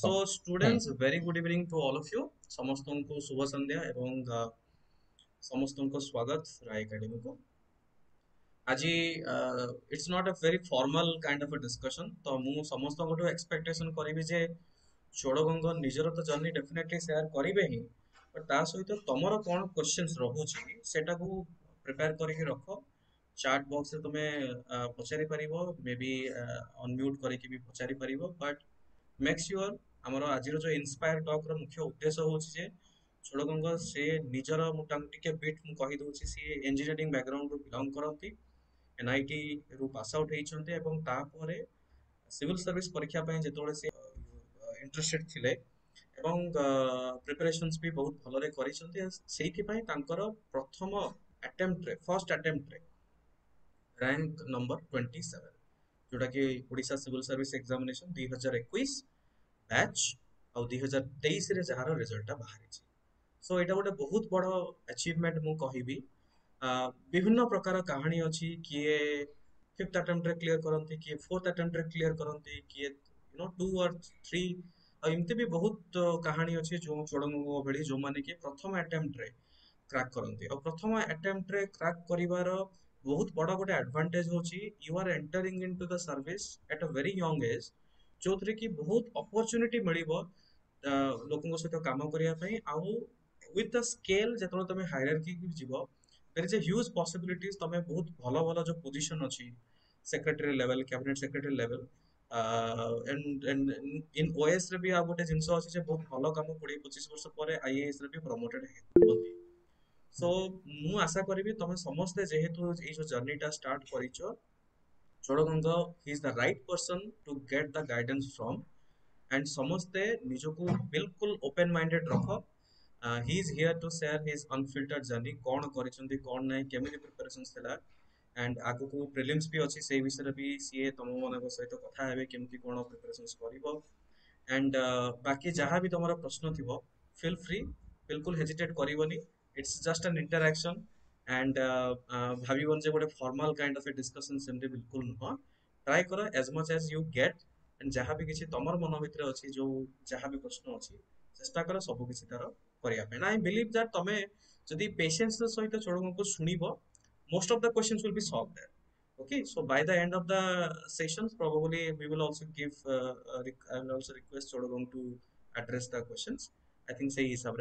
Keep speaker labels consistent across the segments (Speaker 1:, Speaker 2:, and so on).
Speaker 1: So students very good evening to all of you ସମସ୍ତଙ୍କୁ ଶୁଭ ସନ୍ଧ୍ୟା ଏବଂ ସମସ୍ତଙ୍କୁ ସ୍ୱାଗତ ରାୟ ଏକାଡେମୀକୁ ଆଜି it's not a very formal kind of a discussion ତ ମୁଁ ସମସ୍ତଙ୍କଠୁ ଏକ୍ସପେକ୍ଟେସନ୍ କରିବି ଯେ ଚୋଡ଼ଗଙ୍ଗ ନିଜର ତ ଜର୍ଣ୍ଣି ଡେଫିନେଟଲି ସେୟାର କରିବେ ହିଁ ବଟ୍ ତା ସହିତ ତମର କ'ଣ କ୍ୱେଶ୍ଚିନ୍ସ ରହୁଛି ସେଟାକୁ ପ୍ରିପେୟାର କରିକି ରଖ ଚାଟ୍ ବକ୍ସରେ ତୁମେ ପଚାରି ପାରିବ ମେ ବି ଅନମ୍ୟୁଟ୍ କରିକି ବି ପଚାରି ପାରିବ ବଟ୍ મેક સ્યોર ଆମର ଆଜିର ଯେଉଁ ଇନ୍ସପାୟାର ଟକ୍ର ମୁଖ୍ୟ ଉଦ୍ଦେଶ୍ୟ ହେଉଛି ଯେ ଷୋଡ଼ଗଙ୍ଗ ସେ ନିଜର ମୁଁ ତାଙ୍କୁ ଟିକେ ବିଟ୍ ମୁଁ କହିଦେଉଛି ସିଏ ଇଞ୍ଜିନିୟରିଂ ବ୍ୟାକଗ୍ରାଉଣ୍ଡରୁ ବିଲଙ୍ଗ କରନ୍ତି ଏନ୍ ଆଇ ଏନ୍ଆଇଟିରୁ ପାସ୍ ଆଉଟ୍ ହେଇଛନ୍ତି ଏବଂ ତାପରେ ସିଭିଲ ସର୍ଭିସ୍ ପରୀକ୍ଷା ପାଇଁ ଯେତେବେଳେ ସେ ଇଣ୍ଟରେଷ୍ଟେଡ୍ ଥିଲେ ଏବଂ ପ୍ରିପାରେସନ୍ସ ବି ବହୁତ ଭଲରେ କରିଛନ୍ତି ସେଇଥିପାଇଁ ତାଙ୍କର ପ୍ରଥମ ଆଟେମ୍ପ୍ଟରେ ଫର୍ଷ୍ଟ ଆଟେମ୍ପ୍ଟରେ ରାଙ୍କ ନମ୍ବର ଟ୍ୱେଣ୍ଟି ସେଭେନ୍ ଯେଉଁଟାକି ଓଡ଼ିଶା ସିଭିଲ ସର୍ଭିସ୍ ଏକ୍ସାମିନେସନ୍ ଦୁଇ ହଜାର ଏକୋଇଶ बैच आउ दुई हजार तेईस रिजल्ट बाहरी सो ये गोटे बहुत बड़ एचिवमेंट मुझे कहबी विभिन्न प्रकार कहानी अच्छी किए फिफ्थ अटेम्प्ट क्लीयर करती किए फोर्थ अटेम्प्ट क्लीयर करती किए नो टू और थ्री एमती भी बहुत कहानी अच्छे जो चोड़ भि जो मैंने कि प्रथम आटेम्प्ट्रे क्राक करती प्रथम आटेम्प्ट्रे क्राक कर बहुत बड़ा गोटे एडवांटेज हूँ you are entering into the service at a very young age जो थे कि बहुत अपरच्युनिटी मिल लोक सहित कम करने आथ द स्केल जो तुम हायर की जीव देर इज ए ह्यूज पसबिलिट तुम बहुत भल भल जो पोजिशन अच्छी secretary level cabinet secretary level and and in OS रे भी आ गोटे जिनस भल कम कोड़े पचीस वर्ष पर आईएएस रे भी प्रमोटेड सो मु आशा करी तुम समस्ते जेहेतु ये जो जर्नीटा स्टार्ट कर চোরাগঙ্গা he is the right person to get the guidance from and समस्ते निजको बिल्कुल ओपन माइंडेड रख he is here to share his unfiltered journey କ'ଣ କରିଛନ୍ତି କ'ଣ ନାହିଁ କେମିତି ପ୍ରିପାରେସନ୍ ଥିଲା ଆଣ୍ଡ ଆଗକୁ ପ୍ରିଲିମ୍ସ ବି ଅଛି ସେଇ ବିଷୟରେ ବି ସିଏ ତୁମମାନଙ୍କ ସହିତ କଥା ହେବେ କେମିତି କ'ଣ ପ୍ରିପାରେସନ୍ସ କରିବ ଆଣ୍ଡ ବାକି ଯାହା ବି ତୁମର ପ୍ରଶ୍ନ ଥିବ ଫିଲ୍ ଫ୍ରି ବିଲକୁଲ ହେଜିଟେଟ୍ କରିବନି it's just an interaction and भावन जे गोटे formal kind of a discussion सेमटे बिल्कुल नुह ट्राई कर as much as you get and जहाँ भी किसी तुम मन भितर अच्छी जो जहाँ भी प्रश्न अच्छी चेस्टा कर सब आई बिलीव दैट तुम जदि पेसेंस सहित छोड़कों को शुणव most of the question will be solve that okay so by the end of the sessions probably we will also give uh, uh, and also request Chodogong to address the questions i think say hisab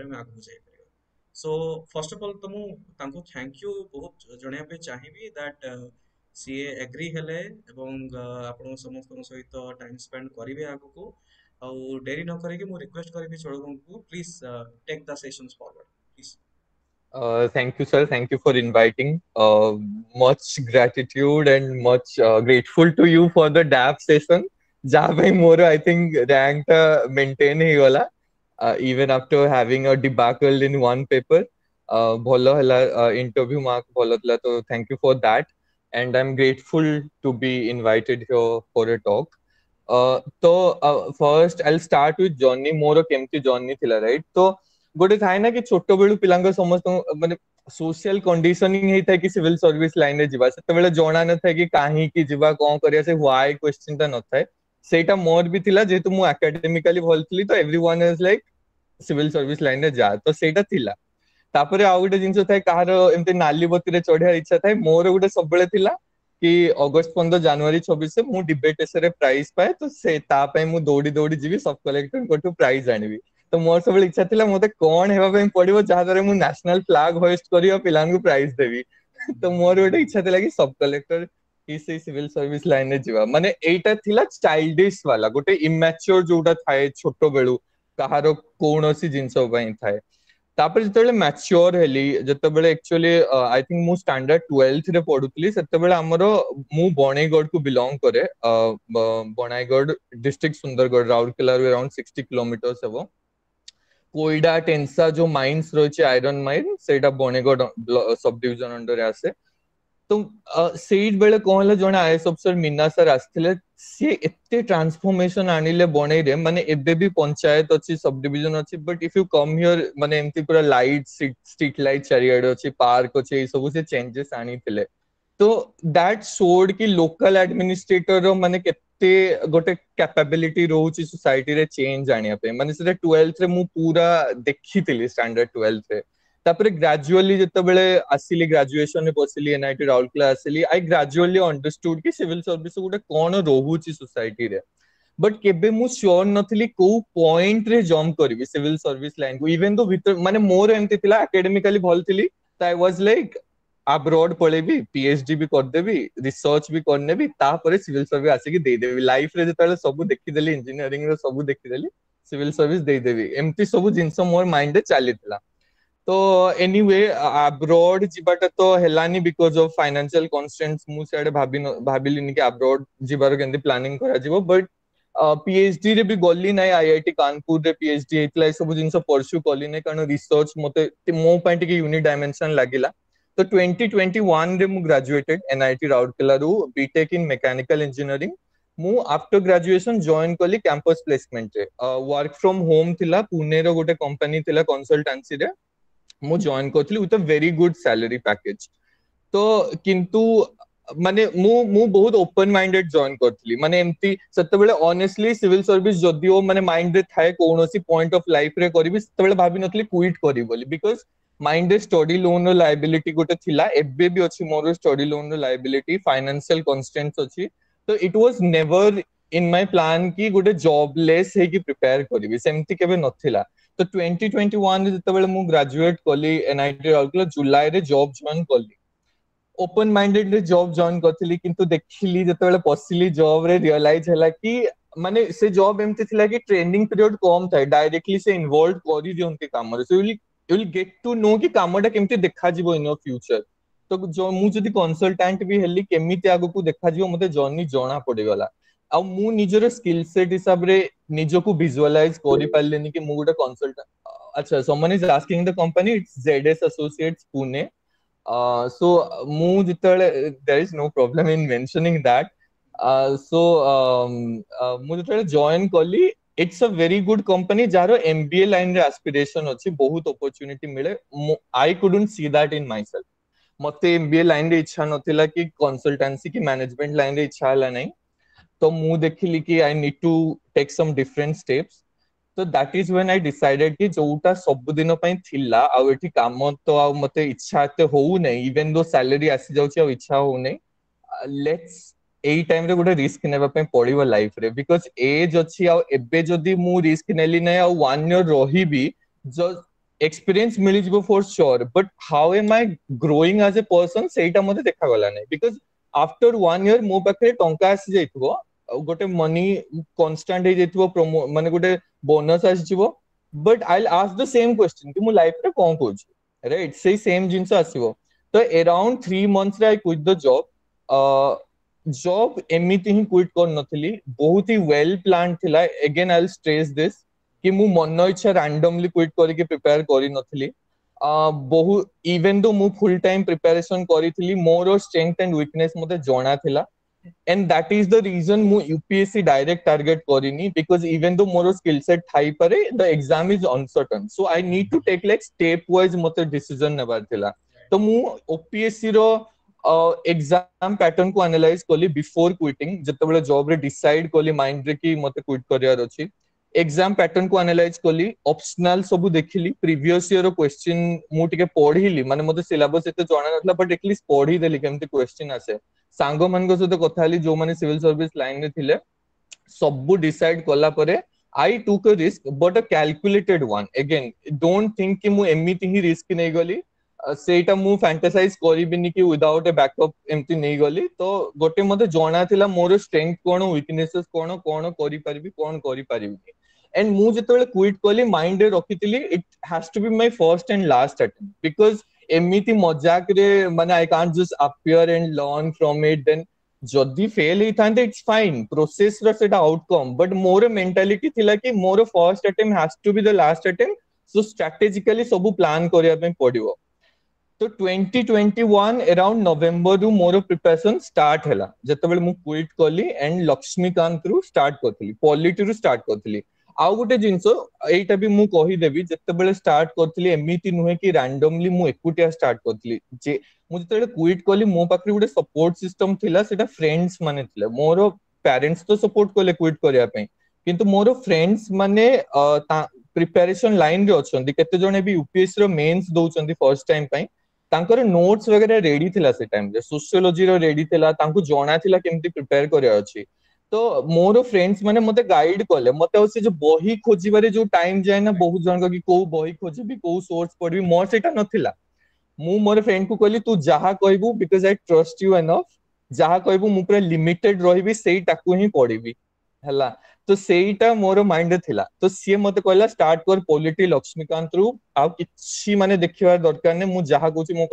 Speaker 1: so first of all तो मुझे thank you बहुत जनावाई चाहिए that सी agree हेले uh, आप समस्त सहित टाइम स्पेंड करेंगे आग को आउ डेरी न करेंगे मुझे रिक्वेस्ट करी चोड़कों को please take the sessions forward please
Speaker 2: thank you sir thank you for inviting much Uh, and much grateful to you for the dab for the जहाँ मोर आई थिंक रैंक मेंटेन ही होला even after having a debacle in one paper bholo hela interview mark bholo hela so thank you for that and i'm grateful to be invited here for a talk तो first I start with journey मोर केमती journey थिला right तो गोटे थाए ना कि छोट बेलू पिलांग समस्त माने सोशल कंडीशनिंग हेई थाए कि सिविल सर्विस लाइन रे जिवा सेतेबेले जना न थाए कि काहे कि जिवा कोन करिया से व्हाई क्वेश्चन ता न थाए ସେଇଟା ମୋର ବି ଥିଲା ଯେହେତୁ ମୁଁ ଆକାଡେମିକାଲି ଭଲ ଥିଲି ତ everyone is like civil service ଲାଇନରେ ଯା ତ ସେଇଟା ଥିଲା ତାପରେ ଆଉ ଗୋଟେ ଜିନିଷ ଥାଏ କାହାର ଏମିତି ନାଲି ବତୀରେ ଚଢିବା ଇଚ୍ଛା ଥାଏ ମୋର ଗୋଟେ ସବୁବେଳେ ଥିଲା କି ଅଗଷ୍ଟ ପନ୍ଦର ଜାନୁଆରୀ ଛବିଶରେ ମୁଁ ଡିବେଟ୍ ଏସରେ ପ୍ରାଇଜ ପାଏ ତ ସେ ତା ପାଇଁ ମୁଁ ଦୌଡି ଦୌଡି ଯିବି ସବ୍ କଲେକ୍ଟରଙ୍କଠୁ ପ୍ରାଇଜ ଆଣିବି ତ ମୋର ସବୁବେଳେ ଇଚ୍ଛା ଥିଲା ମୋତେ କଣ ହେବା ପାଇଁ ପଡିବ ଯାହାଦ୍ୱାରା ମୁଁ ନ୍ୟାସନାଲ ଫ୍ଲାଗ ହୋଏଷ୍ଟ କରିବ ପିଲାଙ୍କୁ ପ୍ରାଇଜ ଦେବି ତ ମୋର ଗୋଟେ ଇଚ୍ଛା ଥିଲା କି ସବ୍ କଲେକ୍ଟର ଏଇ ସିଭିଲ ସର୍ଭିସ ଲାଇନରେ ଯିବା ମାନେ ଏଇଟା ଥିଲା ଚାଇଲ୍ଡିଶ ବାଲା ଗୋଟେ ଇମାଚୋର ଯୋଉଟା ଥାଏ ଛୋଟ ବେଳୁ କାହାର କୌଣସି ଜିନିଷ ପାଇଁ ଥାଏ ତାପରେ ଯେତେବେଳେ ମ୍ୟାଚୋର ହେଲି ଯେତେବେଳେ ଆକ୍ଚୁଆଲି ଆଇ ଥିଙ୍କ ମୁଁ ଷ୍ଟାଣ୍ଡାର୍ଡ ଟୁଏଲ୍ଥ ରେ ପଢୁଥିଲି ସେତେବେଳେ ଆମର ମୁଁ ବଣେଇଗଡ଼କୁ ବିଲଙ୍ଗ କରେ ବଣାଇଗଡ଼ ଡିଷ୍ଟ୍ରିକ୍ଟ ସୁନ୍ଦରଗଡ଼ ରାଉରକେଲାରୁ ଆରାଉଣ୍ଡ ସିକ୍ସଟି କିଲୋମିଟର୍ସ ହେବ କୋଇଡା ଟେନ୍ସା ଯୋଉ ମାଇନ୍ସ ରହିଛି ଆଇରନ୍ ମାଇନ୍ ସେଇଟା ବଣେଇଗଡ଼ ସବଡିଭିଜନ ଅଣ୍ଡରରେ ଆସେ ତ ସେଇବେଳେ କ'ଣ ହେଲା ଜଣେ I S officer Meena sir ଆସିଥିଲେ ସିଏ ଏତେ ଟ୍ରାନ୍ସଫର୍ମେସନ ଆଣିଲେ ବଣେଇରେ ମାନେ ଏବେ ବି ପଞ୍ଚାୟତ ଅଛି ସବ ଡିଭିଜନ ଅଛି but if you come here ମାନେ ଏମିତି ପୁରା ଲାଇଟ୍ ଷ୍ଟ୍ରିଟ୍ ଲାଇଟ୍ ଚାରିଆଡେ ଅଛି ପାର୍କ ଅଛି ଏଇ ସବୁ ସେ ଚେଞ୍ଜେସ୍ ଆଣିଥିଲେ ତ ଦ୍ୟାଟ୍ ସୋଡ୍ କି ଲୋକାଲ ଆଡମିନିଷ୍ଟ୍ରେଟର ମାନେ କେତେ ଗୋଟେ କ୍ୟାପାବିଲିଟି ରହୁଛି ସୋସାଇଟିରେ ଚେଞ୍ଜ ଆଣିବା ପାଇଁ ମାନେ ସେଟା ରେ ମୁଁ ପୁରା ଦେଖିଥିଲି ଷ୍ଟାଣ୍ଡାର୍ଡ ରେ ତାପରେ ଗ୍ରାଜୁଆଲି ଯେତେବେଳେ ଆସିଲି ଗ୍ରାଜୁଏସନରେ ପଶିଲି ଏନଆଇଟି ରାଉରକେଲା ଆସିଲି ଆଇ ଗ୍ରାଜୁଆଲି ଅଣ୍ଡରଷ୍ଟାଣ୍ଡ କି ସିଭିଲ ସର୍ଭିସ ଗୋଟେ କ'ଣ ରହୁଛି ସୋସାଇଟିରେ ବଟ୍ କେବେ ମୁଁ ସିଓର ନଥିଲି କୋଉ ପଏଣ୍ଟରେ ଜମ୍ପ କରିବି ସିଭିଲ ସର୍ଭିସ ଲାଇନକୁ ଇଭେନ୍ ତ ଭିତର ମାନେ ମୋର ଏମିତି ଥିଲା ଆକାଡେମିକାଲି ଭଲ ଥିଲି ତ ଆଇ ୱାଜ ଲାଇକ୍ ଆବ୍ରଡ୍ ପଳେଇବି ପିଏଚଡି ବି କରିଦେବି ରିସର୍ଚ୍ଚ ବି କରିନେବି ତାପରେ ସିଭିଲ ସର୍ଭିସ ଆସିକି ଦେଇଦେବି ଲାଇଫରେ ଯେତେବେଳେ ସବୁ ଦେଖିଦେଲି ଇଞ୍ଜିନିୟରିଂ ର ସବୁ ଦେଖିଦେଲି ସିଭିଲ ସର୍ଭିସ ଦେଇଦେବି ଏମିତି ସବୁ ଜିନିଷ ମୋର ମାଇଣ୍ଡରେ ଚାଲିଥିଲା तो एनीवे अब्रॉड जिबाटा तो हेलानी बिकॉज ऑफ फाइनेंशियल कॉन्स्टेंट्स मु सेड भाबिन भाबिलिनी के अब्रॉड जिबार केन प्लानिंग करा जिवो बट पीएचडी रे भी गोली नाय आईआईटी कानपुर रे पीएचडी एतला सब जिंस परस्यू कोली नै कारण रिसर्च मते मो पॉइंट के यूनिट डायमेंशन लागिला तो 2021 रे मु ग्रेजुएटेड एनआईटी राउरकेला रु B Tech in mechanical engineering मु आफ्टर ग्रेजुएशन जॉइन कोली कैंपस प्लेसमेंट रे वर्क फ्रॉम होम थिला पुणे रो गोटे कंपनी थिला कंसल्टेंसी रे ମୁଁ ଜଏନ୍ କରିଥିଲି ୱିଥ୍ ଅ ଭେରି ଗୁଡ୍ ସାଲାରୀ ପ୍ୟାକେଜ୍ ତ କିନ୍ତୁ ମାନେ ମୁଁ ମୁଁ ବହୁତ ଓପେନ୍ ମାଇଣ୍ଡେଡ୍ ଜଏନ୍ କରିଥିଲି ମାନେ ଏମିତି ସେତେବେଳେ ଅନେଷ୍ଟଲି ସିଭିଲ ସର୍ଭିସ ଯଦିଓ ମାନେ ମାଇଣ୍ଡରେ ଥାଏ କୌଣସି ପଏଣ୍ଟ ଅଫ୍ ଲାଇଫରେ କରିବି ସେତେବେଳେ ଭାବିନଥିଲି କ୍ୱିଟ୍ କରିବି ବୋଲି ବିକଜ ମାଇଣ୍ଡରେ ଷ୍ଟଡି ଲୋନ୍ ର ଲାଇବିଲିଟି ଗୋଟେ ଥିଲା ଏବେ ବି ଅଛି ମୋର ଷ୍ଟଡି ଲୋନ୍ ର ଲାଇବିଲିଟି ଫାଇନାନ୍ସିଆଲ କନଷ୍ଟେଣ୍ଟ ଅଛି ତ it was never in my plan କି ଗୋଟେ ଜବ୍ ଲେସ୍ ହେଇକି ପ୍ରିପେୟାର କରିବି ସେମିତି କେବେ ନଥିଲା तो 2021 रे जते बेले मु ग्रेजुएट कली एनआईटी रोल जुलाई रे जॉब जॉइन कली ओपन माइंडेड रे जॉब जॉइन करथली किंतु देखली जते बेले जॉब रे रियलाइज हला कि माने से जॉब एमते थिला कि ट्रेनिंग पीरियड कम था डायरेक्टली से इन्वॉल्वड करी दियो उनके काम रे so you will you will get to know कि कामटा केमते देखा जीवो इन योर फ्यूचर तो जो मु जदी कंसल्टेंट भी हेली केमिते आगु को देखा जीवो मते जर्नी जणा पड़ी गला ଆଉ ମୁଁ ନିଜର ସ୍କିଲ୍ ସେଟ୍ ହିସାବରେ ନିଜକୁ ଭିଜୁଆଲାଇଜ କରିପାରିଲିନି କି ମୁଁ ଗୋଟେ କନସଲ୍ଟାଣ୍ଟ ଆଚ୍ଛା someone is asking the company it's Z S Associates Pune so ମୁଁ ଯେତେବେଳେ there is no problem in mentioning that so ମୁଁ ଯେତେବେଳେ ଜଏନ୍ କଲି it's a very good company ଯାହାର ଏମ୍ବିଏ ଲାଇନ୍ରେ ଆସ୍ପିରେସନ୍ ଅଛି ବହୁତ ଅପରଚ୍ୟୁନିଟି ମିଳେ I couldn't see that in myself ମତେ ଏମ୍ବିଏ ଲାଇନ୍ରେ ଇଚ୍ଛା ନଥିଲା କି କନସଲଟାନ୍ସି କି ମ୍ୟାନେଜମେଣ୍ଟ ଲାଇନ୍ରେ ଇଚ୍ଛା ହେଲା ନାହିଁ तो मुंह देखिली कि I need to take some different steps तो that is when I decided कि जोटा ସବୁଦିନ ପାଇଁ ଥିଲା ଆଉ ଏଠି କାମ ତ ଆଉ ମତେ ଇଚ୍ଛା ଏତେ ହଉନାହିଁ ଇଭେନ୍ ଦୋ ସାଲେରୀ ଆସି ଯାଉଛି ଆଉ ଇଚ୍ଛା ହଉନାହିଁ ଲେଟ୍ସ ଏଇ ଟାଇମରେ ଗୋଟେ ରିସ୍କ ନେବା ପାଇଁ ପଡିବ ଲାଇଫରେ ବିକଜ ଏଜ୍ ଅଛି ଆଉ ଏବେ ଯଦି ମୁଁ ରିସ୍କ ନେଲି ନାହିଁ ଆଉ ୱାନ୍ ଇୟର ରହିବି ଏକ୍ସପିରିଏନ୍ସ ମିଳିଯିବ for sure but how am I growing as a person ସେଇଟା ମତେ ଦେଖାଗଲା ନାହିଁ ବିକଜ ଆଫ୍ଟର ୱାନ୍ ଇୟର ମୋ ପାଖରେ ଟଙ୍କା ଆସିଯାଇଥିବ ଗୋଟେ ମନି କନଷ୍ଟାଣ୍ଟ ହେଇଯାଇଥିବ ପ୍ରମୋ ମାନେ ଗୋଟେ ବୋନସ୍ ଆସିଯିବ but I ask the same question କି ମୁଁ ଲାଇଫରେ କଣ କରୁଛି ରାଇଟ୍ ସେଇ ସେମ୍ ଜିନିଷ ଆସିବ ତ around three ମନ୍ଥରେ I quit the job job ଏମିତି ହିଁ କ୍ୱିଟ୍ କରିନଥିଲି ବହୁତ ହି ୱେଲ୍ ପ୍ଲାନ୍ ଥିଲା ଏଗେନ୍ ଆଇ ଷ୍ଟ୍ରେସ୍ ଦିସ୍ କି ମୁଁ ମନ ଇଚ୍ଛା ରାଣ୍ଡମଲି କ୍ୱିଟ୍ କରିକି ପ୍ରିପେୟାର କରିନଥିଲି ବହୁ ଇଭେନ୍ ଦୋ ମୁଁ ଫୁଲ୍ ଟାଇମ୍ ପ୍ରିପାରେସନ୍ କରିଥିଲି ମୋର ଷ୍ଟ୍ରେଙ୍ଗଥ ଆଣ୍ଡ ୱିକନେସ୍ ମୋତେ ଜଣା ଥିଲା and that is the reason mu UPSC direct target korini because even though moro skill set thai pare the exam is uncertain so i need to take like step wise mote decision nebar thila to mu OPSC ro exam pattern को analyse कली before quitting जिते जब रे decide कली mind रे कि मते quit करियार अछि एग्जाम पैटर्न को आनालाइज कली ऑप्शनल सब देखिली प्रीवियस ईयर क्वेश्चन मु टिके पढ़िली माने मते सिलेबस एते जाना नथला बट एटलीस्ट पढ़ी देली केमते क्वेश्चन आसे ସାଙ୍ଗମାନଙ୍କ ସହିତ କଥା ହେଲି ଯୋଉମାନେ ସିଭିଲ ସର୍ଭିସ ଲାଇନରେ ଥିଲେ ସବୁ ଡିସାଇଡ କଲା ପରେ I ଟୁକ୍ a risk but a calculated one again don't think କି ମୁଁ ଏମିତି ହିଁ ରିସ୍କ ନେଇଗଲି ସେଇଟା ମୁଁ ଫାଣ୍ଟାସାଇଜ କରିବିନି କି ୱିଦାଉଟ୍ ଏ ବ୍ୟାକଅପ୍ ଏମିତି ନେଇଗଲି ତ ଗୋଟେ ମତେ ଜଣା ଥିଲା ମୋର ଷ୍ଟ୍ରେଙ୍ଗ କଣ ୱିକନେସେସ କଣ କଣ କରିପାରିବି କଣ କରିପାରିବିନି ଆଣ୍ଡ ମୁଁ ଯେତେବେଳେ କ୍ୱିଟ୍ କଲି ମାଇଣ୍ଡରେ ରଖିଥିଲି it has to be my first and last attempt because ଏମିତି ମଜାକରେ ମାନେ I can just appear and learn from it then ଯଦି ଫେଲ ହେଇଥାନ୍ତେ ଇଟ୍ସ ଫାଇନ୍ ପ୍ରୋସେସର ସେଟା ଆଉଟକମ୍ ବଟ୍ ମୋର ମେଣ୍ଟାଲିଟି ଥିଲା କି ମୋର first attempt has to be the last attempt so strategically ସବୁ ପ୍ଲାନ୍ କରିବା ପାଇଁ ପଡିବ ତ ଟ୍ୱେଣ୍ଟି ଟ୍ୱେଣ୍ଟି ୱାନ୍ ଏରାଉଣ୍ଡ ନଭେମ୍ବରରୁ ମୋର ପ୍ରିପାରେସନ୍ ଷ୍ଟାର୍ଟ ହେଲା ଯେତେବେଳେ ମୁଁ କ୍ୱିଟ୍ କଲି ଆଣ୍ଡ ଲକ୍ଷ୍ମୀକାନ୍ତରୁ ଷ୍ଟାର୍ଟ କରିଥିଲି ପଲିଟିରୁ ଷ୍ଟାର୍ଟ କରିଥିଲି ଆଉ ଗୋଟେ ଜିନିଷ ଏଇଟା ବି ମୁଁ କହିଦେବି ଯେତେବେଳେ ଷ୍ଟାର୍ଟ କରିଥିଲି ଏମିତି ନୁହେଁ କି ରାଣ୍ଡମଲି ମୁଁ ଏକୁଟିଆ ଷ୍ଟାର୍ଟ କରିଥିଲି ଯେ ମୁଁ ଯେତେବେଳେ କୁଇଟ୍ କଲି ମୋ ପାଖରେ ଗୋଟେ ସପୋର୍ଟ ସିଷ୍ଟମ ଥିଲା ସେଟା ଫ୍ରେଣ୍ଡସ୍ ମାନେ ଥିଲେ ମୋର ପ୍ୟାରେଣ୍ଟସ୍ ତ ସପୋର୍ଟ କଲେ କୁଇଟ୍ କରିବା ପାଇଁ କିନ୍ତୁ ମୋର ଫ୍ରେଣ୍ଡସ୍ ମାନେ ପ୍ରିପାରେସନ ଲାଇନରେ ଅଛନ୍ତି କେତେ ଜଣ ବି ୟୁପିଏସସି ର ମେନ୍ସ ଦଉଛନ୍ତି ଫର୍ଷ୍ଟ ଟାଇମ ପାଇଁ ତାଙ୍କର ନୋଟ୍ସ ବଗେରା ରେଡି ଥିଲା ସେ ଟାଇମରେ ସୋସିଓଲୋଜିର ରେଡି ଥିଲା ତାଙ୍କୁ ଜଣା ଥିଲା କେମିତି ପ୍ରିପେୟାର କରିବାର ଅଛି तो मोर फ्रेंड्स माने मते गाइड करले मते से जो बही खोजिबारे टाइम जाय ना बहुत जन को बही खोजिबी सोर्स पढ़बी मोर सेटा नथिला मोर फ्रेंड को कहली तू जहा कहबू because I trust you enough जहा कहबू पूरा लिमिटेड रहिबी सेई टाकू तो सेईटा मोर माइंड तो सी मते कहला स्टार्ट कर पॉलिटी लक्ष्मीकांत रु आ किछि दरकार ने मु जहा कोची मु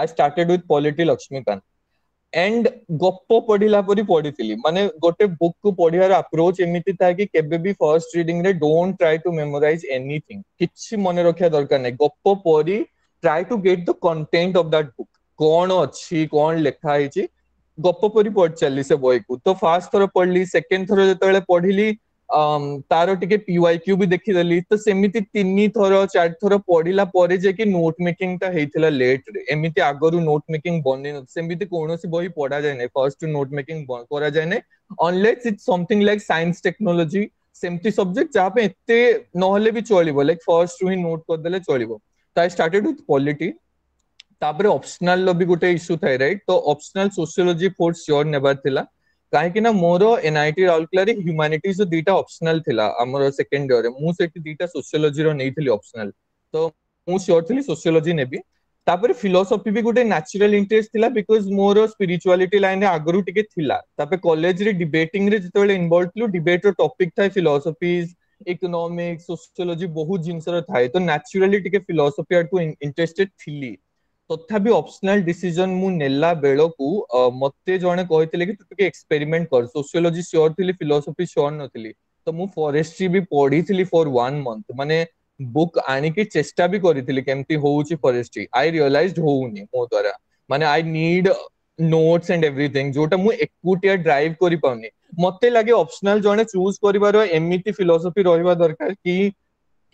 Speaker 2: I started with polity Laxmikanth and गप पढ़िला परि पढ़िଥିଲି ମାନେ ଗୋଟେ ବୁକ୍ କୁ ପଢିବାର ଆପ୍ରୋଚ୍ ଏମିତି ଥାଏ କି କେବେ ବି ଫର୍ଷ୍ଟ ରିଡିଂ ରେ don't try to memorize anything କିଛି ମନେ ରଖିବା ଦରକାର ନାହିଁ ଗପ ପରି try to get the content of that book କଣ ଅଛି କଣ ଲେଖା ହେଇଛି ଗପ ପରି ପଢି ଚାଲିଲି ସେ ବହିକୁ ତ ଫାର୍ଷ୍ଟ ଥର ପଢିଲି ସେକେଣ୍ଡ ଥର ଯେତେବେଳେ ପଢିଲି ତାର ଟିକେ PYQ ବି ଦେଖିଦେଲି ତ ସେମିତି ତିନି ଥର ଚାରି ଥର ପଢିଲା ପରେ ଯାଇକି ନୋଟ ମେକିଂ ଟା ହେଇଥିଲା ଲେଟ୍ ରେ ଏମିତି ଆଗରୁ ନୋଟ ମେକିଂ ବନେଇ ସେମିତି କୌଣସି ବହି ପଢାଯାଏ ନାହିଁ ଫାର୍ଷ୍ଟ ନୋଟ ମେକିଂ କରାଯାଏ ନାହିଁ unless it something like science technology ସେମିତି ସବଜେକ୍ଟ ଯାହା ପାଇଁ ଏତେ ନହେଲେ ବି ଚଳିବ ଲାଇକ୍ ଫାର୍ଷ୍ଟ ରୁ ହିଁ ନୋଟ କରିଦେଲେ ଚଳିବ ତ ଆଇ ଷ୍ଟାର୍ଟେଡ୍ ୱିଥ୍ ପଲିଟି ତାପରେ ଅପସନାଲ ର ବି ଗୋଟେ ଇସ୍ୟୁ ଥାଏ ରାଇଟ୍ ତ ଅପସନାଲ ସୋସିଓଲୋଜି ଫୋର୍ସ ସିଓର ନେବାର ଥିଲା କାହିଁକି ନା ମୋର ଏନ୍ଆଇଟି ରାଉରକେଲାରେ ହ୍ୟୁମାନିଟିଜ ଦିଟା ଅପସନାଲ ଥିଲା ଆମର ସେକେଣ୍ଡ ଇୟରରେ ମୁଁ ସେଠି ଦିଟା ସୋସିଓଲୋଜିର ନେଇଥିଲି ଅପସନାଲ ତ ମୁଁ ସିଓର ଥିଲି ସୋସିଓଲୋଜି ନେବି ତାପରେ ଫିଲୋସଫି ବି ଗୋଟେ ନ୍ୟାଚୁରାଲ ଇଣ୍ଟରେଷ୍ଟ ଥିଲା ବିକଜ ମୋର ସ୍ପିରିଚୁଆଲିଟି ଲାଇନରେ ଆଗରୁ ଟିକେ ଥିଲା ତାପରେ କଲେଜରେ ଡିବେଟିଂରେ ଯେତେବେଳେ ଇନଭଲ୍ଭ ଥିଲୁ ଡିବେଟର ଟପିକ ଥାଏ ଫିଲୋସଫିଜ ଇକୋନୋମିକ୍ସ ସୋସିଓଲୋଜି ବହୁତ ଜିନିଷର ଥାଏ ତ ନ୍ୟାଚୁରାଲି ଟିକେ ଫିଲୋସଫି ଆଡ଼କୁ ଇଣ୍ଟରେଷ୍ଟେଡ ଥିଲି তথাপি অপশনাল ডিসিশন মু নেলা বেলক মুতে জোন কইতে লাগি এক্সপেরিমেন্ট কর সোসিওলজি সিওর থিলি ফিলোসফি শোন নথিলি তো মু ফরেস্ট্রি বি পঢ়িছিলি ফর 1 মান্থ মানে বুক আইনিকে চেষ্টা বি করিছিলি কেমতি হোউচি ফরেস্ট্রি আই রিয়ালাইজড হোউনি মো দ্বারা মানে I need notes and everything জোটা মু একুইট ড্রাইভ করি পাউনি মতে লাগে অপশনাল জোন চুজ করিবার এমিতি ফিলোসফি রইবা দরকার কি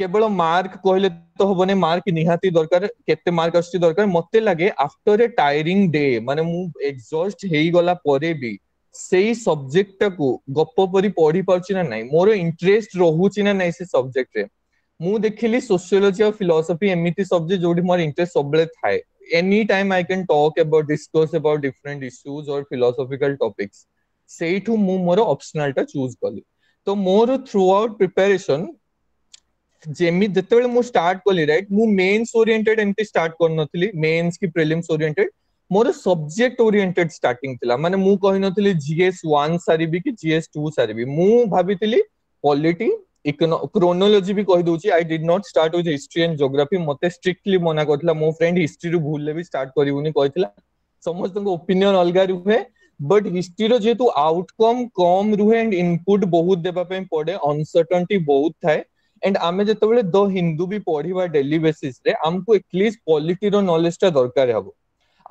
Speaker 2: କେବଳ ମାର୍କ କହିଲେ ତ ହବନି ମାର୍କ ନିହାତି ଦରକାର କେତେ ମାର୍କ ଆସୁଛି ଦରକାର ମତେ ଲାଗେ ଆଫ୍ଟର ଏ ଟାୟରିଂ ଡେ ମାନେ ମୁଁ ଏକ୍ସଜଷ୍ଟ ହେଇଗଲା ପରେ ବି ସେଇ ସବଜେକ୍ଟଟାକୁ ଗପ ପରି ପଢି ପାରୁଛି ନା ନାହିଁ ମୋର ଇଣ୍ଟରେଷ୍ଟ ରହୁଛି ନା ନାହିଁ ସେ ସବଜେକ୍ଟରେ ମୁଁ ଦେଖିଲି ସୋସିଓଲୋଜି ଆଉ ଫିଲୋସଫି ଏମିତି ସବଜେକ୍ଟ ଯୋଉଠି ମୋର ଇଣ୍ଟରେଷ୍ଟ ସବୁବେଳେ ଥାଏ any time I can talk about discuss about different issues or philosophical topics ସେଇଠୁ ମୁଁ ମୋର ଅପସନାଲଟା ଚୁଜ୍ କଲି ତ ମୋର ଥ୍ରୁ ଆଉଟ୍ ପ୍ରିପାରେସନ୍ जेमी जितेबेले मु स्टार्ट कली राइट मु मेन्स ओरिएंटेड एमती स्टार्ट करनथली मेन्स की prelims oriented more subject oriented start थिला माने मु कहि नथली जीएस 1 सारिबी कि जीएस 2 सारिबी मु भाबितली पॉलिटी क्रोनोलोजी भी कहि I did not start with history and geography मत स्ट्रिक्टली मना करथिला मो फ्रेंड हिस्ट्री रु भूल ले भी स्टार्ट करिवुनी कहिथिला ओपिनियन अलग रुहे बट हिस्ट्री जेहेतु आउटकम कम रुहे एंड इनपुट बहुत देवा पड़े बहुत थाए एंड आम जितेबाला द हिंदू भी पढ़ा डेली बेसीस आमको एटलिस्ट पॉलीटीर नलेजटा दरकार हम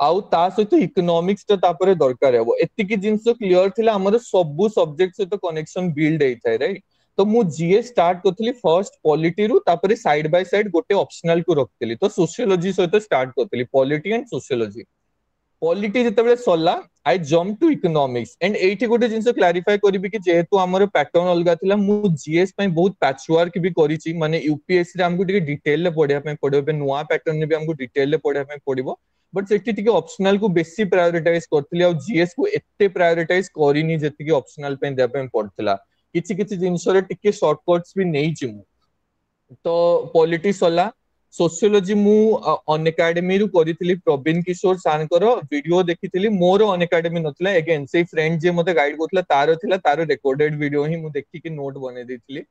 Speaker 2: ଆଉ ତା ସହିତ ଇକୋନୋମିକ୍ସ ଟା ତାପରେ ଦରକାର ହେବ ଏତିକି ଜିନିଷ କ୍ଲିୟର ଥିଲା ଆମର ସବୁ ସବଜେକ୍ଟ ସହିତ କନେକ୍ସନ ବିଲ୍ଡ ହେଇଥାଏ ରାଇଟ ତ ମୁଁ ଯିଏ ଷ୍ଟାର୍ଟ କରିଥିଲି ଫର୍ଷ୍ଟ ପଲିଟିରୁ ତାପରେ ସାଇଡ୍ ବାଇ ସାଇଡ୍ ଗୋଟେ ଅପସନାଲ କୁ ରଖିଥିଲି ତ ସୋସିଓଲୋଜି ସହିତ ଷ୍ଟାର୍ଟ କରିଥିଲି ପଲିଟି ଆଣ୍ଡ ସୋସିଓଲୋଜି ପଲିଟି ଯେତେବେଳେ ସରିଲା I jumped to economics and ଏଇଠି ଗୋଟେ ଜିନିଷ clarify କରିବି କି ଯେହେତୁ ଆମର pattern ଅଲଗା ଥିଲା ମୁଁ GS ପାଇଁ ବହୁତ patchwork ବି କରିଛି ମାନେ UPSC ରେ ଆମକୁ ଟିକେ detail ରେ ପଢିବା ପାଇଁ ପଡିବ ଏବେ ନୂଆ pattern ରେ ବି ଆମକୁ detail ରେ ପଢିବା ପାଇଁ ପଡିବ but ସେଠି ଟିକେ optional କୁ ବେଶୀ prioritize କରିଥିଲି ଆଉ GS କୁ ଏତେ prioritize କରିନି ଯେତିକି optional ପାଇଁ ଦେବା ପାଇଁ ପଡିଥିଲା କିଛି କିଛି ଜିନିଷରେ ଟିକେ shortcuts ବି ନେଇଛି ମୁଁ ତ politics ସଲା ସୋସିଓଲୋଜି ମୁଁ ଅନଏକାଡେମୀରୁ କରିଥିଲି ପ୍ରବୀଣ କିଶୋର ସାର୍ଙ୍କର ଭିଡିଓ ଦେଖିଥିଲି ମୋର ଅନଏକାଡେମୀ ନଥିଲା ଏଗେନ୍ ସେଇ ଫ୍ରେଣ୍ଡ ଯିଏ ମୋତେ ଗାଇଡ୍ କରୁଥିଲା ତାର ଥିଲା ତାର ରେକର୍ଡେଡ୍ ଭିଡିଓ ହିଁ ମୁଁ ଦେଖିକି ନୋଟ୍ ବନେଇ ଦେଇଥିଲି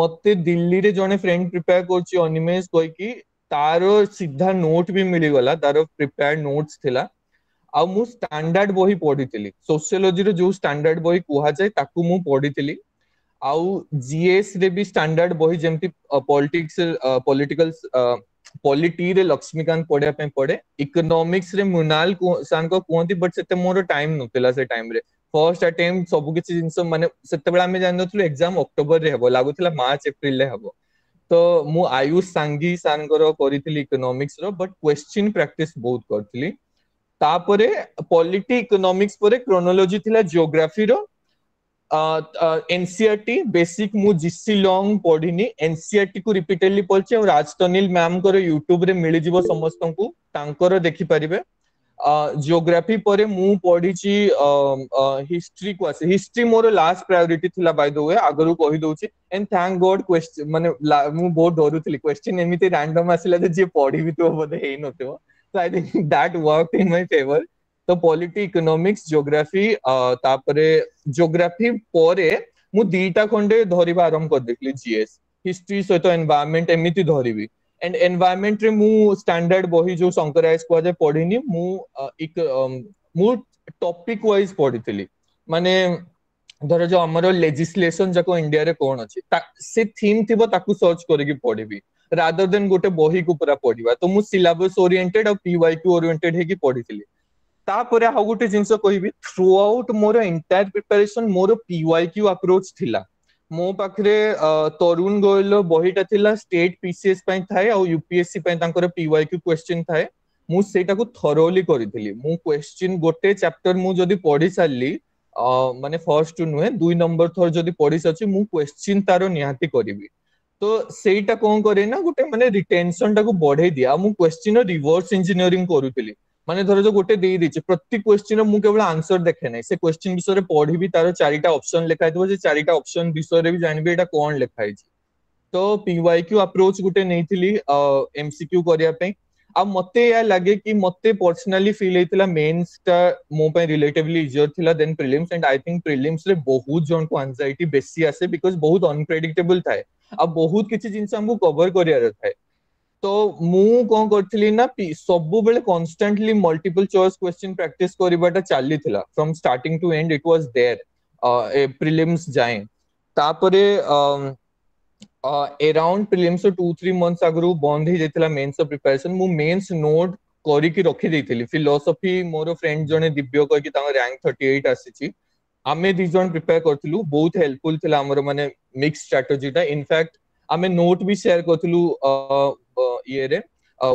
Speaker 2: ମତେ ଦିଲ୍ଲୀରେ ଜଣେ ଫ୍ରେଣ୍ଡ ପ୍ରିପେୟାର କରୁଛି ଅନିମେଶ କହିକି ତାର ସିଧା ନୋଟ୍ ବି ମିଳିଗଲା ତାର ପ୍ରିପେୟାର ନୋଟ୍ସ ଥିଲା ଆଉ ମୁଁ ଷ୍ଟାଣ୍ଡାର୍ଡ ବହି ପଢିଥିଲି ସୋସିଓଲୋଜିର ଯୋଉ ଷ୍ଟାଣ୍ଡାର୍ଡ ବହି କୁହାଯାଏ ତାକୁ ମୁଁ ପଢିଥିଲି ଆଉ GS ରେ ବି ଷ୍ଟାଣ୍ଡାର୍ଡ ବହି ଯେମିତି ପଲିଟିକ୍ସ ପଲିଟିକାଲ ପଲିଟିରେ ଲକ୍ଷ୍ମୀକାନ୍ତ ପଢିବା ପାଇଁ ପଢେ ଇକୋନୋମିକ୍ସ ରେ ମୃଣାଲ ସାର୍ କୁହନ୍ତି ବଟ୍ ସେତେ ମୋର ଟାଇମ ନଥିଲା ସେ ଟାଇମରେ ଫର୍ଷ୍ଟ ଆଟେମ୍ପ୍ଟ ସବୁ କିଛି ଜିନିଷ ମାନେ ସେତେବେଳେ ଆମେ ଜାଣିନଥିଲୁ ଏକ୍ଜାମ ଅକ୍ଟୋବରରେ ହେବ ଲାଗୁଥିଲା ମାର୍ଚ୍ଚ ଏପ୍ରିଲରେ ହେବ ତ ମୁଁ ଆୟୁଷ ସାଙ୍ଗି ସାର୍ଙ୍କର କରିଥିଲି ଇକୋନୋମିକ୍ସ ର ବଟ୍ କ୍ୱେଶ୍ଚିନ୍ ପ୍ରାକ୍ଟିସ୍ ବହୁତ କରିଥିଲି ତାପରେ ପଲିଟି ଇକୋନୋମିକ୍ସ ପରେ କ୍ରୋନୋଲୋଜି ଥିଲା ଜିଓଗ୍ରାଫିର एनसीआरटी बेसिक मु जीसी लॉन्ग पढ़िनी एनसीआरटी को रिपीटेडली पढ़ছি ଆଉ ରାଜତନିଲ ମ୍ୟାମଙ୍କର ୟୁଟ୍ୟୁବରେ ମିଳିଯିବ ସମସ୍ତଙ୍କୁ ତାଙ୍କର ଦେଖିପାରିବେ ଜିଓଗ୍ରାଫି ପରେ ମୁଁ ପଢିଛି ହିଷ୍ଟ୍ରିକୁ ଆସେ ହିଷ୍ଟ୍ରି ମୋର ଲାଷ୍ଟ ପ୍ରାୟୋରିଟି ଥିଲା ବାଇ ଦ ୱେ ଆଗରୁ କହିଦଉଛି ଏଣ୍ଡ ଥ୍ୟାଙ୍କ ଗଡ୍ କ୍ୱେଶ୍ଚିନ୍ ମାନେ ମୁଁ ବହୁତ ଡରୁଥିଲି କ୍ୱେଶ୍ଚିନ୍ ଏମିତି ରାଣ୍ଡମ ଆସିଲା ଯେ ଯିଏ ପଢିବି ଥିବ ବୋଧେ ହେଇନଥିବ so I think that work in my favour તો ಪೊಲಿಟಿ ইকোনমিক্স জিওগ্রাফি তারপরে জিওগ্রাফি পরে ମୁଁ ଦିଟା ଖଣ୍ଡେ ଧରିବା ଆରମ୍ଭ କରିଦେଇଥିଲି ଜିଏସ୍ ହିଷ୍ଟ୍ରି ସହିତ ଏନଭାୟରମେଣ୍ଟ ଏମିତି ଧରିବି ଆଣ୍ଡ ଏନଭାୟରମେଣ୍ଟରେ ମୁଁ ଷ୍ଟାଣ୍ଡାର୍ଡ ବହି ଯୋଉ ଶଙ୍କରାଜ କୁହାଯାଏ ପଢିନି ମୁଁ ମୁଁ ଟପିକ ୱାଇଜ ପଢିଥିଲି ମାନେ ଧର ଯୋଉ ଆମର ଲେଜିସ୍ଲେସନ ଯାକ ଇଣ୍ଡିଆରେ କଣ ଅଛି ସେ ଥିମ୍ ଥିବ ତାକୁ ସର୍ଚ୍ଚ କରିକି ପଢିବି ରାଦର ଦେନ୍ ଗୋଟେ ବହିକୁ ପୁରା ପଢିବା ତ ମୁଁ ସିଲାବସ ଓରିଏଣ୍ଟେଡ ଆଉ ପିୱାଇ କ୍ୟୁ ଓରିଏଣ୍ଟେଡ ହେଇକି ପଢିଥିଲି ତାପରେ ଆଉ ଗୋଟେ ଜିନିଷ କହିବି ଥ୍ରୁ ଆଉଟ୍ ମୋର ଏଣ୍ଟାୟାର ପ୍ରିପାରେସନ ମୋର ପିୱାଇ କ୍ୟୁ ଆପ୍ରୋଚ ଥିଲା ମୋ ପାଖରେ ତରୁଣ ଗୋଏଲର ବହିଟା ଥିଲା ଷ୍ଟେଟ୍ ପିସିଏସ୍ ପାଇଁ ଥାଏ ଆଉ ୟୁପିଏସସି ପାଇଁ ତାଙ୍କର ପିୱାଇ କ୍ୟୁ କ୍ୱେଶ୍ଚିନ୍ ଥାଏ ମୁଁ ସେଇଟାକୁ ଥରୋଲି କରିଥିଲି ମୁଁ କ୍ୱେଶ୍ଚିନ୍ ଗୋଟେ ଚାପ୍ଟର ମୁଁ ଯଦି ପଢି ସାରିଲି ମାନେ ଫର୍ଷ୍ଟ ନୁହେଁ ଦୁଇ ନମ୍ବର ଥର ଯଦି ପଢି ସାରିଛି ମୁଁ କ୍ୱେଶ୍ଚିନ୍ ତାର ନିହାତି କରିବି ତ ସେଇଟା କଣ କରେ ନା ଗୋଟେ ମାନେ ରିଟେନସନଟାକୁ ବଢେଇ ଦିଏ ଆଉ ମୁଁ କ୍ୱେଶ୍ଚିନ୍ର ରିଭର୍ସ ଇଞ୍ଜିନିୟରିଂ କରୁଥିଲି ମାନେ ଧରାଯାଉ ଗୋଟେ ଦେଇ ଦେଇଛି ପ୍ରତି କ୍ୱେଶ୍ଚିନ୍ର ମୁଁ କେବଳ ଆନ୍ସର ଦେଖେ ନାହିଁ ସେ କ୍ୱେଶ୍ଚିନ୍ ବିଷୟରେ ପଢିବି ତାର ଚାରିଟା ଅପସନ୍ ଲେଖା ହେଇଥିବ ସେ ଚାରିଟା ଅପସନ୍ ବିଷୟରେ ବି ଜାଣିବି ଏଇଟା କ'ଣ ଲେଖା ହେଇଛି ତ ପିୱାଇ କ୍ୟୁ ଆପ୍ରୋଚ୍ ଗୋଟେ ନେଇଥିଲି ଏମସିକ୍ୟୁ କରିବା ପାଇଁ ଆଉ ମତେ ଏହା ଲାଗେ କି ମତେ ପର୍ସନାଲି ଫିଲ୍ ହେଇଥିଲା ମେନ୍ସ ଟା ମୋ ପାଇଁ ରିଲେଟିଭଲି ଇଜିଅର ଥିଲା then prelims and I think prelims ରେ ବହୁତ ଜଣଙ୍କୁ ଆନ୍ଜାଇଟି ବେଶୀ ଆସେ ବିକଜ ବହୁତ ଅନପ୍ରେଡିକ୍ଟେବଲ ଥାଏ ଆଉ ବହୁତ କିଛି ଜିନିଷ ଆମକୁ କଭର କରିବାର ଥାଏ तो मु कोन करथली ना सब बेले constantly multiple choice question practice करिबाटा चाली थिला from starting to end it was there a prelims around prelims of 2 3 months बंद हे जेतला मेंस ऑफ प्रिपरेशन नोट करी की फिलोसफी मोर फ्रेंड जने दिव्य कहक की तांग रैंक 38 आसीची आमे प्रिपेयर करथलु बहुत हेल्पफुल थिला मिक्स स्ट्रेटजी ता इनफैक्ट आमे नोट भी शेयर करथलु ଇଏରେ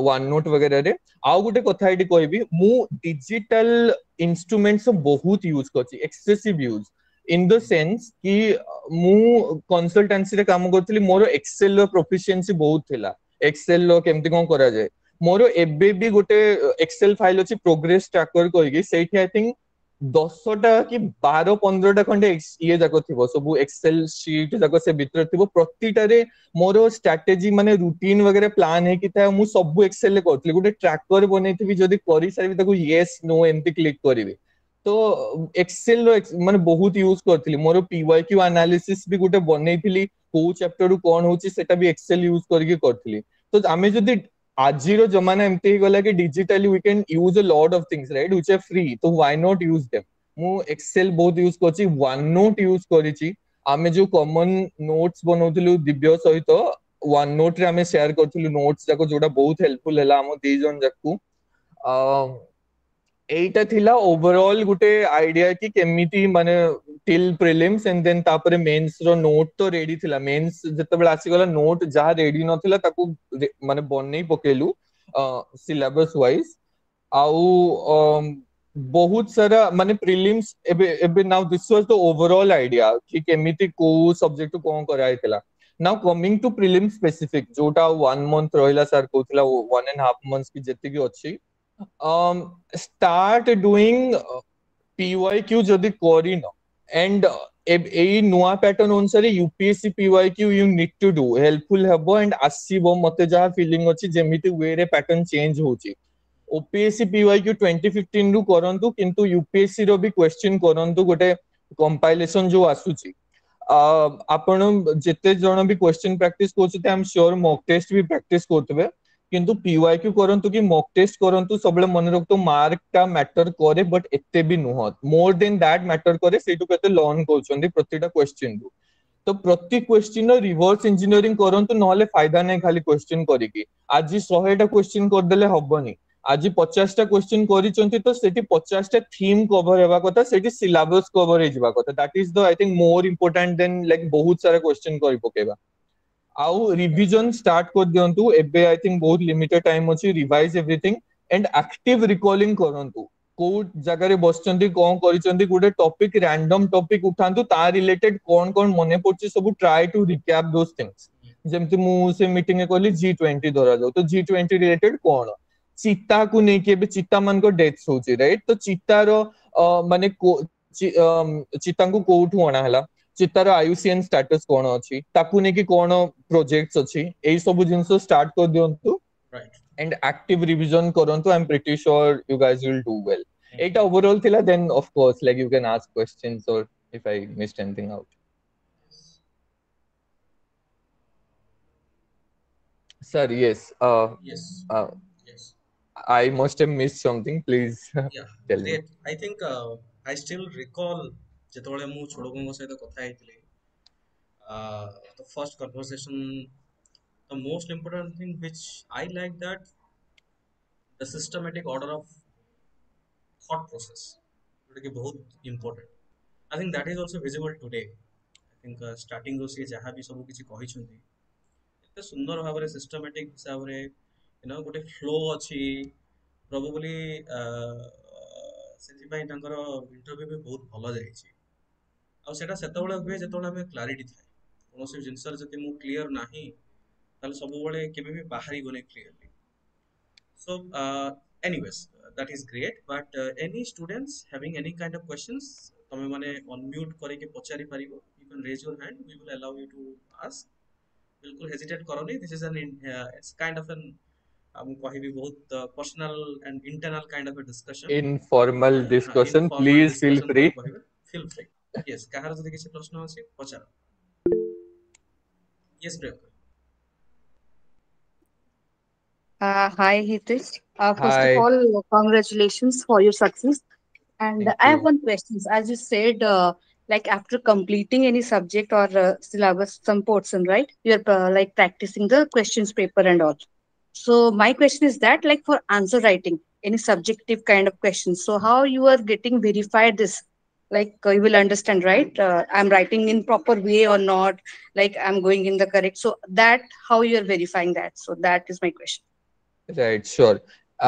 Speaker 2: ୱାନ୍ ନୋଟ୍ वगैरहରେ ଆଉ ଗୋଟେ କଥା ଏଠି କହିବି ମୁଁ ଡିଜିଟାଲ ଇନଷ୍ଟ୍ରୁମେଣ୍ଟସ ବହୁତ ୟୁଜ କରିଛି excessive use in the sense କି ମୁଁ କନସଲଟାନ୍ସିରେ କାମ କରୁଥିଲି ମୋର ଏକ୍ସେଲ ର ପ୍ରଫିସିଏନ୍ସି ବହୁତ ଥିଲା ଏକ୍ସେଲ ର କେମିତି କଣ କରାଯାଏ ମୋର ଏବେ ବି ଗୋଟେ ଏକ୍ସେଲ ଫାଇଲ ଅଛି ପ୍ରୋଗ୍ରେସ ଟ୍ରାକର କହିକି ସେଇଠି ଆଇ ଥିଙ୍କ 200 টা কি 12 15 টা কন্টেক্সট ইয়ে জাগো থিবো সব এক্সেল শীট জাগো সে ভিতর থিবো প্রতিটা রে মোরো স্ট্র্যাটেজি মানে রুটিন वगैरह প্ল্যান হে কি তা আমি সব এক্সেল এ করলি গুটে ট্র্যাক করে বনাই থিবি যদি করি সারি তা কো ইয়েস নো এম্পটি ক্লিক করিবি তো এক্সেল মানে বহুত ইউজ করলি মোরো পি ওয়াই কিউ অ্যানালিসিস বি গুটে বনাই থিলি কো চ্যাপ্টার কো কোন হচি সেটা বি এক্সেল ইউজ করিকে করথলি তো আমি যদি ଆଜିର ଜମାନା ଏମିତି ହେଇଗଲା କି digitally we can use a lot of things right which are free ତ ହ୍ୱାଇ ନଟ୍ ୟୁଜ୍ ଦେମ୍ ମୁଁ ଏକ୍ସେଲ ବହୁତ ୟୁଜ୍ କରିଛି ୱାନ୍ ନୋଟ୍ ୟୁଜ୍ କରିଛି ଆମେ ଯୋଉ କମନ୍ ନୋଟ୍ସ ବନଉଥିଲୁ ଦିବ୍ୟ ସହିତ ୱାନ୍ ନୋଟ୍ରେ ଆମେ ସେୟାର କରିଥିଲୁ ନୋଟ୍ସ ଯାକ ଯୋଉଟା ବହୁତ ହେଲ୍ପଫୁଲ ହେଲା ଆମ ଦି ଜଣ ଯାକୁ এইটা থিলা ওভরঅল গোটে আইডিয়া কি কেমিতি মানে টিল প্রিলিমস এন্ড দেন তারপরে মেন্স র নোট তো রেডি থিলা মেন্স যেতবেলে আসি গলা নোট যা রেডি নথিলা তাকু মানে বনেই পকেলু সিলেবস ওয়াইজ আউ বহুত সারা মানে প্রিলিমস এবে এবে now this was the overall idea কি কেমিতি কো সবজেক্ট কোন করা হইতিলা now coming to prelim specific जोटा 1 मंथ रहिला सर कोथिला 1 एंड हाफ मंथ्स की जति की अछि um, start doing PYQ যদি করি না and এই নয়া প্যাটার্ন অনুসারে UPSC PYQ you need to do helpful হব and আসিব মতে যাহা ফিলিং ଅଛି যেମିତି ওয়েরে প্যাটার্ন চেঞ্জ হଉଛି OPSC PYQ 2015 রু করন্তু কিন্তু UPSC ର ବି क्वेश्चन କରନ୍ତୁ ଗୋଟେ କମ୍ପାଇଲେସନ ଯୋଉ ଆସୁଛି ଆପଣ ଯେତେ ଜଣ ବି क्वेश्चन ପ୍ରାକ୍ଟିସ କରୁଛନ୍ତି I am sure mock test B practice କରୁଥିବେ কিন্তু পিওয়াইকিউ କରନ୍ତୁ କି ମକ୍ ଟେଷ୍ଟ କରନ୍ତୁ ସବୁବେଳେ ମନେ ରଖନ୍ତୁ ମାର୍କଟା ମ୍ୟାଟର କରେ ବଟ୍ ଏତେ ବି ନୁହଁ ମୋର ଦେନ୍ ଦ୍ୟାଟ୍ ମ୍ୟାଟର କରେ ସେଇଠୁ କେତେ ଲର୍ନ କରୁଛନ୍ତି ପ୍ରତିଟା କ୍ୱେଶ୍ଚିନ୍ରୁ ତ ପ୍ରତି କ୍ୱେଶ୍ଚିନ୍ର ରିଭର୍ସ ଇଞ୍ଜିନିୟରିଂ କରନ୍ତୁ ନହେଲେ ଫାଇଦା ନାହିଁ ଖାଲି କ୍ୱେଶ୍ଚିନ୍ କରିକି ଆଜି ଶହେଟା କ୍ୱେଶ୍ଚିନ୍ କରିଦେଲେ ହବନି ଆଜି ପଚାଶଟା କ୍ୱେଶ୍ଚିନ୍ କରିଛନ୍ତି ତ ସେଠି ପଚାଶଟା ଥିମ୍ କଭର ହେବା କଥା ସେଠି ସିଲାବସ୍ କଭର ହେଇଯିବା କଥା that is the I think ମୋର ଇମ୍ପୋର୍ଟାଣ୍ଟ ଦେନ୍ ଲାଇକ୍ ବହୁତ ସାରା କ୍ୱେଶ୍ଚିନ୍ କରି ପକେଇବା आउ रिविजन स्टार्ट कर दियंतु एबे आई थिंक बहुत लिमिटेड टाइम अछि revise everything and active recalling करंतु जगह रे बसचंदी कोन करिचंदी रैंडम टॉपिक उठांतु रिलेटेड कोन कोन मने पड़छि सब try to recap those things जेमति मु से मीटिंग ए धरा जाउ तो जी20 रिलेटेड कोन चीता तो को नहीं के भी डेथ होची राइट तो चीता रो माने को को कोठ होना ଯେ ତାର ଆୟୁସିଏନ୍ ଷ୍ଟାଟସ୍ କଣ ଅଛି ତାକୁ ନେଇକି କଣ ପ୍ରୋଜେକ୍ଟ ଅଛି ଏଇ ସବୁ ଜିନିଷ ଷ୍ଟାର୍ଟ କରିଦିଅନ୍ତୁ ଆଣ୍ଡ ଆକ୍ଟିଭ ରିଭିଜନ କରନ୍ତୁ I am pretty sure you guys will do well ଏଇଟା ଓଭରଅଲ୍ ଥିଲା then of course like you can ask questions or if I missed anything out sir yes uh
Speaker 1: yes
Speaker 2: uh,
Speaker 1: yes
Speaker 2: i must have missed something please
Speaker 1: yeah,
Speaker 2: tell me
Speaker 1: i think uh, i still recall ଯେତେବେଳେ ମୁଁ ଛୋଡ଼ବଙ୍କ ସହିତ କଥା ହେଇଥିଲି ତ first conversation the most important thing which I like that the systematic order of thought process ଯେଉଁଟାକି ବହୁତ important I think that is also visible today I think ଷ୍ଟାର୍ଟିଂରୁ ସିଏ ଯାହା ବି ସବୁ କିଛି କହିଛନ୍ତି ଏତେ ସୁନ୍ଦର ଭାବରେ ସିଷ୍ଟମେଟିକ୍ ହିସାବରେ ୟୁନୋ ଗୋଟେ ଫ୍ଲୋ ଅଛି ପ୍ରଭୁ ବୋଲି ସେଥିପାଇଁ ତାଙ୍କର ଇଣ୍ଟରଭ୍ୟୁ ବି ବହୁତ ଭଲ ଯାଇଛି ଆଉ ସେଇଟା ସେତେବେଳେ ହୁଏ ଯେତେବେଳେ ଆମେ କ୍ଲାରିଟି ଥାଏ କୌଣସି ଜିନିଷରେ ଯଦି ମୁଁ କ୍ଲିଅର୍ ନାହିଁ ତାହେଲେ ସବୁବେଳେ କେବେ ବି ବାହାରିବନି clearly so anyways that is great but any students having any kind of questions ତୁମେମାନେ ଅନ୍ମ୍ୟୁଟ୍ କରିକି ପଚାରିପାରିବ you can raise your hand we will allow you to ask ବିଲକୁଲ ହେଜିଟେଟ୍ କରନି this is an it's kind of ଆନ୍ ମୁଁ କହିବି ବହୁତ personal and internal
Speaker 2: kind of
Speaker 1: discussion
Speaker 2: informal discussion
Speaker 1: please
Speaker 2: feel
Speaker 1: free feel free yes କାହାର ଯଦି କିଛି ପ୍ରଶ୍ନ ଅଛି ପଚାର yes Priyanka
Speaker 3: Uh, hi, Hitesh. Uh, first
Speaker 2: hi.
Speaker 3: of all, congratulations for your success. And
Speaker 2: Thank
Speaker 3: I have one question. As you said, uh, like after completing any subject or uh, syllabus, some portion, right? You're uh, like practicing the questions paper and all. So my question is that, like for answer writing, any subjective kind of questions. So how you are getting verified this like uh, you will understand right uh, i'm writing in proper way or not like i'm going in the correct so that how you're verifying that so that is my question
Speaker 2: right sure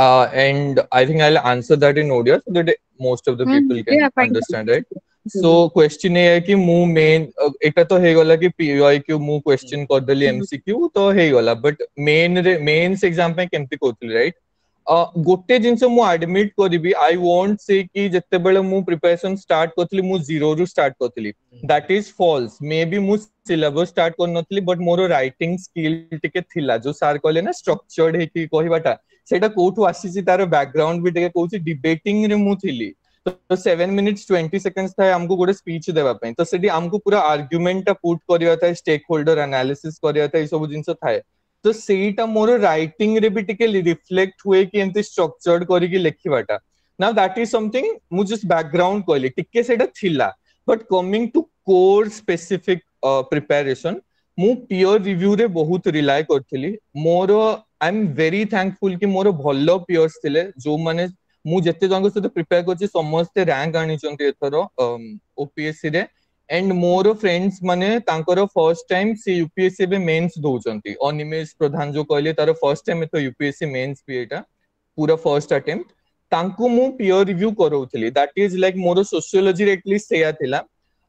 Speaker 2: uh, and i think i'll answer that in odia so that most of the
Speaker 3: hmm.
Speaker 2: people can
Speaker 3: yeah,
Speaker 2: understand right hmm. so question ये है कि मु main uh, एक तो हे गला कि
Speaker 3: PIQ
Speaker 2: मु question करदली MCQ तो हे गला बट मेन मेन्स एग्जाम पे केमती कोतली राइट गोटे जिनस मु आडमिट करी आई वोंट से कि जत्ते बेले मु प्रिपरेशन स्टार्ट करथली मु जीरो रु स्टार्ट करथली that is false maybe मु सिलेबस स्टार्ट करनथली बट मोर राइटिंग स्किल टिके थिला जो सार कहले ना स्ट्रक्चर्ड हेकि कहिबाटा सेटा कोठु आसीसी तार बैकग्राउंड भी टिके कहूची डिबेटिंग रे मु थिली तो सेवन मिनिट्स ट्वेंटी सेकेंड्स था हमको गोटे स्पीच देवा तो सेठी हमको पूरा आर्गुमेंट पुट करिया था स्टेक होल्डर एनालिसिस करिया था ये सब ତ ସେଇଟା ମୋର ରାଇଟିଂ ରେ ବି ଟିକେ ରିଫ୍ଲେକ୍ଟ ହୁଏ କି ଏମିତି ଷ୍ଟ୍ରକ୍ଚର୍ଡ କରିକି ଲେଖିବାଟା ନା ଦ୍ୟାଟ୍ ଇଜ ସମଥିଙ୍ଗ ମୁଁ ଜଷ୍ଟ ବ୍ୟାକଗ୍ରାଉଣ୍ଡ କହିଲି ଟିକେ ସେଇଟା ଥିଲା but coming to core specific preparation ମୁଁ ପିଅର ରିଭ୍ୟୁରେ ବହୁତ ରିଲାଏ କରିଥିଲି ମୋର ଆଇ ଏମ୍ ଭେରି ଥ୍ୟାଙ୍କଫୁଲ କି ମୋର ଭଲ ପିଅର୍ସ ଥିଲେ ଯୋଉମାନେ ମୁଁ ଯେତେ ଜଣଙ୍କ ସହିତ ପ୍ରିପେୟାର କରିଛି ସମସ୍ତେ ରାଙ୍କ ଆଣିଛନ୍ତି ଏଥର ଓପିଏସସି ରେ एंड मोर फ्रेंड्स माने तांकर फर्स्ट टाइम से यूपीएससी बे मेंस दोचंती अनिमेश प्रधान जो कहले तार फर्स्ट टाइम तो यूपीएससी मेंस भी एटा पूरा फर्स्ट अटेम्प्ट तांकु मु पीयर रिव्यू करौथली दैट इज लाइक मोर सोशियोलॉजी एटलीस्ट सेया थिला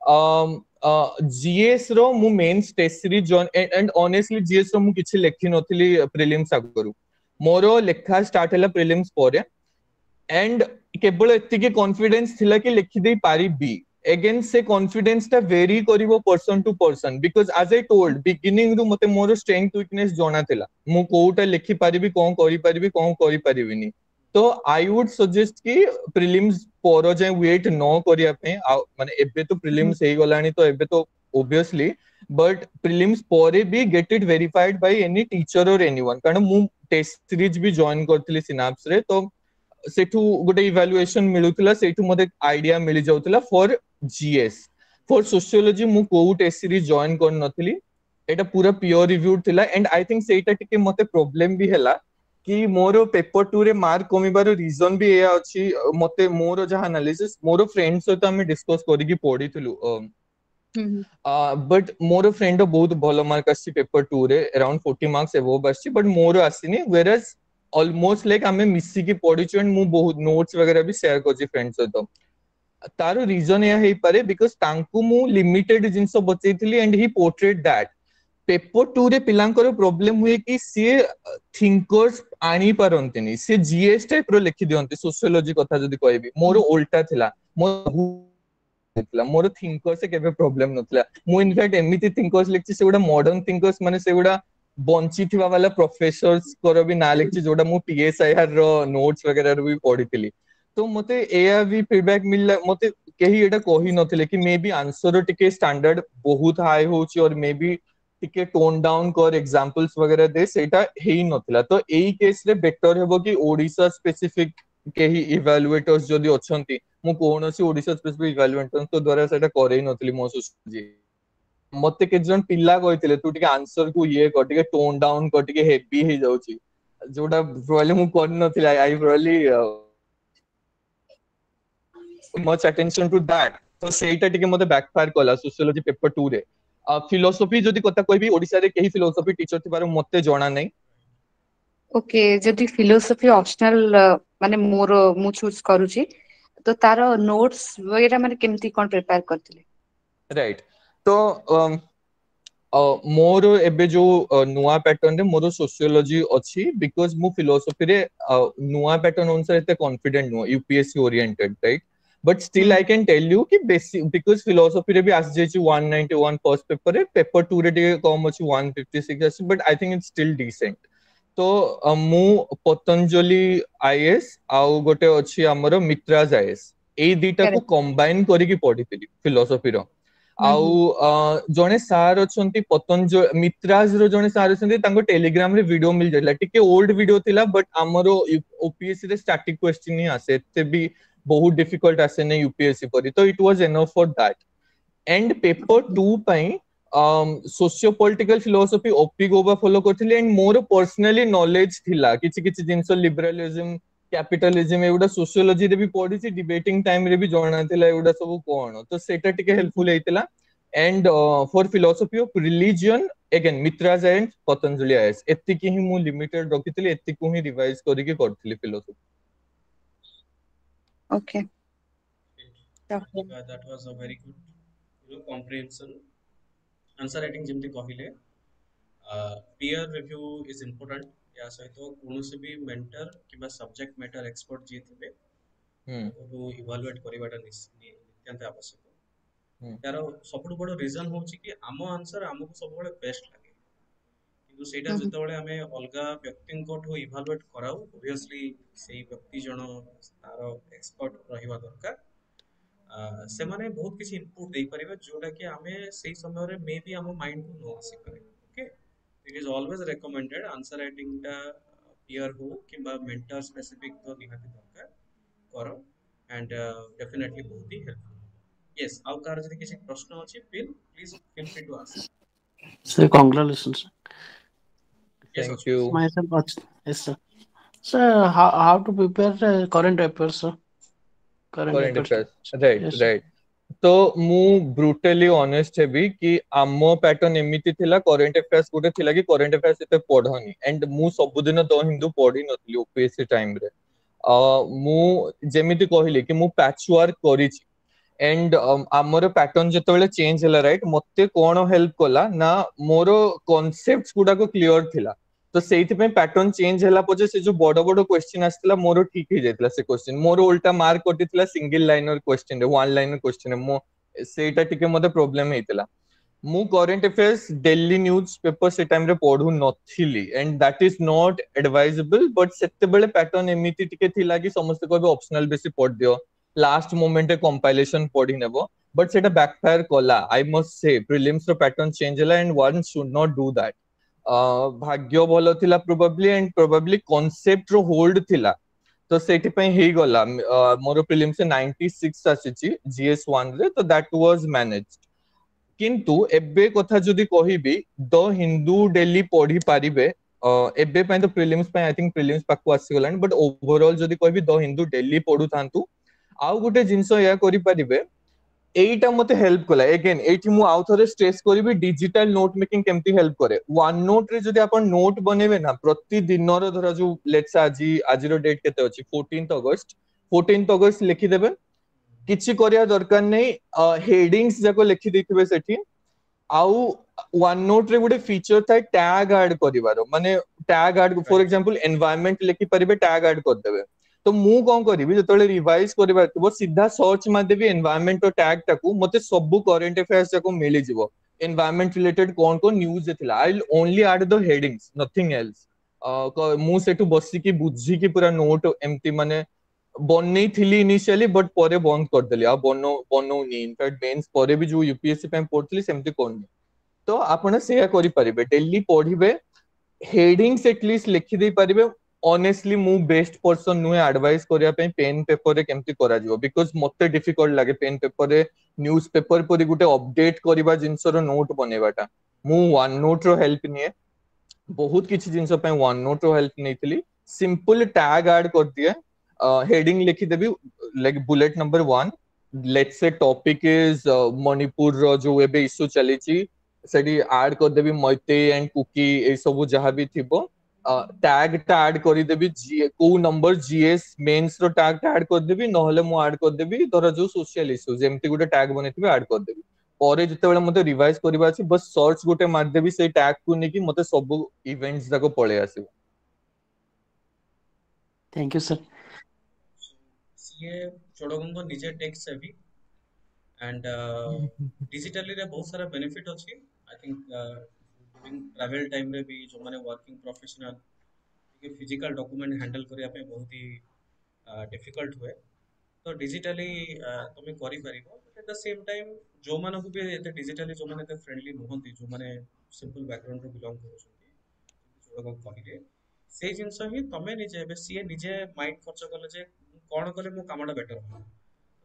Speaker 2: जीएस um, uh, रो मु mains test series join and honestly GS रो मु किछि लेखि नथिली प्रीलिम्स आगरु मोर लेखा स्टार्ट हला प्रीलिम्स परे एंड केवल एतिके कॉन्फिडेंस थिला कि लेखि दे बी एगेन से कन्फिडेन्सटा very करिव person to person because as a told beginning रु मते मोर स्ट्रेंथ विकनेस जणा थिला मु कोटा लिखि पारिबी को करि पारिबी को करि पारिबीनी तो आई वुड सजेस्ट कि प्रीलिम्स पर जाय वेट नो करिया पे माने एबे तो प्रीलिम्स हे गलाणी तो एबे तो ऑब्वियसली बट प्रीलिम्स पर भी get it verified by any teacher और एनीवन कारण मु टेस्ट सीरीज भी जॉइन करथली सिनाप्स रे तो सेठू गोटे इवैल्युएशन मिलूला सेठू मते आइडिया मिली जाउतला फॉर जीएस फॉर सोशियोलॉजी मु कोउट एसरी जॉइन कर नथली एटा पूरा प्योर रिव्यूड थिला एंड आई थिंक सेटा टिके मते प्रॉब्लम भी हैला कि मोर पेपर 2 रे मार्क कमीबार रीजन भी ए अछि मते मोर जहा एनालिसिस मोर फ्रेंड सहित हम डिस्कस करिकि पढीथिलु बट मोर फ्रेंड बहुत भलो मार्क आसी पेपर 2 रे अराउंड 40 मार्क्स अबव आसी बट मोर आसीनी वेयर एज ऑलमोस्ट लाइक हमें मिसी की पढीछु एंड मु बहुत नोट्स वगैरह भी शेयर करछि फ्रेंड्स सहित ତାର ରିଜନ ଏହା ହେଇପାରେ ବିକଜ ତାଙ୍କୁ ମୁଁ ଲିମିଟେଡ ଜିନିଷ ବଚେଇଥିଲି and he portrayed that paper two ରେ ପିଲାଙ୍କର ପ୍ରୋବ୍ଲେମ ହୁଏ କି ସିଏ ଥିଙ୍କର୍ସ ଆଣିପାରନ୍ତିନି ସିଏ ଜିଏସ୍ ଟାଇପର ଲେଖି ଦିଅନ୍ତି ସୋସିଓଲୋଜି କଥା ଯଦି କହିବି ମୋର ଓଲଟା ଥିଲା ଥିଲା ମୋର ଥିଙ୍କର୍ସ କେବେ ପ୍ରୋବ୍ଲେମ ନଥିଲା ମୁଁ ଇନଫ୍ୟାକ୍ଟ ଏମିତି ଥିଙ୍କର୍ସ ଲେଖିଛି ସେଗୁଡା ମଡର୍ନ ଥିଙ୍କର୍ସ ମାନେ ସେଗୁଡା ବଞ୍ଚିଥିବା ବାଲା ପ୍ରଫେସର୍ସଙ୍କର ବି ନାଁ ଲେଖିଛି ଯୋଉଟା ମୁଁ ପିଏସ୍ଆଇଆର ର ନୋଟ୍ସ वगैरह ରୁ ବି ପଢିଥିଲି ତ ମତେ ଏଇଆ ବି ଫିଡବ୍ୟାକ୍ ମିଳିଲା ମତେ କେହି ଏଇଟା କହିନଥିଲେ କି ମେ ବି ଆନ୍ସର ଟିକେ ଷ୍ଟାଣ୍ଡାର୍ଡ ବହୁତ ହାଇ ହଉଛି ଅର୍ ମେ ବି ଟିକେ ଟୋନ୍ ଡାଉନ୍ କର ଏକ୍ସାମ୍ପଲ୍ସ वगैरह ଦେ ସେଇଟା ହେଇନଥିଲା ତ ଏଇ କେସରେ ବେଟର ହେବ କି ଓଡ଼ିଶା ସ୍ପେସିଫିକ୍ କେହି ଇଭାଲୁଏଟର୍ସ ଯଦି ଅଛନ୍ତି ମୁଁ କୌଣସି ଓଡ଼ିଶା ସ୍ପେସିଫିକ୍ ଇଭାଲୁଏଟର୍ଙ୍କ ଦ୍ୱାରା ସେଇଟା କରେଇ ନଥିଲି ମୋ ସୃଷ୍ଟି ମତେ କେତେ ଜଣ ପିଲା କହିଥିଲେ ତୁ ଟିକେ ଆନ୍ସରକୁ ଇଏ କର ଟିକେ ଟୋନ୍ ଡାଉନ୍ କର ଟିକେ ହେଭି ହେଇଯାଉଛି ଯୋଉଟା ପ୍ରୋବାବ୍ଲି ମୁଁ କରିନଥିଲି I probably much attention to that ତ ସେଇଟା ଟିକେ ମୋତେ ବ୍ୟାକଫାୟାର କଲା ସୋସିଓଲୋଜି ପେପର ଟୁ ରେ ଫିଲୋସଫି ଯଦି କଥା କହିବି ଓଡ଼ିଶାରେ କେହି ଫିଲୋସଫି ଟିଚର ଥିବାର ମୋତେ ଜଣା ନାହିଁ
Speaker 3: ଓକେ ଯଦି ଫିଲୋସଫି ଅପସନାଲ ମାନେ ମୋର ମୁଁ ଚୁଜ୍ କରୁଛି ତ ତାର ନୋଟ୍ସ ବଗେରା ମାନେ କେମିତି କ'ଣ ପ୍ରିପେୟାର କରିଥିଲେ
Speaker 2: ରାଇଟ୍ ତ ମୋର ଏବେ ଯୋଉ ନୂଆ ପ୍ୟାଟର୍ନରେ ମୋର ସୋସିଓଲୋଜି ଅଛି ବିକଜ ମୁଁ ଫିଲୋସଫିରେ ନୂଆ ପ୍ୟାଟର୍ନ ଅନୁସାରେ ଏତେ କନଫିଡେଣ୍ଟ ନୁହଁ UPSC oriented right but still I can tell you कि बेसिक बिकज फिलोसफी रे भी आसी जाइछि 191 फर्स्ट पेपर रे पेपर 2 रे टिके कम अछि 156 अछि but I think it's still decent तो मु पतंजलि आईएस आउ गोटे अछि हमर मित्राज आईएस एई दीटा को कंबाइन करिकि पढितिली फिलोसफी रो ଆଉ ଜଣେ ସାର୍ ଅଛନ୍ତି ପତଞ୍ଜ ମିତ୍ରାଜର ଜଣେ ସାର୍ ଅଛନ୍ତି ତାଙ୍କ ଟେଲିଗ୍ରାମରେ ଭିଡିଓ ମିଳିଯାଇଥିଲା ଟିକେ ଓଲ୍ଡ ଭିଡିଓ ଥିଲା ବଟ୍ ଆମର ଓପିଏସସି ରେ ଷ୍ଟାଟିକ୍ କ୍ୱେଶ୍ଚିନ୍ ହିଁ ଆସେ ଏତେ ବି ବହୁତ ଡିଫିକଲ୍ଟ ଆସେନି ୟୁପିଏସସି ପରି ତ it was enough for that and paper two ପାଇଁ socio political philosophy O P Gauba follow କରିଥିଲି ଆଣ୍ଡ ମୋର ପର୍ସନାଲି ନଲେଜ ଥିଲା କିଛି କିଛି ଜିନିଷ ଲିବରାଲିଜମ କ୍ୟାପିଟାଲିଜମ ଏଗୁଡା ସୋସିଓଲୋଜିରେ ବି ପଢିଛି ଡିବେଟିଂ ଟାଇମରେ ବି ଜଣା ଥିଲା ଏଗୁଡା ସବୁ କଣ ତ ସେଇଟା ଟିକେ ହେଲ୍ପଫୁଲ ହେଇଥିଲା and for philosophy of religion again Mitra's and Patanjali IAS एतिकी ही मु लिमिटेड रखी एतिकू ही रिवाइज करके करथिली philosophy
Speaker 3: Okay.
Speaker 1: Okay. that was a very good you know, comprehension. Answer writing જેમથી કહીલે પીયર રિવ્યુ ઇઝ ઇમ્પોર્ટાન્ટ યા સହିତ કୌଣସି ବି ମେଣ୍ଟର କିମ୍ବା ସବଜେକ୍ଟ ମ୍ୟାଟର ଏକ୍ସପର୍ଟ ଯିଏ ଥିବେ ତାକୁ ଇଭାଲୁଏଟ୍ କରିବାଟା ନିତ୍ୟାନ୍ତ ଆବଶ୍ୟକ ତାର ସବୁଠୁ ବଡ଼ ରିଜନ୍ ହେଉଛି କି ଆମ ଆନ୍ସର ଆମକୁ ସବୁବେଳେ ବେଷ୍ଟ ଲାଗେ କିନ୍ତୁ ସେଇଟା ଯେତେବେଳେ ଆମେ ଅଲଗା ବ୍ୟକ୍ତିଙ୍କଠୁ ଇଭାଲୁଏଟ୍ କରାଉ ଓଭିୟସଲି ସେଇ ବ୍ୟକ୍ତି ଜଣ ତାର ଏକ୍ସପର୍ଟ ରହିବା ଦରକାର ସେମାନେ ବହୁତ କିଛି ଇନପୁଟ ଦେଇପାରିବେ ଯୋଉଟାକି ଆମେ ସେଇ ସମୟରେ ମେ ବି ଆମ ମାଇଣ୍ଡକୁ ନ ଆସିପାରେ okay it is always recommended answer ରାଇଟିଂଟା peer ହଉ କିମ୍ବା ମେଣ୍ଟର ସ୍ପେସିଫିକ୍ ତ ନିହାତି ଦରକାର କର ଆଣ୍ଡ ଡେଫିନେଟଲି ବହୁତ ହି ହେଲ୍ପଫୁଲ୍ ୟେସ୍ ଆଉ କାହାର ଯଦି କିଛି ପ୍ରଶ୍ନ ଅଛି feel please feel free to ask
Speaker 4: ସେ congratulation
Speaker 1: Yes,
Speaker 2: Thank you.
Speaker 4: Myself, yes, sir. Sir, how, how to prepare uh, current affairs, sir?
Speaker 2: Current, current affairs. Right, yes, right. তো ମୁଁ ବ୍ରୁଟାଲି ଅନେଷ୍ଟ ହେବି କି ଆମ ପ୍ୟାଟର୍ନ ଏମିତି ଥିଲା କରେଣ୍ଟ ଆଫେୟାର୍ସ ଗୋଟେ ଥିଲା କି କରେଣ୍ଟ ଆଫେୟାର୍ସ ଏତେ ପଢନି ଆଣ୍ଡ ମୁଁ ସବୁଦିନ ଦ ହିନ୍ଦୁ ପଢି ନଥିଲି ଓପିଏସସି ଟାଇମରେ ମୁଁ ଯେମିତି କହିଲି କି ମୁଁ ପ୍ୟାଚ ୱାର୍କ କରିଛି ଆଣ୍ଡ ଆମର ପ୍ୟାଟର୍ନ ଯେତେବେଳେ ଚେଞ୍ଜ ହେଲା ରାଇଟ ମତେ କଣ ହେଲ୍ପ କଲା ନା ମୋର କନସେପ୍ଟ ଗୁଡାକ କ୍ଲିଅର ଥିଲା ତ ସେଇଥିପାଇଁ ପ୍ୟାଟର୍ନ ଚେଞ୍ଜ ହେଲା ପଛେ ସେ ଯୋଉ ବଡ ବଡ କ୍ୱେଶ୍ଚିନ୍ ଆସିଥିଲା ମୋର ଠିକ ହେଇଯାଇଥିଲା ସେ କ୍ୱେଶ୍ଚିନ୍ ମୋର ଓଲଟା ମାର୍କ କଟିଥିଲା ସିଙ୍ଗଲ ଲାଇନର କ୍ୱେଶ୍ଚିନ୍ରେ ୱାନ୍ ଲାଇନର କ୍ୱେଶ୍ଚିନ୍ରେ ମୁଁ ସେଇଟା ଟିକେ ମୋତେ ପ୍ରୋବ୍ଲେମ ହେଇଥିଲା ମୁଁ current affairs daily newspaper ସେ ଟାଇମରେ ପଢୁନଥିଲି and that is not advisable but ସେତେବେଳେ ପ୍ୟାଟର୍ନ ଏମିତି ଟିକେ ଥିଲା କି ସମସ୍ତେ କହିବେ ଅପସନାଲ ବେଶୀ ପଢିଦିଅ ଲାଷ୍ଟ ମୋମେଣ୍ଟରେ କମ୍ପାଇଲେସନ ପଢି ନେବ ବଟ୍ ସେଇଟା ବ୍ୟାକଫାୟାର କଲା ଆଇ ମଷ୍ଟ ସେ ପ୍ରିଲିମ୍ସର ପ୍ୟାଟର୍ନ ଚେଞ୍ଜ ହେଲା and one should not do that भाग्य भल थिला प्रोबेबली एंड प्रोबेबली कॉन्सेप्ट रो होल्ड थिला तो सेठी पे हे गला मोर प्रीलिम से 96 आसीची GS1 रे तो दैट वाज मैनेज्ड କିନ୍ତୁ ଏବେ କଥା ଯଦି କହିବି ଦ ହିନ୍ଦୁ ଡେଲି ପଢି ପାରିବେ ଏବେ ପାଇଁ ତ ପ୍ରିଲିମ୍ସ ପାଇଁ ଆଇ ଥିଙ୍କ ପ୍ରିଲିମ୍ସ ପାଖକୁ ଆସିଗଲାଣି ବଟ୍ ଓଭରଅଲ୍ ଯଦି କହିବି ଦ ହିନ୍ଦୁ ଡେଲି ପଢୁଥାନ୍ତୁ ଆଉ ଗୋଟେ ଜିନିଷ ଏହା କରିପାରିବେ এইটা মতে হেল্প কলা এগেন এইটি মু আউ থরে স্ট্রেস করিবি ডিজিটাল নোট মেকিং কেমতি হেল্প করে ওয়ান নোট রে যদি আপন নোট বনেবে না প্রতি দিনর ধরা যো লেটস আজি আজির ডেট কেতে অছি 14th অগস্ট 14th অগস্ট লিখি দেবে কিছু করিয়া দরকার নাই হেডিংস যাক লিখি দেখিবে সেটি ଆଉ ୱାନ୍ ନୋଟ୍ ରେ ଗୋଟେ ଫିଚର ଥାଏ ଟ୍ୟାଗ ଆଡ୍ କରିବାର ମାନେ tag add for example environment ଲେଖିପାରିବେ tag add କରିଦେବେ तो मुझे रिभाइज कर सीधा सर्च मारिदेव एनवैरमेंट टैग टाक मतलब सब करेन्ट अफेयर जाक मिल जाएमेंट रिलेटेड कौन कौन news I only add the heading nothing else मुझे बस कि बुझी पूरा नोट एम मानते बन थी इनिशियली बट पर बंद करदेली बनाऊनि इनफैक्ट जो यूपीएससी कर तो आपड़ से डेली पढ़े हेडिंग्स एटलिस्ट लिखीदे ऑनेस्टली मु बेस्ट पर्सन नुहे एडवाइस करिया पे पेन पेपर रे केमति करा जीवो बिकॉज मते डिफिकल्ट लागे पेन पेपर रे पेपर परी गुटे अपडेट करिबा जिंसर नोट बनेबाटा मु वन नोट रो हेल्प निए बहुत किछि जिंस पे वन नोट रो हेल्प नैथिली सिंपल टैग ऐड कर दिए हेडिंग लिखि देबी like bullet number 1 let's say topic is Manipur रो जो एबे इशू चली छि सेडी ऐड कर देबी मैते एंड कुकी ए सब जहां भी थिबो ଟ୍ୟାଗ ଟା আড କରିଦେବି କୋଉ ନମ୍ବର GS ମେନ୍ସ ର ଟ୍ୟାଗ ଟା add କରିଦେବି ନହେଲେ ମୁଁ add କରିଦେବି ଧର ଯୋଉ social issues ଯେମିତି ଗୋଟେ tag ବନେଇଥିବି add କରିଦେବି ପରେ ଯେତେବେଳେ ମୋତେ ରିଭାଇଜ କରିବା ଅଛି ବସ୍ ସର୍ଚ୍ଚ ଗୋଟେ ମାରିଦେବି ସେଇ ଟ୍ୟାଗ କୁ ନେଇକି ମତେ ସବୁ ଇଭେଣ୍ଟସ ଯାକ ପଳେଇ ଆସିବ
Speaker 4: ଥ୍ୟାଙ୍କ ୟୁ ସାର୍
Speaker 1: ସିଏ चोड़गंगो ନିଜେ टेक से ଆଣ୍ଡ ଡିଜିଟାଲି डिजिटली रे बहुत सारा बेनिफिट अछि आई ट्रैवलिंग ट्रैवल टाइम रे भी जो माने वर्किंग प्रोफेशनल के फिजिकल डॉक्यूमेंट हैंडल करिया पे बहुत ही डिफिकल्ट हुए तो डिजिटली तुम कर but at the same time जो माने को भी डिजिटली जो मैंने फ्रेंडली नहुंती जो मैंने सिंपल बैकग्राउंड रो बिलोंग करो से जिंस ही तुम निजे बे सीए निजे माइंड खर्च कले कौन कले मो कम बेटर हो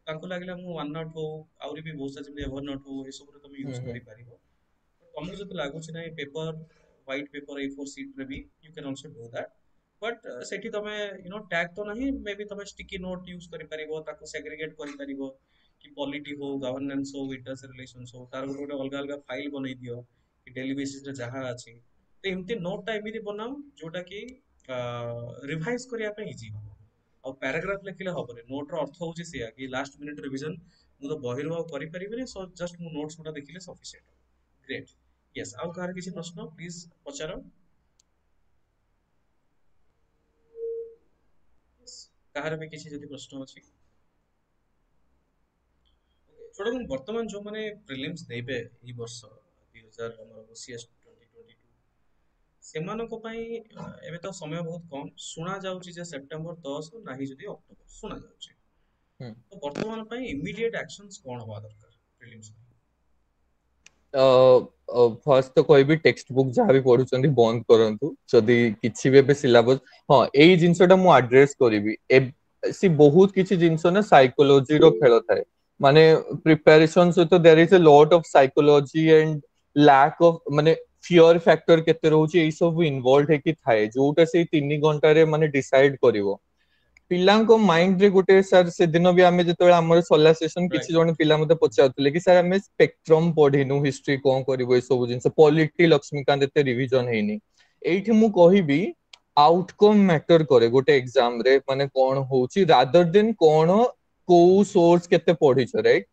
Speaker 1: ताकू लागिला मु वन नट हो आउरी बहुत सा जमीन एवर नट हो सब तुम यूज कर परबो almost jata laguchi ना e paper white paper a4 sheet रे भी you can also do that but सेठी तुम यू नो टैग तो नहीं मे बी तुम स्टिकी नोट यूज कर सेग्रिगेट कर कि पॉलिटी हो गवर्नेंस हो विटर्स रिलेशंस हो तार गोटे अलग अलग फाइल बनाई दियो कि डेली बेसिस रे जहां आछी तो इमते नोट टाइप एमिति बनाओ जोटा कि रिवाइज uh, करिया पे इजी हो और पैराग्राफ हो परे नोट रो अर्थ हो सेया कि लास्ट मिनट रिवीजन मु तो बहिरवा करि परिबे सो जस्ट मु नोट्स गुडा देखिले सफिशिएंट ग्रेट યસ ଆଉ କାହାର କିଛି ପ୍ରଶ୍ନ ପ୍ଲିଜ ପଚାର କାହାର ବି କିଛି ଯଦି ପ୍ରଶ୍ନ ଅଛି ଛୋଟ ବର୍ତ୍ତମାନ ଯେଉଁମାନେ ପ୍ରିଲିମ୍ସ ନେବେ ଏଇ ବର୍ଷ ଦୁଇ ହଜାର ଆମର ଓସିଏସ୍ ଟ୍ୱେଣ୍ଟି ଟ୍ୱେଣ୍ଟି ଟୁ ସେମାନଙ୍କ ପାଇଁ ଏବେ ତ ସମୟ ବହୁତ କମ୍ ଶୁଣାଯାଉଛି ଯେ ସେପ୍ଟେମ୍ବର ଦଶ ନାହିଁ ଯଦି ଅକ୍ଟୋବର ଶୁଣାଯାଉଛି ତ ବର୍ତ୍ତମାନ ପାଇଁ ଇମିଡିଏଟ୍ ଆକ୍ସନ୍ସ କ'ଣ ହେବା ଦରକାର ପ୍ରିଲିମ୍ସ ପାଇଁ
Speaker 2: ଫାର୍ଷ୍ଟ ତ କହିବି ଟେକ୍ସଟ ବୁକ୍ ଯାହା ବି ପଢୁଛନ୍ତି ବନ୍ଦ କରନ୍ତୁ ଯଦି କିଛି ବି ଏବେ ସିଲାବସ୍ ହଁ ଏଇ ଜିନିଷଟା ମୁଁ ଆଡ୍ରେସ୍ କରିବି ସେ ବହୁତ କିଛି ଜିନିଷ ନା ସାଇକୋଲୋଜିର ଖେଳ ଥାଏ ମାନେ ପ୍ରିପାରେସନ ସହିତ there is a lot of psychology and lack of ମାନେ ଫିୟର ଫ୍ୟାକ୍ଟର କେତେ ରହୁଛି ଏଇ ସବୁ ଇନଭଲ୍ଭ ହେଇକି ଥାଏ ଯୋଉଟା ସେଇ ତିନି ଘଣ୍ଟାରେ ମାନେ ଡିସାଇଡ କରିବ ପିଲାଙ୍କ ମାଇଣ୍ଡରେ ଗୋଟେ ସାର୍ ସେଦିନ ବି ଆମେ ଯେତେବେଳେ ଆମର ସଲା ସେସନ କିଛି ଜଣ ପିଲା ମତେ ପଚାରୁଥିଲେ କି ସାର୍ ଆମେ ସ୍ପେକ୍ଟ୍ରମ ପଢିନୁ ହିଷ୍ଟ୍ରି କଣ କରିବୁ ଏସବୁ ଜିନିଷ ପଲିଟି ଲକ୍ଷ୍ମୀକାନ୍ତ ଏତେ ରିଭିଜନ ହେଇନି ଏଇଠି ମୁଁ କହିବି ଆଉଟକମ୍ ମ୍ୟାଟର କରେ ଗୋଟେ ଏକ୍ସାମ ରେ ମାନେ କଣ ହଉଛି ରାଦର ଦେନ୍ କଣ କୋଉ ସୋର୍ସ କେତେ ପଢିଛ ରାଇଟ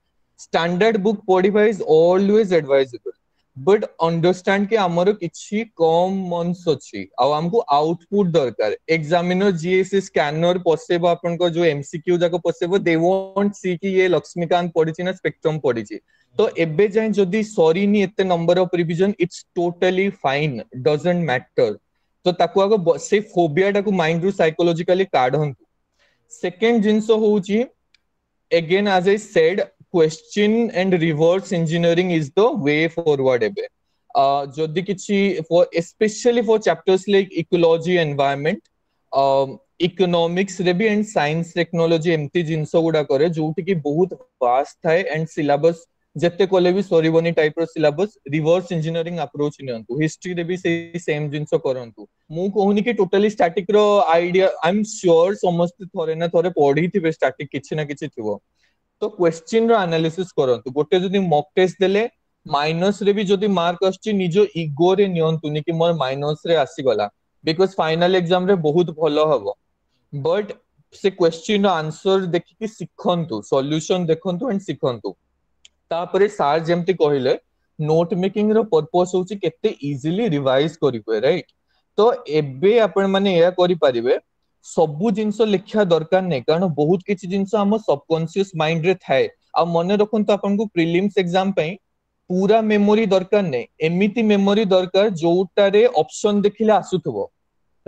Speaker 2: ଷ୍ଟାଣ୍ଡାର୍ଡ ବୁକ୍ ପଢିବା is always advisable but understand के आमर किछि कम मंथ्स अछि आ आउटपुट दरकार एग्जामिनर जी स्कैनर पसेबो अपन को जो एमसीक्यू जको पसेबो दे लक्ष्मीकांत पढ़ी ना स्पेक्ट्रम पढ़ी छी तो एबे जाय जदी सॉरी नी एते number of revision it's totally fine doesn't matter तो फोबिया टाकु माइंड रु साइकोलॉजिकली काढ हंतु सेकंड जिंसो होउ छी again as question and reverse engineering is the way forward एबे uh, jodi kichi for especially for chapters like ecology environment economics रे भी एंड साइंस टेक्नोलॉजी एमती जिंस गुडा करे जोटी की बहुत वास्ट थाए एंड सिलेबस जत्ते कोले भी सरीबनी टाइप रो सिलेबस रिवर्स इंजीनियरिंग अप्रोच नियंतु हिस्ट्री रे भी सेही सेम जिंस करंतु मु कहूनी कि टोटली स्टैटिक रो आईडिया आई एम श्योर समस्त थोरे ना थोरे पढ़ी थिबे स्टैटिक किछ ना किछ थिबो ତ କ୍ୱେଶ୍ଚିନ୍ ର ଆନାଲିସିସ୍ କରନ୍ତୁ ଗୋଟେ ଯଦି ମକ୍ ଟେଷ୍ଟ ଦେଲେ ମାଇନସ୍ ରେ ବି ଯଦି ମାର୍କ ଆସୁଛି ନିଜ ଇଗୋରେ ନିଅନ୍ତୁନି କି ମୋର ମାଇନସ୍ ରେ ଆସିଗଲା ବିକଜ ଫାଇନାଲ ଏକ୍ସାମ ରେ ବହୁତ ଭଲ ହବ ବଟ୍ ସେ କ୍ୱେଶ୍ଚିନ୍ ର ଆନ୍ସର ଦେଖିକି ଶିଖନ୍ତୁ ସଲ୍ୟୁସନ ଦେଖନ୍ତୁ ଆଣ୍ଡ ଶିଖନ୍ତୁ ତାପରେ ସାର୍ ଯେମିତି କହିଲେ ନୋଟ ମେକିଂ ର ପର୍ପୋଜ ହଉଛି କେତେ ଇଜିଲି ରିଭାଇଜ କରିହୁଏ ରାଇଟ ତ ଏବେ ଆପଣମାନେ ଏହା କରିପାରିବେ सब जिन लिखा दरकार नहीं कारण बहुत किसी जिन सबकनसीय माइंड मन रखत प्रिलिम्स पूरा मेमोरी दरकार नहीं मेमोरी दरकार जोटे अपसन देखने आसु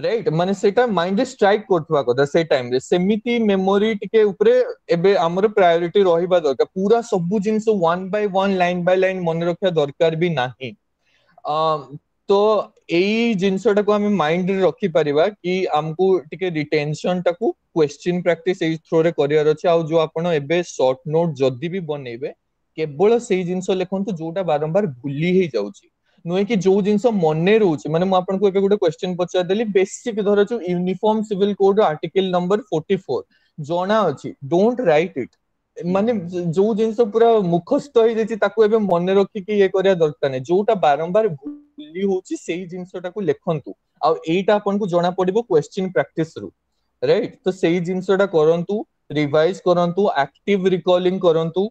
Speaker 2: रईट मान से माइंड स्ट्राइक कर टाइम से मेमोरी टिके प्रायोरीटी रही दरकार पूरा सब जिन वाइन बै लाइन मन रखा दरकार भी ना তো এই জিনিসটাକୁ ଆମେ ମାଇଣ୍ଡରେ ରଖିପାରିବା କି ଆମକୁ ଟିକେ ରିଟେନସନଟାକୁ କ୍ୱେଶ୍ଚିନ୍ ପ୍ରାକ୍ଟିସ୍ ଏଇ ଥ୍ରୋରେ କରିବାର ଅଛି ଆଉ ଯୋଉ ଆପଣ ଏବେ ସର୍ଟ ନୋଟ୍ ଯଦି ବି ବନେଇବେ କେବଳ ସେଇ ଜିନିଷ ଲେଖନ୍ତୁ ଯୋଉଟା ବାରମ୍ବାର ଭୁଲି ହେଇଯାଉଛି ନୁହେଁ କି ଯୋଉ ଜିନିଷ ମନେ ରହୁଛି ମାନେ ମୁଁ ଆପଣଙ୍କୁ ଏବେ ଗୋଟେ କ୍ୱେଶ୍ଚିନ୍ ପଚାରିଦେଲି ବେସିକ୍ ଧର ଯୋଉ ୟୁନିଫର୍ମ ସିଭିଲ କୋଡ୍ର ଆର୍ଟିକଲ ନମ୍ବର ଫୋର୍ଟି ଫୋର୍ ଜଣା ଅଛି ଡୋଣ୍ଟ ରାଇଟ୍ ଇଟ୍ ମାନେ ଯୋଉ ଜିନିଷ ପୁରା ମୁଖସ୍ଥ ହେଇଯାଇଛି ତାକୁ ଏବେ ମନେ ରଖିକି ଇଏ କରିବା ଦରକାର ନାହିଁ ଯୋଉଟା ବାରମ୍ବାର ଭୁଲି ହଉଛି ସେଇ ଜିନିଷଟାକୁ ଲେଖନ୍ତୁ ଆଉ ଏଇଟା ଆପଣଙ୍କୁ ଜଣା ପଡିବ କ୍ୱେଶ୍ଚିନ୍ ପ୍ରାକ୍ଟିସ ରୁ ରାଇଟ ତ ସେଇ ଜିନିଷଟା କରନ୍ତୁ ରିଭାଇଜ କରନ୍ତୁ ଆକ୍ଟିଭ ରିକଲିଂ କରନ୍ତୁ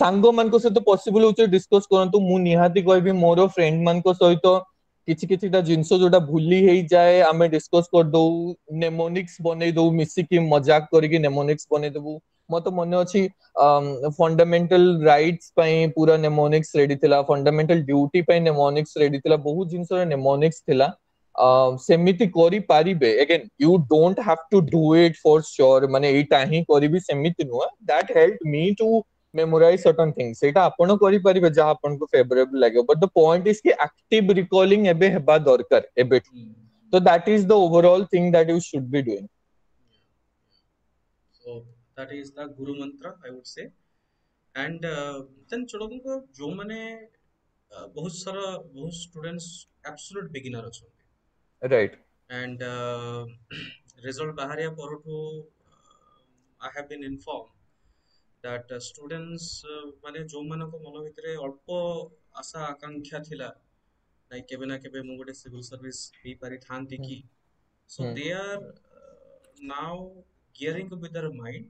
Speaker 2: ସାଙ୍ଗମାନଙ୍କ ସହିତ ପସିବୁଲ ହଉଛି ଡିସ୍କସ କରନ୍ତୁ ମୁଁ ନିହାତି କହିବି ମୋର ଫ୍ରେଣ୍ଡ ମାନଙ୍କ ସହିତ କିଛି କିଛିଟା ଜିନିଷ ଯୋଉଟା ଭୁଲି ହେଇଯାଏ ଆମେ ଡିସ୍କସ କରିଦଉ ନେମୋନିକ୍ସ ବନେଇ ଦଉ ମିଶିକି ମଜାକ କରିକି ନେମୋନିକ୍ସ ବନେଇ ଦବୁ ମୋର ତ ମନେ ଅଛି ଫଣ୍ଡାମେଣ୍ଟାଲ ରାଇଟ୍ସ ପାଇଁ ପୁରା ନେମୋନିକ୍ସ ରେଡି ଥିଲା ଫଣ୍ଡାମେଣ୍ଟାଲ ଡ୍ୟୁଟି ପାଇଁ ନେମୋନିକ୍ସ ରେଡି ଥିଲା ବହୁତ ଜିନିଷର ନେମୋନିକ୍ସ ଥିଲା ସେମିତି କରିପାରିବେ again you don't have to do it for sure ମାନେ ଏଇଟା ହିଁ କରିବି ସେମିତି ନୁହଁ that help me to memorize certain things ସେଇଟା ଆପଣ କରିପାରିବେ ଯାହା ଆପଣଙ୍କୁ favorable ଲାଗିବ but the point is କି active recalling ଏବେ ହେବା ଦରକାର ଏବେଠୁ so that is the overall thing that you should be doing
Speaker 1: so that is the guru mantra i would say and uh, then children ko jo mane bahut sara bahut students absolute beginner
Speaker 2: achhanti right
Speaker 1: and uh, result bahariya parotu i have been informed that uh, students uh, mane jo mananko mono bhitare alpo asha akanksha thila ନାଇଁ କେବେ ନା କେବେ ମୁଁ ଗୋଟେ civil service ହେଇପାରିଥାନ୍ତି କି so they are now gearing with their mind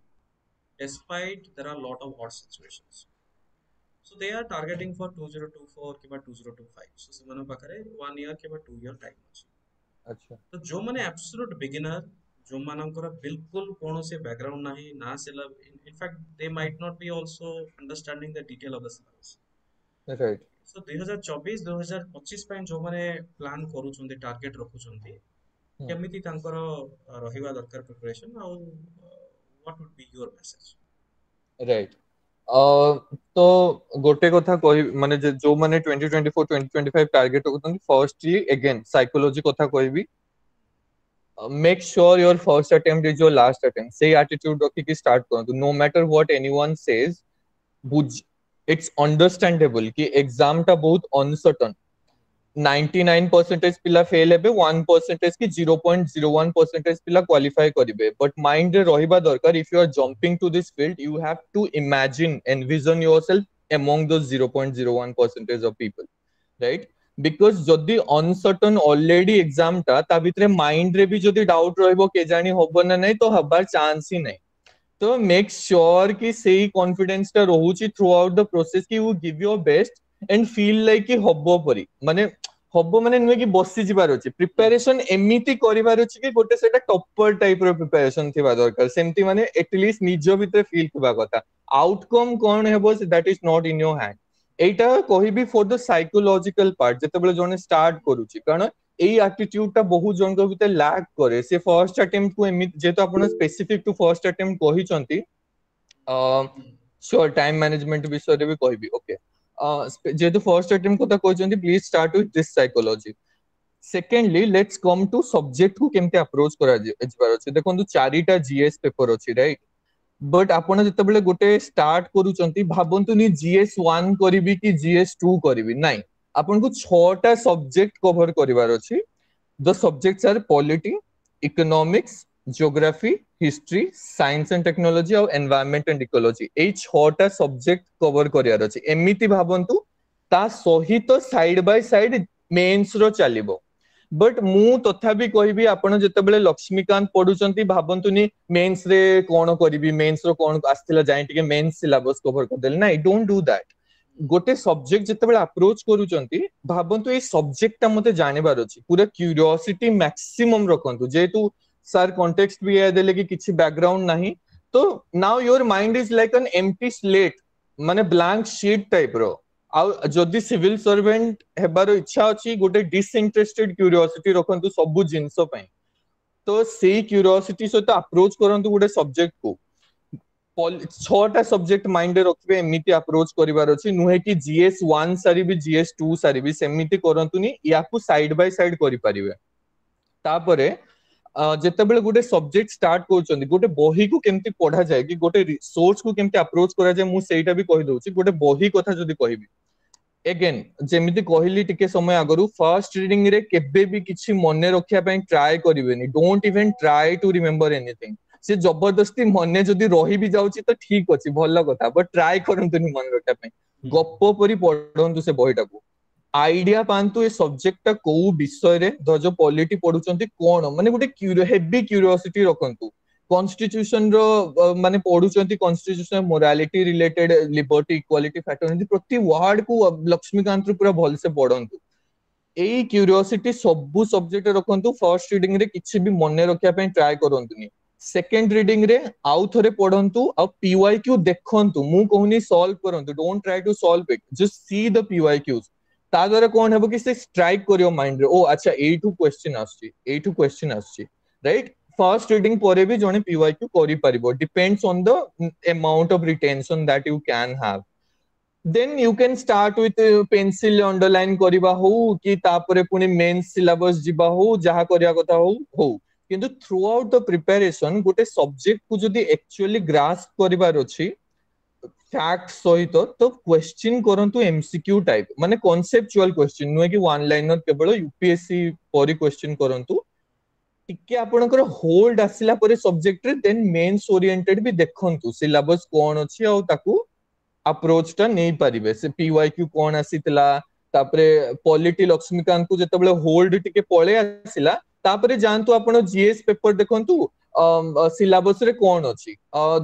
Speaker 1: despite there are a lot of hot situations. So they are targeting for 2024 के बाद 2025. So समझो पकड़े one year के बाद two year time अच्छा.
Speaker 2: तो
Speaker 1: जो मने absolute beginner जो मानकर बिल्कुल कोनो से background ना ही ना celeb in fact they might not be also understanding
Speaker 2: the
Speaker 1: detail of the syllabus right so 2024 2025 पे जो मने plan माने
Speaker 2: प्लान
Speaker 1: करूछन्ते टारगेट रखुछन्ते हम्म। केमिति तांकर रहिवा दरकार प्रिपरेशन आ what would
Speaker 2: be your message right uh, तो गोटे कथा माने जो माने 2024 2025 टारगेट होतन फर्स्टली अगेन साइकोलॉजी कथा कहबी make sure your first attempt is your last attempt से एटीट्यूड रखी कि स्टार्ट करंतु no matter what anyone says बुझ इट्स अंडरस्टैंडेबल कि एग्जाम टा बहुत अनसर्टन 99 परसेंटेज पिला फेल हेबे 1 परसेंटेज कि 0.01 परसेंटेज पिला क्वालिफाई करिवे बट माइंड रे रहिबा दरकार if you are jumping to this field you have to imagine envision yourself among those 0.01 percentage of people right because যদি অনসর্টন অলরেডি এক্সামটা তা ভিতরে মাইন্ড রে বি যদি ডাউট রহিব কে জানি হব না নাই তো হবার চান্স হি নাই তো মেক শিওর কি সেই কনফিডেন্সটা রহুচি থ্রু আউট দ্য প্রসেস কি you give your best and feel like କି ହବ ପରି ମାନେ ହବ ମାନେ ନୁହେଁ କି ବସି ଯିବାର ଅଛି ପ୍ରିପାରେସନ ଏମିତି କରିବାର ଅଛି କି ଗୋଟେ ସେଟା ଟପର ଟାଇପ ର ପ୍ରିପାରେସନ ଥିବା ଦରକାର ସେମିତି ମାନେ ଏଟଲିଷ୍ଟ ନିଜ ଭିତରେ ଫିଲ୍ ଥିବା କଥା ଆଉଟକମ୍ କଣ ହେବ that is not in your hand ଏଇଟା କହିବି ଫର ଦ ସାଇକୋଲୋଜିକାଲ ପାର୍ଟ ଯେତେବେଳେ ଜଣେ ଷ୍ଟାର୍ଟ କରୁଛି କାରଣ ଏଇ ଆଟିଟ୍ୟୁଡଟା ବହୁତ ଜଣଙ୍କ ଭିତରେ ଲାକ୍ କରେ ସେ ଫର୍ଷ୍ଟ ଆଟେମ୍ପ୍ଟକୁ ଏମିତି ଯେହେତୁ ଆପଣ ସ୍ପେସିଫିକ ଟୁ ଫର୍ଷ୍ଟ ଆଟେମ୍ପ୍ଟ କହିଛନ୍ତି ସିଓର ଟାଇମ ମ୍ୟାନେଜମେଣ୍ଟ ବିଷୟରେ ବି କହିବି ଓକେ যেহেতু ফার্স্ট আইটেম কথা কইছন্তি please start with this psychology secondly let's come to subject কু কেমতে আপ্রোচ করা যাবার আছে দেখন্তু চারিটা জিএস পেপার আছে রাইট বট আপন যেতবেলে গোটে স্টার্ট করুচন্তি ভাবন্তুনি জিএস 1 করিবি কি জিএস 2 করিবি নাই আপনকু 6টা সবজেক্ট কভার করিবার আছে the subjects are polity economics geography history science and technology ଆଉ ଏନଭାୟରମେଣ୍ଟ ଆଣ୍ଡ ଇକୋଲୋଜି ଏଇ ଛଅଟା ସବଜେକ୍ଟ କଭର କରିବାର ଅଛି ଏମିତି ଭାବନ୍ତୁ ତା ସହିତ ସାଇଡ୍ ବାଇ ସାଇଡ୍ ମେନ୍ସ ର ଚାଲିବ ବଟ୍ ମୁଁ ତଥାପି କହିବି ଆପଣ ଯେତେବେଳେ ଲକ୍ଷ୍ମୀକାନ୍ତ ପଢୁଛନ୍ତି ଭାବନ୍ତୁନି ମେନ୍ସ ରେ କଣ କରିବି ମେନ୍ସ ର କଣ ଆସିଥିଲା ଯାଇ ଟିକେ ମେନ୍ସ ସିଲାବସ୍ କଭର କରିଦେଲି ନାଇଁ ଡୋଣ୍ଟ ଡୁ ଦ୍ୟାଟ୍ ଗୋଟେ ସବଜେକ୍ଟ ଯେତେବେଳେ ଆପ୍ରୋଚ କରୁଛନ୍ତି ଭାବନ୍ତୁ ଏଇ ସବଜେକ୍ଟଟା ମତେ ଜାଣିବାର ଅଛି ପୁରା କ୍ୟୁରିଓସିଟି ମ୍ୟାକ୍ସିମମ୍ ରଖନ୍ତୁ ଯେହେତୁ सर कॉन्टेक्स्ट भी है देले कि बैकग्राउंड नहीं तो now your mind is like an empty slate माने ब्लैंक शीट टाइप रो सिविल सर्वेंट इच्छा गुटे डिसइंटरेस्टेड क्यूरियोसिटी रखंतु सब जिंस तो सेई क्यूरियोसिटी सहित अप्रोच करंतु गुटे सब्जेक्ट को छोटा सब्जेक्ट माइंड रखे एमिति अप्रोच करिवार अछि नुहे कि जीएस 1 सारी भी जीएस 2 सारी भी सेमिति करंतुनी याकु साइड बाय साइड करि परिबे तापरे ଯେତେବେଳେ ଗୋଟେ ସବଜେକ୍ଟ ଷ୍ଟାର୍ଟ କରୁଛନ୍ତି ଗୋଟେ ବହିକୁ କେମିତି ପଢାଯାଏ କି ଗୋଟେ ସୋର୍ସକୁ କେମିତି ଆପ୍ରୋଚ୍ କରାଯାଏ ମୁଁ ସେଇଟା ବି କହିଦଉଛି ଗୋଟେ ବହି କଥା ଯଦି କହିବି ଏଗେନ୍ ଯେମିତି କହିଲି ଟିକେ ସମୟ ଆଗରୁ ଫାର୍ଷ୍ଟ ରିଡିଂ ରେ କେବେ ବି କିଛି ମନେ ରଖିବା ପାଇଁ ଟ୍ରାଏ କରିବେନି don't even try to remember anything ସେ ଜବରଦସ୍ତି ମନେ ଯଦି ରହି ବି ଯାଉଛି ତ ଠିକ ଅଛି ଭଲ କଥା ବଟ୍ ଟ୍ରାଏ କରନ୍ତୁନି ମନେ ରଖିବା ପାଇଁ ଗପ ପରି ପଢନ୍ତୁ ସେ ବହିଟାକୁ ଆଇଡିଆ ପାଆନ୍ତୁ ଏ ସବଜେକ୍ଟଟା କୋଉ ବିଷୟରେ ଧର ଯୋଉ ପଲିଟି ପଢୁଛନ୍ତି କଣ ମାନେ ଗୋଟେ ହେଭି କ୍ୟୁରିଓସିଟି ରଖନ୍ତୁ କନଷ୍ଟିଚ୍ୟୁସନ ର ମାନେ ପଢୁଛନ୍ତି constitution morality related liberty equality factor ଏମିତି ପ୍ରତି ୱାର୍ଡକୁ ଲକ୍ଷ୍ମୀକାନ୍ତରୁ ପୁରା ଭଲସେ ପଢନ୍ତୁ ଏଇ କ୍ୟୁରିଓସିଟି ସବୁ ସବଜେକ୍ଟ ରଖନ୍ତୁ ଫାର୍ଷ୍ଟ ରିଡିଂ ରେ କିଛି ବି ମନେ ରଖିବା ପାଇଁ ଟ୍ରାଏ କରନ୍ତୁନି ସେକେଣ୍ଡ ରିଡିଂ ରେ ଆଉ ଥରେ ପଢନ୍ତୁ ଆଉ ପିୱାଇ କ୍ୟୁ ଦେଖନ୍ତୁ ମୁଁ କହୁନି ସଲ୍ଭ କରନ୍ତୁ don't try to solve it just see the P Y Q ତାଦ୍ୱାରା କଣ ହେବ କି ସେ ଷ୍ଟ୍ରାଇକ୍ କରିବ ମାଇଣ୍ଡରେ ଓ ଆଚ୍ଛା ଏଇଠୁ କ୍ୱେଶ୍ଚିନ୍ ଆସୁଛି ଏଇଠୁ କ୍ୱେଶ୍ଚିନ୍ ଆସୁଛି ରାଇଟ୍ ଫାର୍ଷ୍ଟ ରିଡିଂ ପରେ ବି ଜଣେ ପିୱାଇ କ୍ୟୁ କରିପାରିବ depends on the amount of retention that you can have then you can start with pencil underline କରିବା ହଉ କି ତାପରେ ପୁଣି ମେନ୍ ସିଲାବସ୍ ଯିବା ହଉ ଯାହା କରିବା କଥା ହଉ ହଉ କିନ୍ତୁ ଥ୍ରୁ ଆଉଟ୍ ଦ ପ୍ରିପାରେସନ୍ ଗୋଟେ ସବଜେକ୍ଟକୁ ଯଦି ଆକ୍ଚୁଆଲି ଗ୍ରାସ୍ପ କରିବାର ଅଛି থাক সহিত তো কোশ্চেন করন্তু এমসিকিউ টাইপ মানে কনসেপচুয়াল কোশ্চেন নহকি ওয়ান লাইনার কেবল ইউপিএসসি পোরি কোশ্চেন করন্তু ঠিককে আপনকৰ হোল্ড আসিলা পৰে সাবজেক্ট দেন মেইনস অরিয়েন্টেড বি দেখন্তু সিলেবাস কোন আছে আৰু তাকু অপ্রোচট নেই পৰিবে সে পি ওয়াই কিউ কোন আছে তলা তাপরে পলিটি লক্ষ্মীকান্তক যেতিয়া বলে হোল্ড ঠিকে পঢ়ে আসিলা তাপরে জানন্তু आपण জিএস পেপার দেখন্তু सिलेबस रे कौन अछि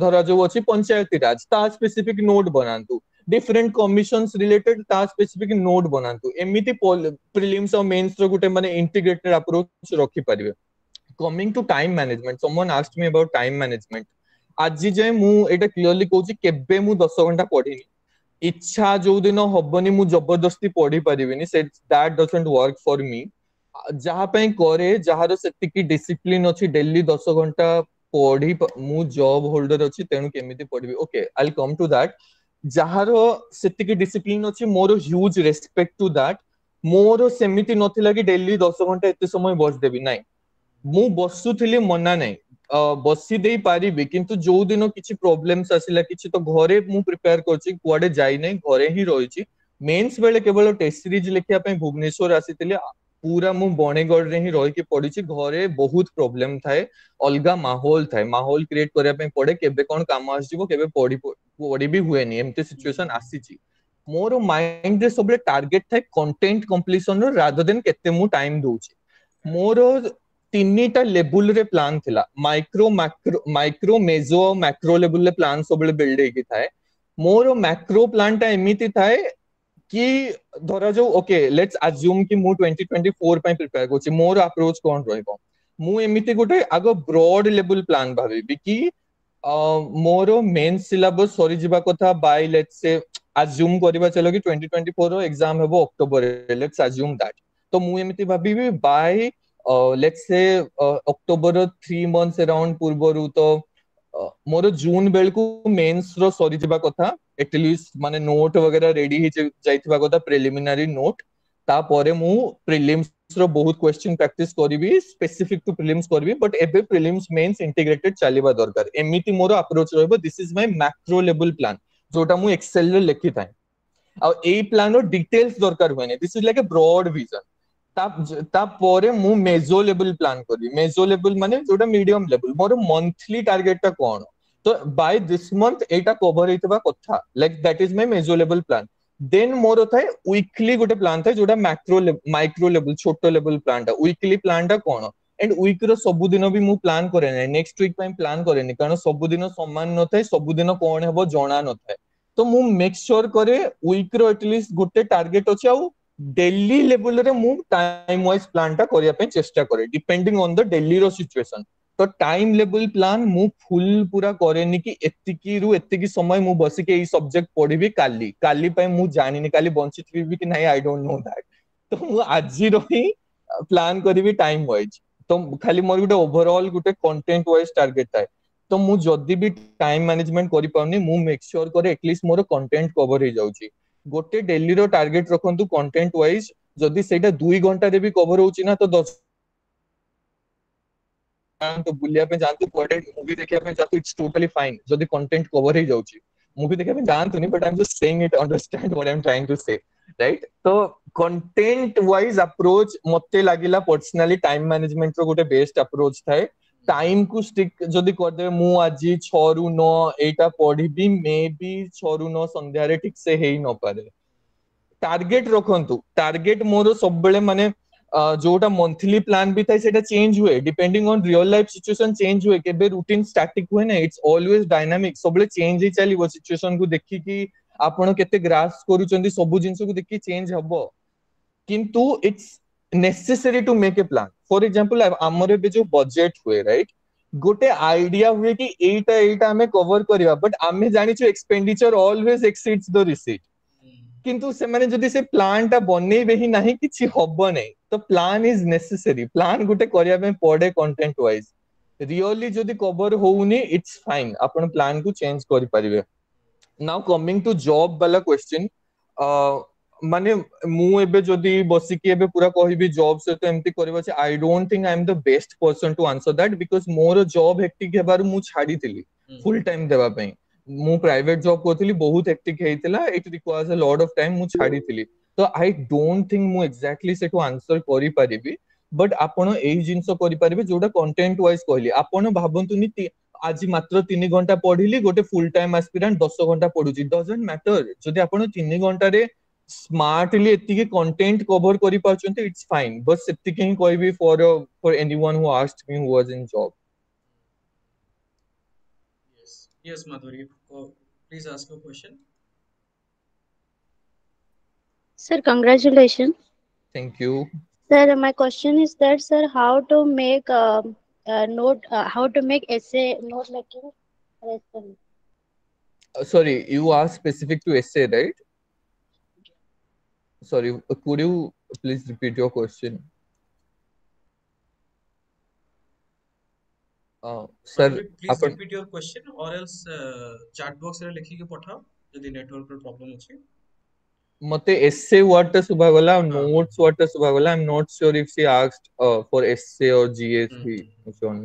Speaker 2: धरा जो अछि पंचायती राज ता स्पेसिफिक नोट बनांतु डिफरेंट कमिशंस रिलेटेड ता स्पेसिफिक नोट बनांतु एमिति प्रीलिम्स और मेंस रो गुटे माने इंटीग्रेटेड अप्रोच रखि परिबे coming to time management someone asked me about time management আজি যাই মু এটা ক্লিয়ারলি কହୁছি কেবে মু 10 ঘন্টা পড়িনি ইচ্ছা যোউ দিন হবনি মু জবরদস্তি পড়ি পারিবিনি সে দ্যাট ডাজন্ট ଯାହା ପାଇଁ କରେ ଯାହାର ସେତିକି ଡିସିପ୍ଲିନ ଅଛି ଡେଲି ଦଶ ଘଣ୍ଟା ପଢି ମୁଁ ଜବ୍ ହୋଲ୍ଡର ଅଛି ତେଣୁ କେମିତି ପଢିବି okay I come to that ଯାହାର ସେତିକି ଡିସିପ୍ଲିନ ଅଛି ମୋର ହ୍ୟୁଜ ରେସ୍ପେକ୍ଟ ଟୁ ଦାଟ୍ ମୋର ସେମିତି ନଥିଲା କି ଡେଲି ଦଶ ଘଣ୍ଟା ଏତେ ସମୟ ବସିଦେବି ନାଇଁ ମୁଁ ବସୁଥିଲି ମନା ନାହିଁ ବସି ଦେଇ ପାରିବି କିନ୍ତୁ ଯୋଉ ଦିନ କିଛି ପ୍ରୋବ୍ଲେମ୍ସ ଆସିଲା କିଛି ତ ଘରେ ମୁଁ ପ୍ରିପେୟାର କରୁଛି କୁଆଡେ ଯାଇନାହିଁ ଘରେ ହିଁ ରହିଛି ମେନ୍ସ ବେଳେ କେବଳ ଟେଷ୍ଟ ସିରିଜ ଲେଖିବା ପାଇଁ ଭୁବନେଶ୍ୱର ଆସିଥିଲି पूरा मुझ बणेगड़ रे ही रही पड़ी घरे बहुत प्रॉब्लम थाए अलगा माहौल थाए माहौल क्रिएट करे पड़े केबे कोन काम आ भी हुए नी एमते सिचुएशन हम्म। आसी छी मोर माइंड रे सबले टारगेट थाए कंटेंट कंप्लीशन रो देन केते टाइम दउ छी मोर तीनटा लेवल रे plan micro macro micro meso macro level रे प्लान बिल्ड हे की मोर मैक्रो प्लान टा थाए କି ଧରାଯାଉ ଓକେ ଲେଟ୍ସ ଆଜ୍ୟୁମ୍ କି ମୁଁ ଟ୍ୱେଣ୍ଟି ଟ୍ୱେଣ୍ଟି ଫୋର୍ ପାଇଁ ପ୍ରିପେୟାର କରୁଛି ମୋର ଆପ୍ରୋଚ୍ କ'ଣ ରହିବ ମୁଁ ଏମିତି ଗୋଟେ ଆଗ ବ୍ରଡ୍ ଲେବୁଲ୍ ପ୍ଲାନ୍ ଭାବିବି କି ମୋର ମେନ୍ ସିଲାବସ୍ ସରିଯିବା କଥା ବାଇ ଲେଟ୍ସ ସେ ଆଜ୍ୟୁମ୍ କରିବା ଚାଲ କି ଟ୍ୱେଣ୍ଟି ଟ୍ୱେଣ୍ଟି ଫୋର୍ର ଏକ୍ଜାମ୍ ହେବ ଅକ୍ଟୋବରରେ ଲେଟ୍ସ ଆଜ୍ୟୁମ୍ ଦାଟ୍ ତ ମୁଁ ଏମିତି ଭାବିବି by let's say October three months around ପୂର୍ବରୁ ତ ମୋର ଜୁନ ବେଳକୁ ମେନ୍ସ ର ସରିଯିବା କଥା ଏଟଲିଷ୍ଟ ମାନେ ନୋଟ वगैरह ରେଡି ହେଇ ଯାଇଥିବା କଥା ପ୍ରିଲିମିନାରୀ ନୋଟ ତାପରେ ମୁଁ ପ୍ରିଲିମ୍ସ ର ବହୁତ କ୍ୱେଶ୍ଚନ ପ୍ରାକ୍ଟିସ କରିବି ସ୍ପେସିଫିକ ଟୁ ପ୍ରିଲିମ୍ସ କରିବି ବଟ୍ ଏବେ ପ୍ରିଲିମ୍ସ ମେନ୍ସ ଇଣ୍ଟିଗ୍ରେଟେଡ ଚାଲିବା ଦରକାର ଏମିତି ମୋର ଆପ୍ରୋଚ ରହିବ ଦିସ୍ ଇଜ ମାଇ ମାକ୍ରୋ ଲେବୁଲ ପ୍ଲାନ୍ ଯୋଉଟା ମୁଁ ଏକ୍ସେଲ ରେ ଲେଖିଥାଏ ଆଉ ଏଇ ପ୍ଲାନ୍ ର ଡିଟେଲ୍ସ ଦରକାର ହୁଏନି this is like a broad vision ତା ପରେ ମୁଁ ମେଜୋ ଲେବୁଲ ପ୍ଲାନ କରିବି ମେଜୋ ଲେବୁଲ ମାନେ ଯୋଉଟା ମିଡିୟମ ଲେବୁଲ ମୋର ମନ୍ଥଲି ଟାର୍ଗେଟଟା କଣ ତ ବାଇ ଦିସ୍ ମନ୍ଥ ଏଇଟା କଭର ହେଇଥିବା କଥା like that is my meso ଲେବୁଲ ପ୍ଲାନ ଦେନ୍ ମୋର ଥାଏ ୱିକଲି ଗୋଟେ ପ୍ଲାନ୍ ଥାଏ ଯୋଉଟା ମାକ୍ରୋ ମାଇକ୍ରୋ ଲେବୁଲ ଛୋଟ ଲେବୁଲ ପ୍ଲାନଟା ୱିକଲି ପ୍ଲାନଟା କଣ ଆଣ୍ଡ ୱିକର ସବୁଦିନ ବି ମୁଁ ପ୍ଲାନ୍ କରେ ନାହିଁ ନେକ୍ସଟ ୱିକ୍ ପାଇଁ ପ୍ଲାନ୍ କରେନି କାରଣ ସବୁଦିନ ସମାନ ନଥାଏ ସବୁଦିନ କଣ ହେବ ଜଣା ନଥାଏ ତ ମୁଁ ମେକ୍ ସିଓର କରେ ୱିକର ଆଟଲିଷ୍ଟ ଗୋଟେ ଟାର୍ଗେଟ ଅଛି ଆଉ ଡେଲି ଲେବୁଲରେ ମୁଁ ଟାଇମ ୱାଇଜ ପ୍ଲାନଟା କରିବା ପାଇଁ ଚେଷ୍ଟା କରେ ଡିପେଣ୍ଡିଂ ଅନ୍ ଦ ଡେଲିର ସିଚୁଏସନ ତ ଟାଇମ ଲେବୁଲ ପ୍ଲାନ ମୁଁ ଫୁଲ ପୁରା କରେନି କି ଏତିକିରୁ ଏତିକି ସମୟ ମୁଁ ବସିକି ଏଇ ସବଜେକ୍ଟ ପଢିବି କାଲି କାଲି ପାଇଁ ମୁଁ ଜାଣିନି କାଲି ବଞ୍ଚିଥିବି କି ନାହିଁ ଆଇ ଡୋଣ୍ଟ ନୋ ଦ୍ୟାଟ ତ ମୁଁ ଆଜିର ହିଁ ପ୍ଲାନ କରିବି ଟାଇମ ୱାଇଜ ତ ଖାଲି ମୋର ଗୋଟେ ଓଭରଅଲ ଗୋଟେ କଣ୍ଟେଣ୍ଟ ୱାଇଜ ଟାର୍ଗେଟ ଥାଏ ତ ମୁଁ ଯଦି ବି ଟାଇମ ମ୍ୟାନେଜମେଣ୍ଟ କରିପାରୁନି ମୁଁ ମେକ୍ ସିଓର କରେ ଏଟଲିଷ୍ଟ ମୋର କଣ୍ଟେଣ୍ଟ କଭର ହେଇଯାଉଛି ଗୋଟେ ଡେଲିର ଟାର୍ଗେଟ ରଖନ୍ତୁ କଣ୍ଟେଣ୍ଟ ୱାଇଜ ଯଦି ସେଇଟା ଦୁଇ ଘଣ୍ଟାରେ ବି କଭର ହଉଛି ନା ତ ଦଶ ଯାଆନ୍ତୁ ବୁଲିବା ପାଇଁ ଯାଆନ୍ତୁ କୁଆଡେ ମୁଭି ଦେଖିବା ପାଇଁ ଯାଆନ୍ତୁ ଇଟ୍ସ ଟୋଟାଲି ଫାଇନ୍ ଯଦି କଣ୍ଟେଣ୍ଟ କଭର ହେଇଯାଉଛି ମୁଭି ଦେଖିବା ପାଇଁ ଯାଆନ୍ତୁନି but I'm just saying it understand what I'm trying to say right ତ କଣ୍ଟେଣ୍ଟ ୱାଇଜ ଆପ୍ରୋଚ୍ ମତେ ଲାଗିଲା ପର୍ସନାଲି ଟାଇମ ମ୍ୟାନେଜମେଣ୍ଟର ଗୋଟେ ବେଷ୍ଟ ଆପ୍ରୋଚ୍ ଥାଏ টাইম কু স্টিক যদি করদেবে মু আজি 6 রু 9 এইটা পড়িবি মে বি 6 রু 9 সন্ধ্যারে ঠিক সে হেই ন পারে টার্গেট রখন্তু টার্গেট মোর সববেলে মানে ଯୋଉଟା ମନ୍ଥଲି ପ୍ଲାନ୍ ବି ଥାଏ ସେଇଟା ଚେଞ୍ଜ ହୁଏ depending on real life situation change ହୁଏ କେବେ ରୁଟିନ ଷ୍ଟାଟିକ ହୁଏ ନା ଇଟ୍ସ ଅଲୱେଜ ଡାଇନାମିକ ସବୁବେଳେ ଚେଞ୍ଜ ହେଇ ଚାଲିବ ସିଚୁଏସନକୁ ଦେଖିକି ଆପଣ କେତେ ଗ୍ରାସ୍ କରୁଛନ୍ତି ସବୁ ଜିନିଷକୁ ଦେଖିକି ଚେଞ୍ଜ ହବ କିନ୍ତୁ it's necessary to make a plan for example ଆମର ଏବେ ଯୋଉ budget ହୁଏ right ଗୋଟେ ଆଇଡିଆ ହୁଏ କି ଏଇଟା ଏଇଟା ଆମେ କଭର କରିବା ବଟ୍ ଆମେ ଜାଣିଛୁ expenditure always exceeds the receipt କିନ୍ତୁ ସେମାନେ ଯଦି ସେ ପ୍ଲାନଟା ବନେଇବେ ହିଁ ନାହିଁ କିଛି ହବ ନାହିଁ ତ ପ୍ଲାନ ଇଜ ନେସେସରୀ ପ୍ଲାନ ଗୋଟେ କରିବା ପାଇଁ ପଡେ କଣ୍ଟେଣ୍ଟ ୱାଇଜ ରିଅଲି ଯଦି କଭର ହଉନି ଇଟ୍ସ ଫାଇନ୍ ଆପଣ ପ୍ଲାନକୁ ଚେଞ୍ଜ କରିପାରିବେ ନାଉ କମିଂ ଟୁ ଜବ୍ ବାଲା କ୍ୱେଶ୍ଚିନ୍ ମାନେ ମୁଁ ଏବେ ଯଦି ବସିକି ଏବେ ପୁରା କହିବି ଜବ୍ ସହିତ ଏମିତି କରିବା ଅଛି I don't think I am the best person to answer that because ମୋର ଜବ୍ ହେକ୍ଟିକ୍ ହେବାରୁ ମୁଁ ଛାଡିଥିଲି ଫୁଲ ଟାଇମ ଦେବା ପାଇଁ ମୁଁ ପ୍ରାଇଭେଟ ଜବ୍ କରୁଥିଲି ବହୁତ ହେକ୍ଟିକ୍ ହେଇଥିଲା it requires a lot of time ମୁଁ ଛାଡିଥିଲି ତ ଆଇ ଡୋଣ୍ଟ ଥିଙ୍କ ମୁଁ ଏକ୍ଜାକ୍ଟଲି ସେଠୁ ଆନ୍ସର କରିପାରିବି ବଟ୍ ଆପଣ ଏଇ ଜିନିଷ କରିପାରିବେ ଯୋଉଟା କଣ୍ଟେଣ୍ଟ ୱାଇଜ କହିଲି ଆପଣ ଭାବନ୍ତୁନି ଆଜି ମାତ୍ର ତିନି ଘଣ୍ଟା ପଢିଲି ଗୋଟେ ଫୁଲ ଟାଇମ ଆସ୍ପିରାଣ୍ଟ ଦଶ ଘଣ୍ଟା ପଢୁଛି ଡଜେଣ୍ଟ ମ୍ୟାଟର ଯଦି ଆପଣ ତିନି ଘଣ୍ଟାରେ ସ୍ମାର୍ଟଲି ଏତିକି କଣ୍ଟେଣ୍ଟ କଭର କରିପାରୁଛନ୍ତି ଇଟ୍ସ ଫାଇନ୍ ବଟ୍ ସେତିକି ହିଁ କହିବି for for anyone who asked me who was in job
Speaker 1: Yes, Madhuri, please ask your question.
Speaker 5: Sir, congratulations.
Speaker 2: Thank you.
Speaker 5: Sir, my question is that, sir, how to make a, a note, uh, how to make essay note making?
Speaker 2: Uh, sorry, you are specific to essay, right? Sorry, could you please repeat your question? Uh, sir,
Speaker 1: please
Speaker 2: upon...
Speaker 1: repeat your question or else uh, chat box ରେ ଲେଖିକି ପଠାଅ ଯଦି network ର problem ଅଛି
Speaker 2: ମୋତେ essay word ଟା ଶୁଭା
Speaker 1: ଗଲା
Speaker 2: notes word ଟା ଶୁଭା ଗଲା i'm not sure if she asked uh, for essay or gsp
Speaker 1: mm.
Speaker 2: so on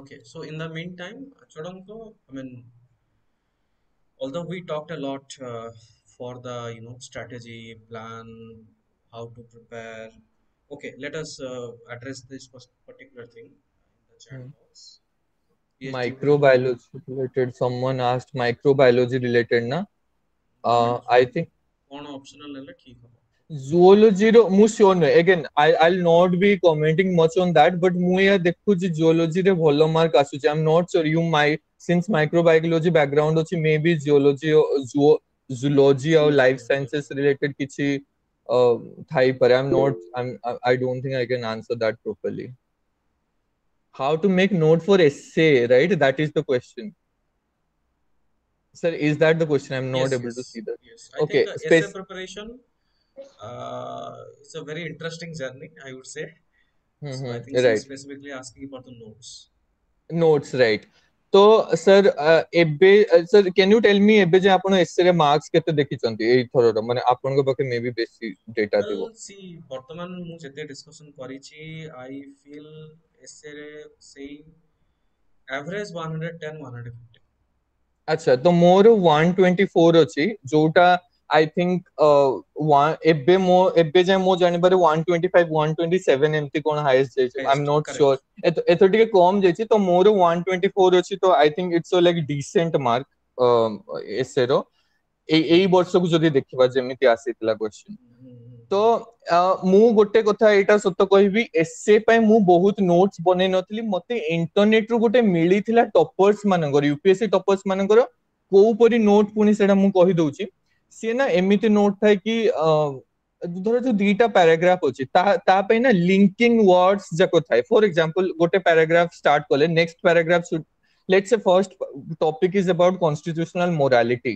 Speaker 1: okay so in the meantime chodonko i mean although we talked a lot uh, for the you know strategy plan how to prepare okay let us uh, address this particular thing in the chat
Speaker 2: hmm.
Speaker 1: box
Speaker 2: microbiology related someone asked microbiology related na uh, hmm. i think
Speaker 1: One optional le key.
Speaker 2: zoology रो मु sure नय again I I will not be commenting much on that but मु या देखु जे geology रे भलो mark आसु जे I am not sure you may since microbiology background अछि zoology or life sciences related kichi uh, but i'm not i'm i don't think i can answer that properly how to make note for essay right that is the question sir is that the question i'm not
Speaker 1: yes,
Speaker 2: able
Speaker 1: yes.
Speaker 2: to see that
Speaker 1: yes I
Speaker 2: okay
Speaker 1: think essay preparation uh, it's a very interesting journey i would say
Speaker 2: mm-hmm.
Speaker 1: so i
Speaker 2: mm-hmm,
Speaker 1: think
Speaker 2: right.
Speaker 1: specifically asking about the notes
Speaker 2: notes right ତ sir ଏବେ sir can you tell me ଏବେ ଯେ ଆପଣ ଏସରେ marks କେତେ ଦେଖିଛନ୍ତି ଏଇ ଥରର ମାନେ ଆପଣଙ୍କ ପାଖରେ ମେ ବି ବେଶୀ ଡେଟା ଥିବ
Speaker 1: ସି ବର୍ତ୍ତମାନ ମୁଁ ଯେତେ ଡିସ୍କସନ କରିଛି ଆଇ ଫିଲ୍ ଏସରେ ସେଇ एवरेज 110 150
Speaker 2: ଆଚ୍ଛା ତ ମୋର 124 ଅଛି ଯୋଉଟା I think uh, one Ebbe Mo Ebbe je Mo ଜାଣିବାରେ 125 127 ଏମିତି কোন highest ଯାଇଛି I'm not correct. sure ଏଥର ଟିକେ କମ ଯାଇଛି ତ ମୋର 124 ଅଛି ତ I think it's a like decent mark essay ର ଏଇ ଏଇ ବର୍ଷକୁ ଯଦି ଦେଖିବା ଯେମିତି ଆସିଥିଲା क्वेश्चन ତ ମୁଁ ଗୋଟେ କଥା ଏଇଟା ସତ କହିବି ଏସେ ପାଇଁ ମୁଁ ବହୁତ ନୋଟ୍ସ ବନେଇ ନଥିଲି ମତେ ଇଣ୍ଟରନେଟରୁ ଗୋଟେ ମିଳିଥିଲା ଟପର୍ସ ମାନଙ୍କର ୟୁପିଏସସି ଟପର୍ସ ମାନଙ୍କର କୋଉ ପରି ନୋଟ୍ ପୁଣି ସେଇଟା ମୁଁ କହିଦଉଛି ସିଏ ନା ଏମିତି ନୋଟ ଥାଏ କି ଧର ଯୋଉ ଦିଟା ପ୍ୟାରାଗ୍ରାଫ ଅଛି ତା ପାଇଁ ନା ଲିଙ୍କିଂ ୱାର୍ଡସ ଯାକ ଥାଏ ଫର ଏକ୍ସାମ୍ପଲ ଗୋଟେ ପ୍ୟାରାଗ୍ରାଫ ଷ୍ଟାର୍ଟ କଲେ next paragraph let's say first topic is about constitutional morality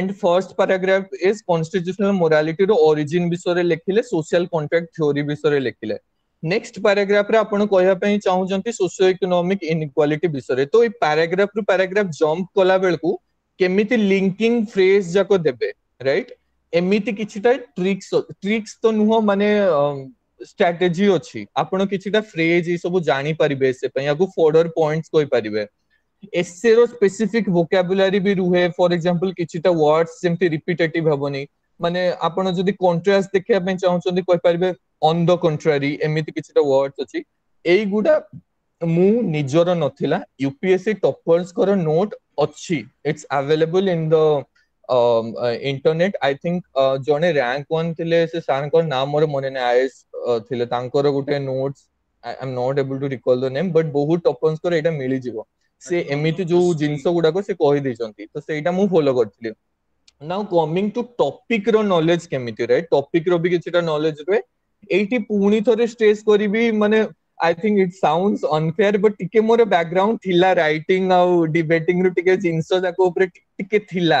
Speaker 2: and first paragraph is constitutional morality ro origin bisore lekhile social contract theory bisore lekhile next paragraph रे आपण कहया पई चाहूजंती socio economic inequality बिषय तो ए paragraph रु paragraph jump कला बेल को केमिति लिंकिंग फ्रेज जाको देबे ରାଇଟ୍ ଏମିତି କିଛିଟା ଟ୍ରିକ୍ସ ଟ୍ରିକ୍ସ ତ ନୁହଁ ମାନେ ଷ୍ଟ୍ରାଟେଜି ଅଛି ଆପଣ କିଛିଟା ଫ୍ରେଜ୍ ଏଇ ସବୁ ଜାଣିପାରିବେ ସେ ପାଇଁ ଆକୁ ଫର୍ଡର ପଏଣ୍ଟସ୍ କହିପାରିବେ ଏସେ ର ସ୍ପେସିଫିକ୍ ଭୋକାବୁଲାରୀ ବି ରୁହେ ଫର ଏକ୍ସାମ୍ପଲ କିଛିଟା ୱାର୍ଡସ୍ ଯେମିତି ରିପିଟେଟିଭ୍ ହବନି ମାନେ ଆପଣ ଯଦି କଣ୍ଟ୍ରାଷ୍ଟ ଦେଖିବା ପାଇଁ ଚାହୁଁଛନ୍ତି କହିପାରିବେ ଅନ୍ ଦ କଣ୍ଟ୍ରାରୀ ଏମିତି କିଛିଟା ୱାର୍ଡସ୍ ଅଛି ଏଇଗୁଡା ମୁଁ ନିଜର ନଥିଲା ୟୁପିଏସସି ଟପର୍ସଙ୍କର ନୋଟ୍ ଅଛି it's available in the internet I think ଜଣେ ରାଙ୍କ ୱାନ୍ ଥିଲେ ସେ ସାର୍ଙ୍କ ନାଁ ମୋର ମନେ ନାହିଁ ଆଇଏସ୍ ଥିଲେ ତାଙ୍କର ଗୋଟେ notes I am not able to recall the name but ବହୁତ ଟପନ୍ସଙ୍କର ଏଇଟା ମିଳିଯିବ ସେ ଏମିତି ଯୋଉ ଜିନିଷ ଗୁଡାକ ସେ କହିଦେଇଛନ୍ତି ତ ସେଇଟା ମୁଁ ଫଲୋ କରିଥିଲି ନାଉ କମିଂ ଟୁ ଟପିକ୍ ର ନଲେଜ କେମିତି ରହେ ଟପିକ୍ ର ବି କିଛିଟା ନଲେଜ ରୁହେ ଏଇଠି ପୁଣି ଥରେ ଷ୍ଟ୍ରେସ୍ କରିବି ମାନେ I think it sound unfair but ଟିକେ ମୋର ବ୍ୟାକଗ୍ରାଉଣ୍ଡ ଥିଲା ରାଇଟିଂ ଆଉ ଡିବେଟିଂ ରୁ ଟିକେ ଜିନିଷ ଯାକ ଉପରେ ଟିକେ ଥିଲା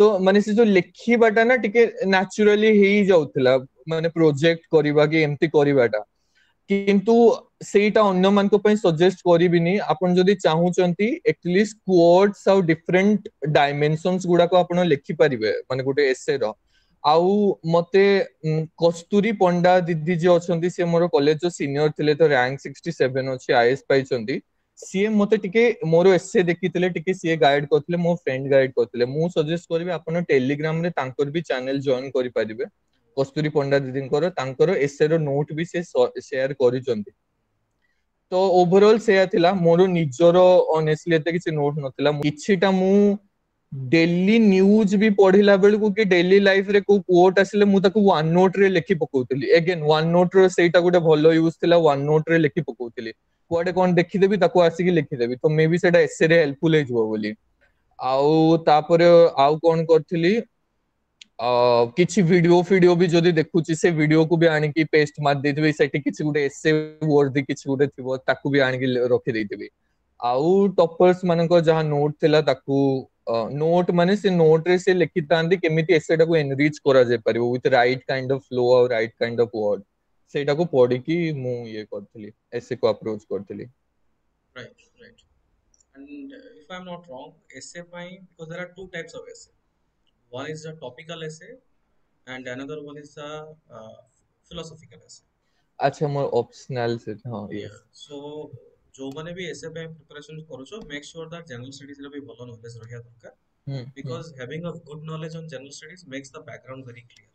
Speaker 2: तो माने से जो लिखिबाटा ना टिके नेचुरली हे ही जाउथला माने प्रोजेक्ट करिबा के एम्ती करिबाटा किंतु सेटा अन्य मन को पई सजेस्ट करिबिनी आपण जदि चाहु चंती एटलीस्ट क्वोट्स आउ डिफरेंट डायमेंशंस गुडा को आपण लिखि परिबे माने गुटे एसे रो आउ मते कस्तूरी पंडा दीदी जे अछंती से मोर कॉलेज जो सीनियर थिले तो रैंक 67 अछि आईएस पाई चंती ସିଏ ମତେ ଟିକେ ମୋର ଏସେ ଦେଖିଥିଲେ ଟିକେ ସିଏ ଗାଇଡ୍ କରିଥିଲେ ମୋ ଫ୍ରେଣ୍ଡ ଗାଇଡ୍ କରିଥିଲେ ମୁଁ ସଜେଷ୍ଟ କରିବି ଆପଣ ଟେଲିଗ୍ରାମ ରେ ତାଙ୍କର ବି ଚ୍ୟାନେଲ ଜଏନ୍ କରିପାରିବେ କସ୍ତୁରୀ ପଣ୍ଡା ଦିଦିଙ୍କର ତାଙ୍କର ଏସେ ର ନୋଟ ବି ସେ ସେୟାର କରିଛନ୍ତି ତ ଓଭରଅଲ ସେୟା ଥିଲା ମୋର ନିଜର ଅନେଷ୍ଟଲି ଏତେ କିଛି ନୋଟ ନଥିଲା କିଛିଟା ମୁଁ ଡେଲି ନ୍ୟୁଜ ବି ପଢିଲା ବେଳକୁ କି ଡେଲି ଲାଇଫରେ କୋଉ କୋଟ ଆସିଲେ ମୁଁ ତାକୁ ୱାନ୍ ନୋଟ ରେ ଲେଖି ପକଉଥିଲି ଏଗେନ୍ ୱାନ୍ ନୋଟ ର ସେଇଟା ଗୋଟେ ଭଲ ୟୁଜ ଥିଲା ୱାନ୍ ନୋଟ ରେ ଲେଖି ପକଉଥିଲି କୁଆଡେ କଣ ଦେଖିଦେବି ତାକୁ ଆସିକି ଲେଖିଦେବି ତ ମେ ବି ସେଇଟା ଏସେରେ ହେଲ୍ପଫୁଲ ହେଇଯିବ ବୋଲି ଆଉ ତାପରେ ଆଉ କଣ କରିଥିଲି କିଛି ଭିଡିଓ ଫିଡିଓ ବି ଯଦି ଦେଖୁଛି ସେ ଭିଡିଓକୁ ବି ଆଣିକି ପେଷ୍ଟ ମାରି ଦେଇଥିବି ସେଠି କିଛି ଗୋଟେ ଏସେ ୱାର୍ଡ କିଛି ଗୋଟେ ଥିବ ତାକୁ ବି ଆଣିକି ରଖି ଦେଇଥିବି ଆଉ ଟପର୍ସ ମାନଙ୍କ ଯାହା ନୋଟ ଥିଲା ତାକୁ ନୋଟ ମାନେ ସେ ନୋଟରେ ସେ ଲେଖିଥାନ୍ତି କେମିତି ଏସେଟାକୁ ଏନରିଚ କରାଯାଇ ପାରିବ with right kind of flow ଆଉ ରାଇଟ୍ କାଇଣ୍ଡ ଅଫ ୱାର୍ଡ ସେଇଟାକୁ ପଢିକି ମୁଁ ଇଏ କରିଥିଲି ଏସେ କୁ ଆପ୍ରୋଚ୍ କରିଥିଲି
Speaker 1: right right and if i'm not wrong essay ପାଇଁ because there are two types of essay one is a topical essay and another one is a uh, philosophical essay
Speaker 2: अच्छा मोर optional से हां
Speaker 1: yes so जो माने भी ऐसे पे preparation करूछो make sure that general studies रे भी भलो नॉलेज रहिया
Speaker 2: दरकार
Speaker 1: because having a good knowledge on general studies makes the background very clear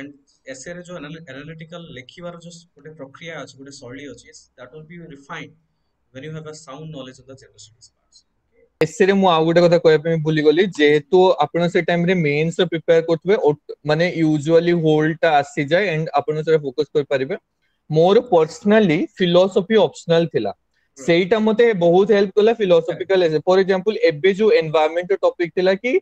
Speaker 1: and essay ରେ ଯୋଉ analytical ଲେଖିବାର ଯୋଉ ଗୋଟେ ପ୍ରକ୍ରିୟା ଅଛି ଗୋଟେ ଶୈଳୀ ଅଛି that will be refined when you have a sound knowledge of the general studies parts
Speaker 2: essay ରେ ମୁଁ ଆଉ ଗୋଟେ କଥା କହିବା ପାଇଁ ଭୁଲି ଗଲି ଯେହେତୁ ଆପଣ ସେ ଟାଇମ୍ ରେ ମେନ୍ସ ର ପ୍ରିପେୟାର କରୁଥିବେ ମାନେ ୟୁଜୁଆଲି ହୋଲ୍ ଟା ଆସିଯାଏ ଆଣ୍ଡ ଆପଣ ସେଟା ଫୋକସ୍ କରିପାରିବେ ମୋର ପର୍ସନାଲି ଫିଲୋସଫି ଅପସନାଲ ଥିଲା ସେଇଟା ମତେ ବହୁତ ହେଲ୍ପ କଲା ଫିଲୋସଫିକାଲ ଏସେ ଫର ଏକ୍ସାମ୍ପଲ ଏବେ ଯୋଉ ଏନଭାୟରମେଣ୍ଟ ଟପିକ ଥିଲା କି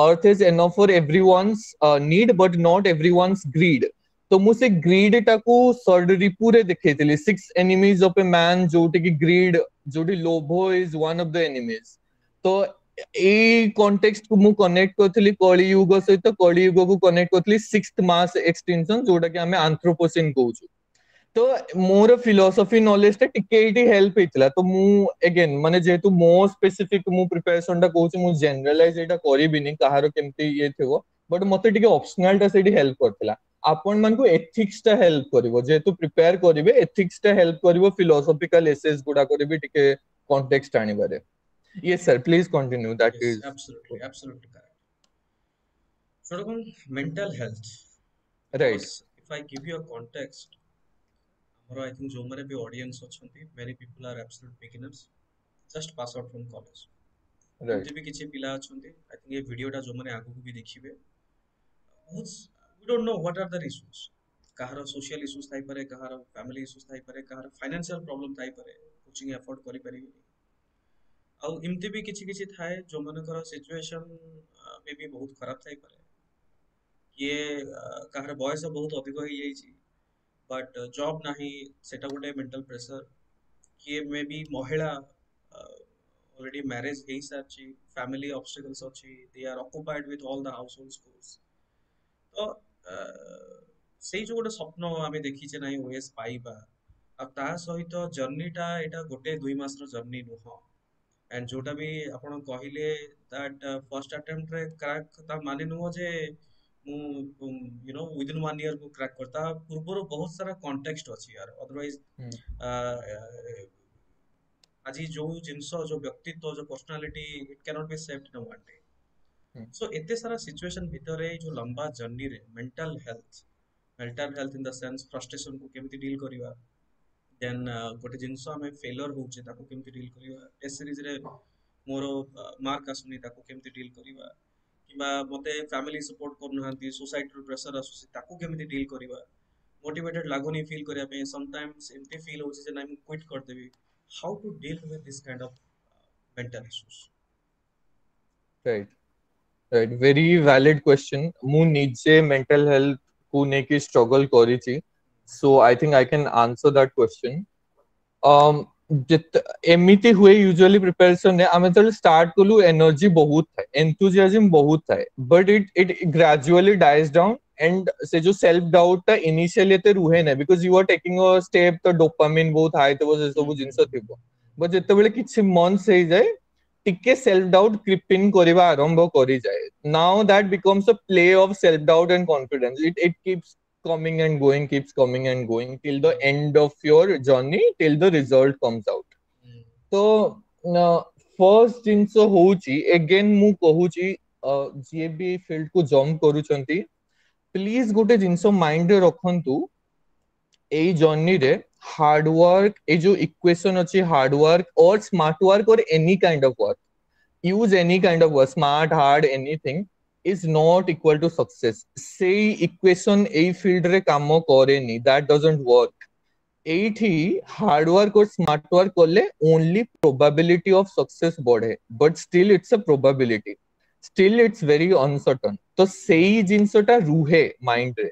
Speaker 2: earth is enough for every everyone's need but not everyone's greed तो मुझे ग्रीड टाकू सर्डरिपु रे देखेतिली six enemies of a man जोटी की ग्रीड जोटी लोभो is one of the enemies तो ए कॉन्टेक्स्ट को मु कनेक्ट करथली कली युग सहित कली युग को कनेक्ट करथली सिक्स्थ मास एक्सटेंशन जोटा कि हमें एंथ्रोपोसिन छु તો મોર ફિલોસોફી નોલેજ ટેક ટીકેટી હેલ્પ ହେଇଥିଲା ତ ମୁଁ ଏଗେନ୍ ମାନେ ଯେହେତୁ ମୋ ସ୍ପେସିଫିକ ମୁଁ ପ୍ରିପାରେସନଟା କହୁଛି ମୁଁ ଜେନେରାଲାଇଜ ଏଇଟା କରିବିନି କାହାର କେମିତି ଇଏ ଥିବ ବଟ୍ ମତେ ଟିକେ ଅପସନାଲଟା ସେଇଠି ହେଲ୍ପ କରିଥିଲା ଆପଣମାନଙ୍କୁ ଏଥିକ୍ସଟା ହେଲ୍ପ କରିବ ଯେହେତୁ ପ୍ରିପେୟାର କରିବେ ଏଥିକ୍ସଟା ହେଲ୍ପ କରିବ ଫିଲୋସଫିକାଲ ଏସେସ୍ ଗୁଡାକରେ ବି ଟିକେ କଣ୍ଟେକ୍ସଟ ଆଣିବାରେ yes sir
Speaker 1: please
Speaker 2: continue
Speaker 1: that is absolutely absolutely correct so mental health
Speaker 2: right
Speaker 1: if i give you a context ଆମର ଆଇ ଥିଙ୍କ ଯେଉଁମାନେ ବି ଅଡିଏନ୍ସ ଅଛନ୍ତି many people are absolute beginners just pass out from
Speaker 2: college
Speaker 1: ଏମିତି ବି କିଛି ପିଲା ଅଛନ୍ତି I think ଏ ଭିଡ଼ିଓଟା ଯେଉଁମାନେ ଆଗକୁ ବି ଦେଖିବେ ବହୁତ we don't know what are the issues କାହାର ସୋସିଆଲ ଇସ୍ୟୁଜ୍ ଥାଇପାରେ କାହାର ଫ୍ୟାମିଲି ଇସ୍ୟୁଜ୍ ଥାଇପାରେ କାହାର ଫାଇନାନ୍ସିଆଲ ପ୍ରୋବ୍ଲେମ୍ ଥାଇପାରେ କୋଚିଂ ଆଫୋର୍ଡ କରିପାରିବେନି ଆଉ ଏମିତି ବି କିଛି କିଛି ଥାଏ ଯେଉଁମାନଙ୍କର ସିଚୁଏସନ୍ ମେ ବି ବହୁତ ଖରାପ ଥାଇପାରେ କିଏ କାହାର ବୟସ ବହୁତ ଅଧିକ ହେଇଯାଇଛି बट जॉब uh, ना ही गोटे मेंटल प्रेशर किए मे भी महिला ऑलरेडी मैरिज हो सारी फैमिली ऑब्स्टिकल्स अच्छी they are occupied with all the household chores तो uh, से जो गोटे स्वप्न देखी देखीचे ना ओएस पाइबा ता सहित जर्नीटा यहाँ गोटे दुई मस जर्नी नुह एंड जोटा भी आप कहले that first uh, attempt crack मानि नुह जे ମୁଁ you know within one year ମୁଁ କ୍ରାକ୍ କରେ ତା ପୂର୍ବରୁ ବହୁତ ସାରା କଣ୍ଟେକ୍ସଟ ଅଛି ୟାର ଅଦରୱାଇଜ ଆଜି ଯୋଉ ଜିନିଷ ଯୋଉ ବ୍ୟକ୍ତିତ୍ୱ ଯୋଉ personality it can't be saved in one day so ଏତେ ସାରା ସିଚୁଏସନ ଭିତରେ ଏଇ ଯୋଉ ଲମ୍ବା ଜର୍ଣ୍ଣିରେ mental health mental health in the sense ଫ୍ରଷ୍ଟ୍ରେସନକୁ କେମିତି ଡିଲ୍ କରିବା ଦେନ୍ ଗୋଟେ ଜିନିଷ ଆମେ ଫେଲର ହଉଛେ ତାକୁ କେମିତି ଡିଲ୍ କରିବା ଟେଷ୍ଟ ସିରିଜରେ ମୋର ମାର୍କ ଆସୁନି ତାକୁ କେମିତି ଡିଲ୍ କରିବା কিংবা ମୋତେ ଫ୍ୟାମିଲି ସପୋର୍ଟ କରୁନାହାନ୍ତି ସୋସାଇଟିର ପ୍ରେସର ଆସୁଛି ତାକୁ କେମିତି ଡିଲ୍ କରିବା ମୋଟିଭେଟେଡ୍ ଲାଗୁନି ଫିଲ୍ କରିବା ପାଇଁ ସମଟାଇମ୍ସ ଏମିତି ଫିଲ୍ ହେଉଛି ଯେ ନାଇଁ ମୁଁ କ୍ୱିଟ୍ କରିଦେବି how to deal with this kind of mental issues
Speaker 2: right right very valid question ମୁଁ ନିଜେ ମେଣ୍ଟାଲ ହେଲ୍ଥ କୁ ନେଇକି ଷ୍ଟ୍ରଗଲ କରିଛି so I think I can answer that question एमिति हुए यूजुअली ୟୁଜୁଆଲି ने आमे ଯେତେବେଳେ स्टार्ट कोलु एनर्जी बहुत ଥାଏ एंथुसियाज्म बहुत ଥାଏ but it it gradually dies down and से जो सेल्फ डाउट था इनिशियली ते तो रुहे ना because you are taking a step तो डोपामिन बहुत हाई तो से सब जिंस थिबो बट बेले किछ मन से जाय टिके सेल्फ डाउट क्रिप इन करबा आरंभ करी जाय now that becomes a play of self doubt and confidence it it keeps coming and going keeps coming and going till the end of your journey till the result comes out तो first जिनस हूँ again मुझे जी भी field को jump कर please गोटे जिन mind रखु यर्णी रे हार्ड वर्क ये जो इक्वेशन अच्छे हार्ड वर्क और स्मार्ट वर्क और any kind of work use any kind of work smart hard any is not equal to success সেই ইকুয়েশন এই ফিল্ডরে কাম করেনি দ্যাট ডজন্ট ওয়ার্ক এইটি হার্ড ওয়ার্ক আর স্মার্ট ওয়ার্ক করলে only probability of success Bade but still it's a probability still it's very uncertain তো সেই জিনিসটা রুহে মাইন্ডরে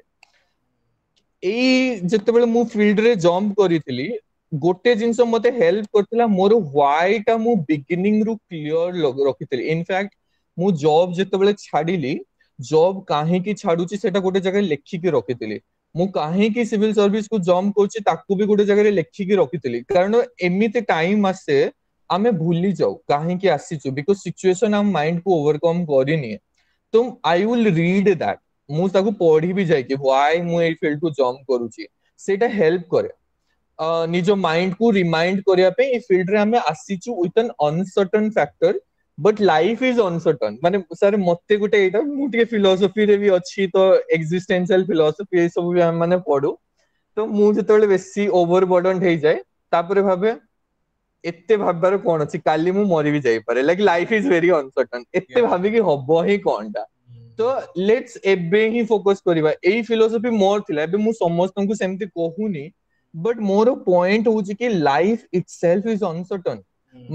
Speaker 2: এই যেତେବେଳେ ମୁଁ ଫିଲ୍ଡରେ ଜମ୍ପ କରିଥିଲି ଗୋଟେ ଜିନିଷ ମତେ ହେଲ୍ପ କରିଥିଲା ମୋର ହ୍ୱାଇଟା ମୁଁ ବିଗିନିଂ ରୁ କ୍ଲିଅର ରଖିଥିଲି ଇନଫ୍ୟାକ୍ଟ ମୁଁ ଜବ୍ ଯେତେବେଳେ ଛାଡିଲି ଜବ୍ କାହିଁକି ଛାଡୁଛି ସେଟା ଗୋଟେ ଜାଗାରେ ଲେଖିକି ରଖିଥିଲି ମୁଁ କାହିଁକି ସିଭିଲ ସର୍ଭିସକୁ ଜମ୍ପ କରୁଛି ତାକୁ ବି ଗୋଟେ ଜାଗାରେ ଲେଖିକି ରଖିଥିଲି କାରଣ ଏମିତି ଟାଇମ୍ ଆସେ ଆମେ ଭୁଲି ଯାଉ କାହିଁକି ଆସିଛୁ ବିକଜ ସିଚୁଏସନ ଆମ ମାଇଣ୍ଡକୁ ଓଭରକମ୍ କରିନିଏ ତ ଆଇ ୱିଲ୍ ରିଡ୍ ଦ୍ୟାଟ୍ ମୁଁ ତାକୁ ପଢିବି ଯାଇକି ହ୍ୱାଇ ମୁଁ ଏଇ ଫିଲ୍ଡକୁ ଜମ୍ପ କରୁଛି ସେଇଟା ହେଲ୍ପ କରେ ନିଜ ମାଇଣ୍ଡକୁ ରିମାଇଣ୍ଡ କରିବା ପାଇଁ ଏଇ ଫିଲ୍ଡରେ ଆମେ ଆସିଛୁ with an uncertain factor but life is uncertain ମାନେ ସାର୍ ମତେ ଗୋଟେ ଏଇଟା ମୁଁ ଟିକେ ଫିଲୋସଫିରେ ବି ଅଛି ତ ଏକ୍ଜିଷ୍ଟେନ୍ସିଆଲ ଫିଲୋସଫି ଏସବୁ ବି ଆମେମାନେ ପଢୁ ତ ମୁଁ ଯେତେବେଳେ ବେଶୀ ଓଭର ବର୍ଡନ୍ଡ ହେଇଯାଏ ତାପରେ ଭାବେ ଏତେ ଭାବିବାର କଣ ଅଛି କାଲି ମୁଁ ମରି ବି ଯାଇପାରେ like life is very uncertain ଏତେ ଭାବିକି ହବ ହିଁ କଣଟା ତ ଲେଟ୍ସ ଏବେ ହିଁ ଫୋକସ୍ କରିବା ଏଇ ଫିଲୋସଫି ମୋର ଥିଲା ଏବେ ମୁଁ ସମସ୍ତଙ୍କୁ ସେମିତି କହୁନି ବଟ୍ ମୋର ପଏଣ୍ଟ ହଉଛି କି life itself is uncertain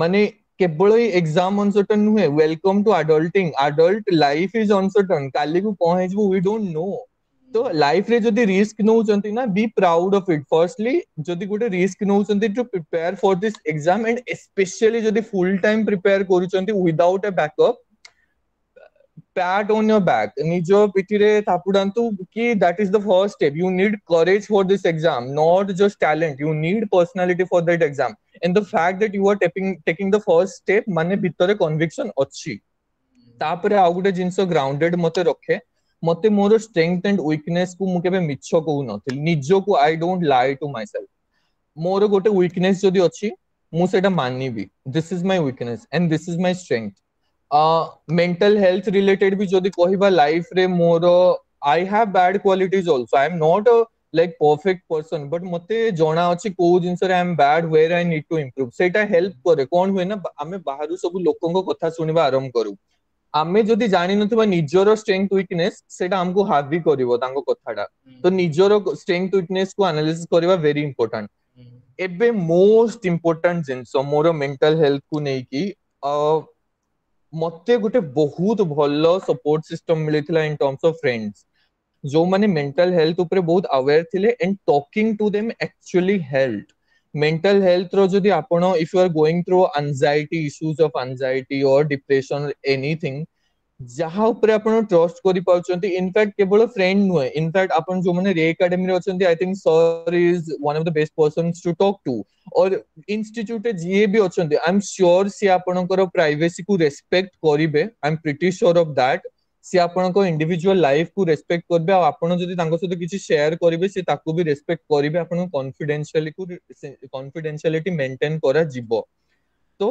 Speaker 2: ମାନେ केवल एग्जाम अनसर्टन नुहे welcome to adulting adult life is uncertain काली को कौन वी डोंट नो तो लाइफ रे जदी रिस्क नो चंती ना be proud of it firstly जदी गुटे रिस्क नो चंती to prepare for this exam and especially जदी फुल टाइम प्रिपेयर करू चंती without a backup pat on your back. Nijo pitire thapudantu ki that is the first step. You need courage for this exam, not just talent. You need personality for that exam. And the fact that you are taking taking the first step, mane bhitore conviction achi. ତାପରେ ଆଉ ଗୋଟେ ଜିନିଷ ଗ୍ରାଉଣ୍ଡେଡ ମତେ ରଖେ ମତେ ମୋର strength and weakness କୁ ମୁଁ କେବେ ମିଛ କହୁନଥିଲି ନିଜକୁ I don't lie to myself ମୋର ଗୋଟେ ୱିକନେସ ଯଦି ଅଛି ମୁଁ ସେଇଟା ମାନିବି this is my weakness and this is my strength mental health related भी जदि कहबा लाइफ रे मोर I have bad qualities also I am not like perfect person but मते जणा अछि को जिंस रे I am bad where I need to improve सेटा हेल्प करे कोन होए ना आमे बाहरु सब लोकों को कथा सुनिबा आरंभ करू आमे जदि जानि नथबा निजरो स्ट्रेंथ वीकनेस सेटा हमकु हावी करिवो तांको कथाडा हम्म। तो निजरो स्ट्रेंथ वीकनेस को एनालिसिस करिवा वेरी इंपोर्टेंट एबे मोस्ट इंपोर्टेंट जिंस मोर मेंटल हेल्थ को नेकी ମତେ ଗୋଟେ ବହୁତ ଭଲ ସପୋର୍ଟ ସିଷ୍ଟମ ମିଳିଥିଲା ଇନ ଟର୍ମସ ଅଫ ଫ୍ରେଣ୍ଡସ୍ ଯୋଉମାନେ ମେଣ୍ଟାଲ ହେଲ୍ଥ ଉପରେ ବହୁତ ଆୱେର ଥିଲେ and talking to them actually health mental ହେଲ୍ଥର ଯଦି ଆପଣ if you are going through anxiety issues of anxiety or depression anything ଯାହା ଉପରେ ଆପଣ ଟ୍ରଷ୍ଟ କରିପାରୁଛନ୍ତି ଇନଫ୍ୟାକ୍ଟ କେବଳ ଫ୍ରେଣ୍ଡ ନୁହେଁ ଇନଫ୍ୟାକ୍ଟ ଆପଣ ଯୋଉମାନେ ରେ ଏକାଡେମୀରେ ଅଛନ୍ତି I think sir is one of the best person to talk to or ଇନଷ୍ଟିଚ୍ୟୁଟରେ ଯିଏ ବି ଅଛନ୍ତି ଆଇ ଏମ୍ ସିଓର ସିଏ ଆପଣଙ୍କର ପ୍ରାଇଭେସିକୁ ରେସ୍ପେକ୍ଟ କରିବେ I am pretty sure of that ସିଏ ଆପଣଙ୍କ ଇଣ୍ଡିଭିଜୁଆଲ ଲାଇଫକୁ ରେସ୍ପେକ୍ଟ କରିବେ ଆଉ ଆପଣ ଯଦି ତାଙ୍କ ସହିତ କିଛି ସେୟାର କରିବେ ସେ ତାକୁ ବି ରେସ୍ପେକ୍ଟ କରିବେ ଆପଣଙ୍କ କନଫିଡେନ୍ସିଆଲିକୁ କନଫିଡେନ୍ସିଆଲିଟି ମେଣ୍ଟେନ କରାଯିବ ତ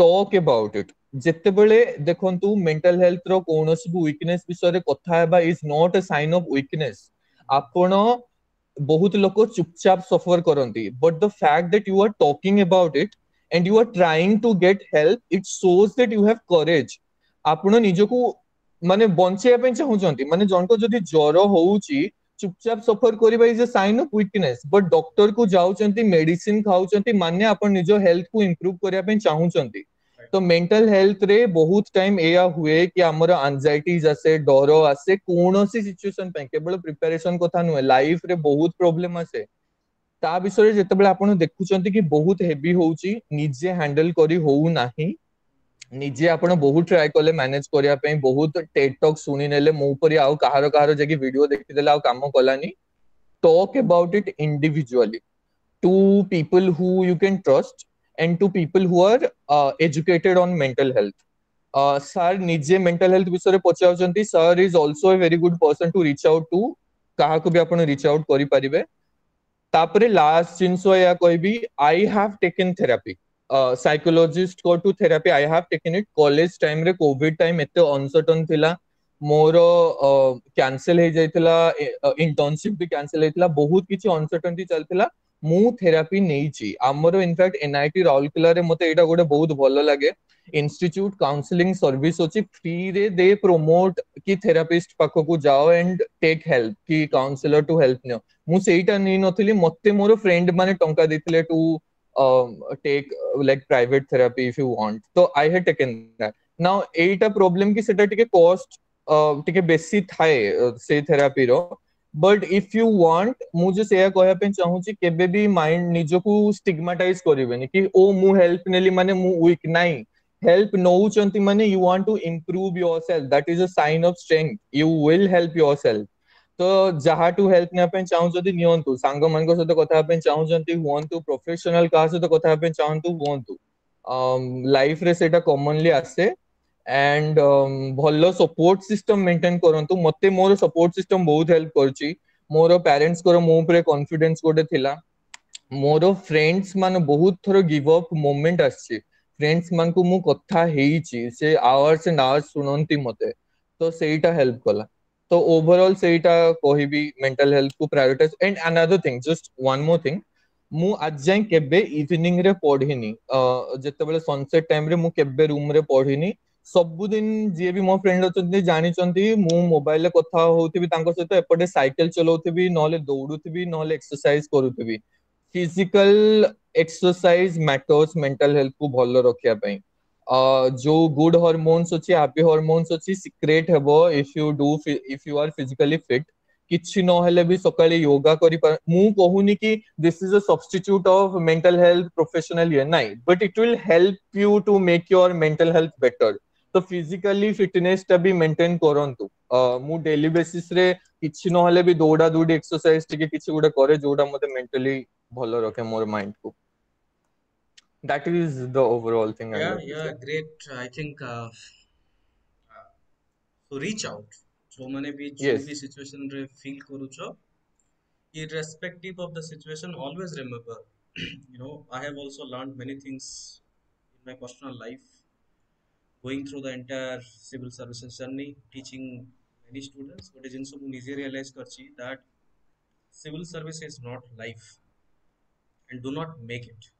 Speaker 2: ଟକ୍ ଆବାଉଟ୍ ଇଟ୍ ଯେତେବେଳେ ଦେଖନ୍ତୁ ମେଣ୍ଟାଲ ହେଲ୍ଥର କୌଣସି ବି ୱିକନେସ୍ ବିଷୟରେ କଥା ହେବା is not a sign of weakness ଆପଣ ବହୁତ ଲୋକ ଚୁପଚାପ ସଫର କରନ୍ତି but the fact that you are talking about it and you are trying to get help it shows that you have courage ଆପଣ ନିଜକୁ ମାନେ ବଞ୍ଚେଇବା ପାଇଁ ଚାହୁଁଛନ୍ତି ମାନେ ଜଣଙ୍କ ଯଦି ଜ୍ୱର ହଉଛି ଚୁପଚାପ ସଫର କରିବା is a sign of weakness but ଡକ୍ଟରକୁ ଯାଉଛନ୍ତି ମେଡିସିନ ଖାଉଛନ୍ତି ମାନେ ଆପଣ ନିଜ ହେଲ୍ଥକୁ ଇମ୍ପ୍ରୁଭ କରିବା ପାଇଁ ଚାହୁଁଛନ୍ତି તો મેન્ટલ હેલ્થ ରେ ବହୁତ ଟାଇମ ଏଇଆ ହୁଏ କି ଆମର ଆନଜାଇଟିଜ ଆସେ ଡର ଆସେ କୌଣସି ସିଚୁଏସନ ପାଇଁ କେବଳ ପ୍ରିପାରେସନ କଥା ନୁହେଁ ଲାଇଫ ରେ ବହୁତ ପ୍ରୋବ୍ଲେମ ଆସେ ତା ବିଷୟରେ ଯେତେବେଳେ ଆପଣ ଦେଖୁଛନ୍ତି କି ବହୁତ ହେଭି ହଉଛି ନିଜେ ହ୍ୟାଣ୍ଡେଲ କରି ହଉନାହିଁ ନିଜେ ଆପଣ ବହୁତ ଟ୍ରାଏ କଲେ ମ୍ୟାନେଜ କରିବା ପାଇଁ ବହୁତ ଟେଟକ୍ ଶୁଣିନେଲେ ମୋ ଉପରେ ଆଉ କାହାର କାହାର ଯାଇକି ଭିଡିଓ ଦେଖିଦେଲେ ଆଉ କାମ କଲାନି talk about it individually to people who you can trust and to people who are uh, educated on mental health. Uh, sir ନିଜେ mental health ବିଷୟରେ ପଚାରୁଛନ୍ତି sir is also a very good person to reach out to କାହାକୁ ବି ଆପଣ reach out କରିପାରିବେ ତାପରେ last ଜିନିଷ ଏହା କହିବି I have taken therapy psychologist କୋଠୁ therapy I have taken it college ଟାଇମ୍ରେ କୋଭିଡ ଟାଇମ୍ ଏତେ ଅନସର୍ଟନ୍ ଥିଲା ମୋର କ୍ୟାନସେଲ ହେଇଯାଇଥିଲା ଇଣ୍ଟର୍ନସିପ ବି କ୍ୟାନସେଲ ହେଇଥିଲା ବହୁତ କିଛି ଅନସର୍ଟନିଟି ଚାଲିଥିଲା मु थेरापी नेइची आमरो इनफैक्ट एनआईटी राउरकेला रे मते एटा गोडे बहुत भलो लागे इंस्टिट्यूट काउंसलिंग सर्विस होचि फ्री रे दे प्रमोट कि थेरापिस्ट पाखो को जाओ एंड टेक हेल्प कि काउंसलर टू हेल्प नो मु सेइटा नै नथिली मोर फ्रेंड माने टंका देथिले to take like private therapy if you want तो I had taken that now एटा कि सेटा बेसी थाए से थेरापी रो बट इफ यू वांट मुझे सेया कहया पे चाहू छी केबे भी माइंड निजो को स्टिग्माटाइज करिवेनी कि ओ मु हेल्प नेली माने मु वीक नाही हेल्प नोउ चंती माने you want to improve yourself that is a sign of strength you will help yourself तो जहा टू हेल्प ने पे चाहू जदि नियंतु सांग मन को सत कथा पे चाहू जंती हुंतु प्रोफेशनल का सत कथा पे चाहंतु हुंतु लाइफ रे सेटा कॉमनली आसे एंड भल सपोर्ट सिस्टम मेंटेन करतु मते मोर सपोर्ट सिस्टम बहुत हेल्प करची मोर पेरेंट्स को मो उपरे कॉन्फिडेंस गोटे थिला मोर फ्रेंड्स मान बहुत थर गिव अप मोमेंट आसची फ्रेंड्स मान को मु कथा हेइची से आवर्स एंड आवर्स सुनंती मते तो सेटा हेल्प कला तो ओवरऑल सेटा कहिबी मेंटल हेल्थ को prioritise and another thing just one more thing ମୁଁ ଆଜି ଯାଏଁ କେବେ ଇଭିନିଂ ରେ ପଢିନି ଯେତେବେଳେ ସନସେଟ ଟାଇମ ରେ ମୁଁ କେବେ ରୁମ ରେ ପଢିନି ସବୁଦିନ ଯିଏ ବି ମୋ ଫ୍ରେଣ୍ଡ ଅଛନ୍ତି ଜାଣିଛନ୍ତି ମୁଁ ମୋବାଇଲରେ କଥା ହଉଥିବି ତାଙ୍କ ସହିତ ଏପଟେ ସାଇକେଲ ଚଲାଉଥିବି ନହେଲେ ଦୌଡୁଥିବି ନହେଲେ ଏକ୍ସରସାଇଜ କରୁଥିବି ଫିଜିକାଲ ଏକ୍ସରସାଇଜ ମ୍ୟାଟର୍ସ ମେଣ୍ଟାଲ ହେଲ୍ଥକୁ ଭଲ ରଖିବା ପାଇଁ ଯୋଉ ଗୁଡ୍ ହରମୋନ୍ସ ଅଛି ହାପି ହରମୋନ୍ସ ଅଛି ସିକ୍ରେଟ୍ ହେବ if you do if you are physically fit କିଛି ନହେଲେ ବି ସକାଳେ ୟୋଗା କରିପାର ମୁଁ କହୁନି କି this is a substitute of mental health professional ଇଏ ନାଇଁ but it will help you to make your mental health better ତ ଫିଜିକାଲି ଫିଟନେସ୍ ଟା ବି ମେଣ୍ଟେନ କରନ୍ତୁ ମୁଁ ଡେଲି ବେସିସ୍ ରେ କିଛି ନହେଲେ ବି ଦୌଡ଼ା ଦୌଡ଼ି ଏକ୍ସରସାଇଜ ଟିକେ କିଛି ଗୋଟେ କରେ ଯୋଉଟା ମୋତେ ମେଣ୍ଟାଲି ଭଲ ରଖେ ମୋର ମାଇଣ୍ଡ କୁ that is the overall thing
Speaker 1: yeah yeah great i think uh, so reach out ଯୋଉମାନେ ବି ଯୋଉ ବି ସିଚୁଏସନ ରେ ଫିଲ୍ କରୁଛ irrespective of the situation always remember you know i have also learned many things in my personal life going through the entire civil services journey, teaching many students, what is Jinsu Munizi realized Karchi that civil service is not life and do not make it.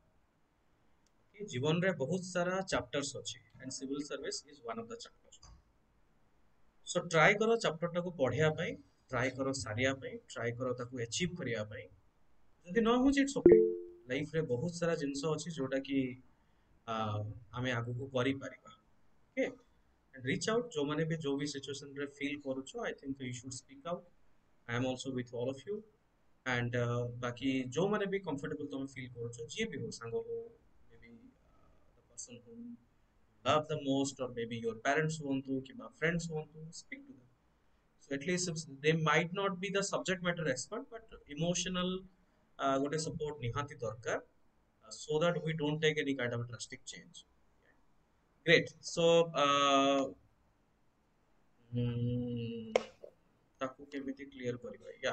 Speaker 1: Okay, जीवन रे बहुत सारा chapters अछि and civil service is one of the chapter so try करो chapter टाको पढ़िया पई try करो सारिया पई ट्राई करो ताको अचीव करिया पई जदि न हो इट्स ओके लाइफ रे बहुत सारा जिंस अछि जोटा कि आमे आगु को करि परिबा ओके एंड रीच आउट जो माने भी जो भी सिचुएशन रे फील करू छो I think you should speak out I am also with all of you and बाकी जो माने भी कंफर्टेबल तुम फील करू छो जे भी हो संग हो maybe the person who love the most और मे बी योर पेरेंट्स हो तो कि माय फ्रेंड्स हो तो speak to them so at least they might not be the subject matter expert but emotional गोटे सपोर्ट निहाती दरकार so that we don't take any kind of drastic change Great. So, uh, mm, ତାକୁ କେମିତି clear କରିବା ୟା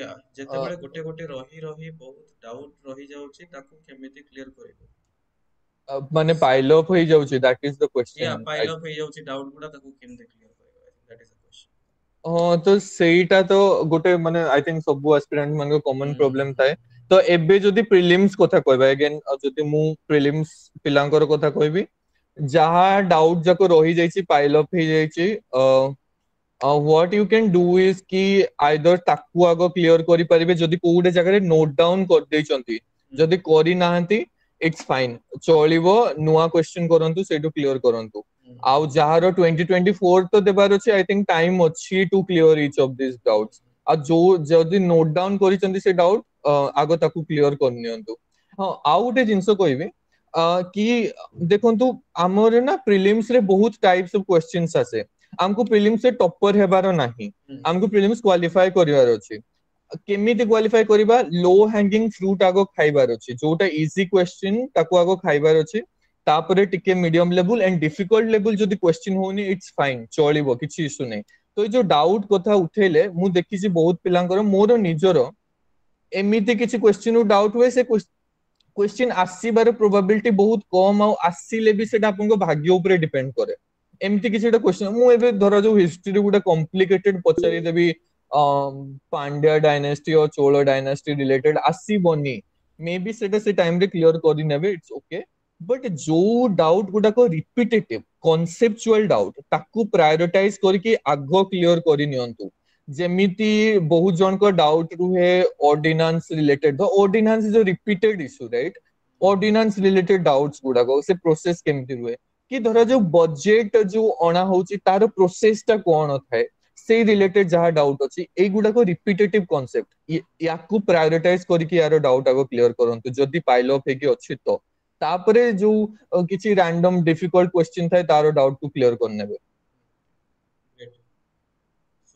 Speaker 1: ୟା ଯେତେବେଳେ ଗୋଟେ ଗୋଟେ ରହି ରହି ବହୁତ ଡାଉଟ୍ ରହିଯାଉଛି ତାକୁ କେମିତି କ୍ଲିୟର କରିବା
Speaker 2: ମାନେ ପାଇଲ ଅପ୍ ହେଇଯାଉଛି that is the question yeah
Speaker 1: pile up ହେଇଯାଉଛି ଡାଉଟ୍ ଗୁଡା ତାକୁ କେମିତି କ୍ଲିୟର କରିବା ଦ୍ୟାଟ୍ ଇଜ ଦ କ୍ୱେଶ୍ଚନ
Speaker 2: ହଁ ତ ସେଇଟା ତ ଗୋଟେ ମାନେ ଆଇ ଥିଙ୍କ ସବୁ ଆସ୍ପିରାଣ୍ଟ ମାନଙ୍କ କମନ ପ୍ରୋବ୍ଲେମ ଥାଏ ତ ଏବେ ଯଦି ପ୍ରିଲିମ୍ସ କଥା କହିବା ଏଗେନ୍ ଯଦି ମୁଁ ପ୍ରିଲିମ୍ସ ପିଲାଙ୍କର କଥା କହିବି जहाँ डाउट जको रही जाइए पाइलअप हो जाइए what you can do is कि आइदर ताकू आगो क्लियर करि परिबे जदि कोउडे जगह रे नोट डाउन कर देइचंती जदि करि नाहंती इट्स फाइन चलिबो नुवा क्वेश्चन करंतु सेटु क्लियर करंतु हम्म। आउ जहारो 2024 तो देबार अछि आई थिंक टाइम अछि to clear each of this doubts आ जो जदि नोट डाउन करिसंती से डाउट आगो ताकू क्लियर करनियंतु हां आउ गोटे जिंसो कहबे କି ଦେଖନ୍ତୁ ଆମର ନା ପ୍ରିଲିମ୍ସ ରେ ବହୁତ ଟାଇପ୍ସ ଅଫ୍ କ୍ୱେଶ୍ଚିନ୍ସ ଆସେ ଆମକୁ ପ୍ରିଲିମ୍ସ ରେ ଟପର ହେବାର ନାହିଁ ଆମକୁ ପ୍ରିଲିମ୍ସ କ୍ୱାଲିଫାଏ କରିବାର ଅଛି କେମିତି କ୍ୱାଲିଫାଏ କରିବା ଲୋ ହ୍ୟାଙ୍ଗିଂ ଫ୍ରୁଟ ଆଗ ଖାଇବାର ଅଛି ଯୋଉଟା ଇଜି କ୍ୱେଶ୍ଚିନ୍ ତାକୁ ଆଗ ଖାଇବାର ଅଛି ତାପରେ ଟିକେ ମିଡିୟମ ଲେବୁଲ ଆଣ୍ଡ ଡିଫିକଲ୍ଟ ଲେବୁଲ ଯଦି କ୍ୱେଶ୍ଚିନ୍ ହଉନି ଇଟ୍ସ ଫାଇନ୍ ଚଳିବ କିଛି ଇସ୍ୟୁ ନାହିଁ ତ ଏଇ ଯୋଉ ଡାଉଟ୍ କଥା ଉଠେଇଲେ ମୁଁ ଦେଖିଛି ବହୁତ ପିଲାଙ୍କର ମୋର ନିଜର ଏମିତି କିଛି କ୍ୱେଶ୍ଚିନ୍ ଡାଉଟ୍ ହୁଏ ସେ क्वेश्चन आसबार प्रोबाबिलिटी बहुत कम आसले भी से आपको भाग्य उपर डिपेंड करे एमती किसी क्वेश्चन मुझे धर जो हिस्ट्री गोटे कम्प्लिकेटेड पचारिदेवी पांड्या डायनेस्टी और चोल डायनेस्टी रिलेटेड आसबनी मे बी से टाइम रे क्लीयर करने इट्स ओके बट जो डाउट गुड़ाक रिपिटेटिव कनसेप्चुआल डाउट ताकू प्रायोरिटाइज करके आग क्लीयर कर ଯେମିତି ବହୁତ ଜଣଙ୍କ ଡାଉଟ୍ ରୁହେ ordinance related the ordinance is repeated issue right ordinance related doubts ଗୁଡାକ ସେ ପ୍ରୋସେସ କେମିତି ରୁହେ କି ଧର ଯୋଉ ବଜେଟ ଯୋଉ ଅଣା ହଉଛି ତାର ପ୍ରୋସେସ ଟା କଣ ଥାଏ ସେଇ ରିଲେଟେଡ୍ ଯାହା ଡାଉଟ୍ ଅଛି ଏଇଗୁଡାକ ରିପିଟେଟିଭ କନସେପ୍ଟ ୟାକୁ ପ୍ରାୟୋରିଟାଇଜ କରିକି ୟାର ଡାଉଟ୍ ଆଗ କ୍ଲିୟର କରନ୍ତୁ ଯଦି ପାଇଲ ଅଫ୍ ହେଇକି ଅଛି ତ ତାପରେ ଯୋଉ କିଛି ରାଣ୍ଡମ ଡିଫିକଲ୍ଟ କ୍ୱେଶ୍ଚିନ୍ ଥାଏ ତାର ଡାଉଟ୍ କୁ କ୍ଲିୟର କରିନେବେ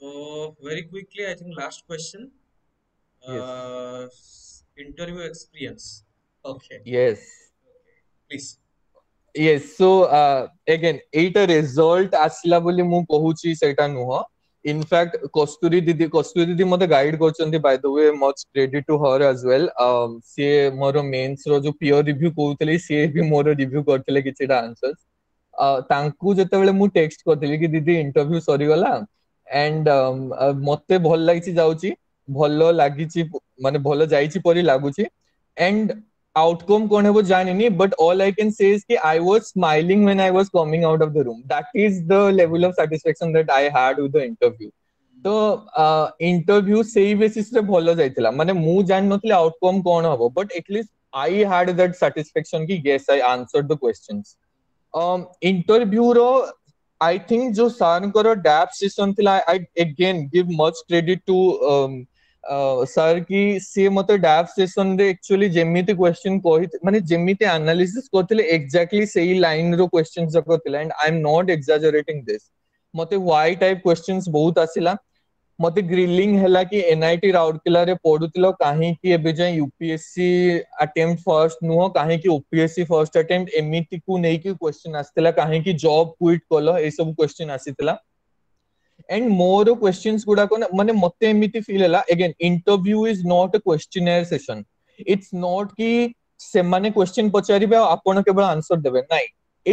Speaker 1: So very quickly, I think last question. Uh, yes. Interview experience. Okay.
Speaker 2: Yes. Okay.
Speaker 1: Please.
Speaker 2: yes so uh, again ଏଇଟା ରେଜଲ୍ଟ ଆସିଲା ବୋଲି ମୁଁ କହୁଛି ସେଇଟା ନୁହଁ ইনফ্যাক্ট কস্তুরি দিদি কস্তুরি দিদি মতে guide করছন্তি by the way much credit to her আজ ওয়েল সি মোর মেন্স র যো পিয়র রিভিউ কউতলে সি বি মোর রিভিউ করতলে কিছিটা আনসার্স তাঙ্কু যেতবেলে মু টেক্সট করতলি কি দিদি ইন্টারভিউ সরি গলা ଆଣ୍ଡ ମତେ ଭଲ ଲାଗିଛି ଯାଉଛି ଭଲ ଲାଗିଛି ମାନେ ଭଲ ଯାଇଛି ପରି ଲାଗୁଛି ଆଣ୍ଡ आउटकम कौन है वो जाने नहीं but all I can say is कि I was smiling when I was coming out of the room that is the level of satisfaction that I had with the interview तो interview सेही basis रे ଭଲ ଯାଇଥିଲା ମାନେ ମୁଁ ଜାଣି ନଥିଲି ଆଉଟକମ୍ କଣ ହବ but at least I had that satisfaction କି yes I answered the questions ଇଣ୍ଟରଭ୍ୟୁର I think जो सारंकर डैप सिस्टम थी I again give much credit to um, sir କି ସିଏ ମତେ ଡାଫ୍ ସେସନରେ ଆକ୍ଚୁଆଲି ଯେମିତି କ୍ୱେଶ୍ଚିନ୍ କହିଥିଲେ ମାନେ ଯେମିତି ଆନାଲିସିସ୍ କରିଥିଲେ ଏକ୍ଜାକ୍ଟଲି ସେଇ ଲାଇନର କ୍ୱେଶ୍ଚିନ୍ ଯାକ ଥିଲା and I am not exaggerating this ମତେ ୱାଇ ଟାଇପ୍ କ୍ୱେଶ୍ଚିନ୍ସ ବହୁତ ଆସିଲା मत ग्रिलिंग है कि एनआईटी राउरकेला पढ़ुल कहीं यूपीएससी अटेम्प्ट फर्स्ट नुह कहीं ओपीएससी फर्स्ट अटेम्प्ट एमती को लेकिन क्वेश्चन आसाला कहीं जब क्विट कल ये सब क्वेश्चन आसी एंड मोर क्वेश्चन गुडाक मान मत फिल है interview is not question session it's not कि क्वेश्चन पचारे केवल आंसर देवे ना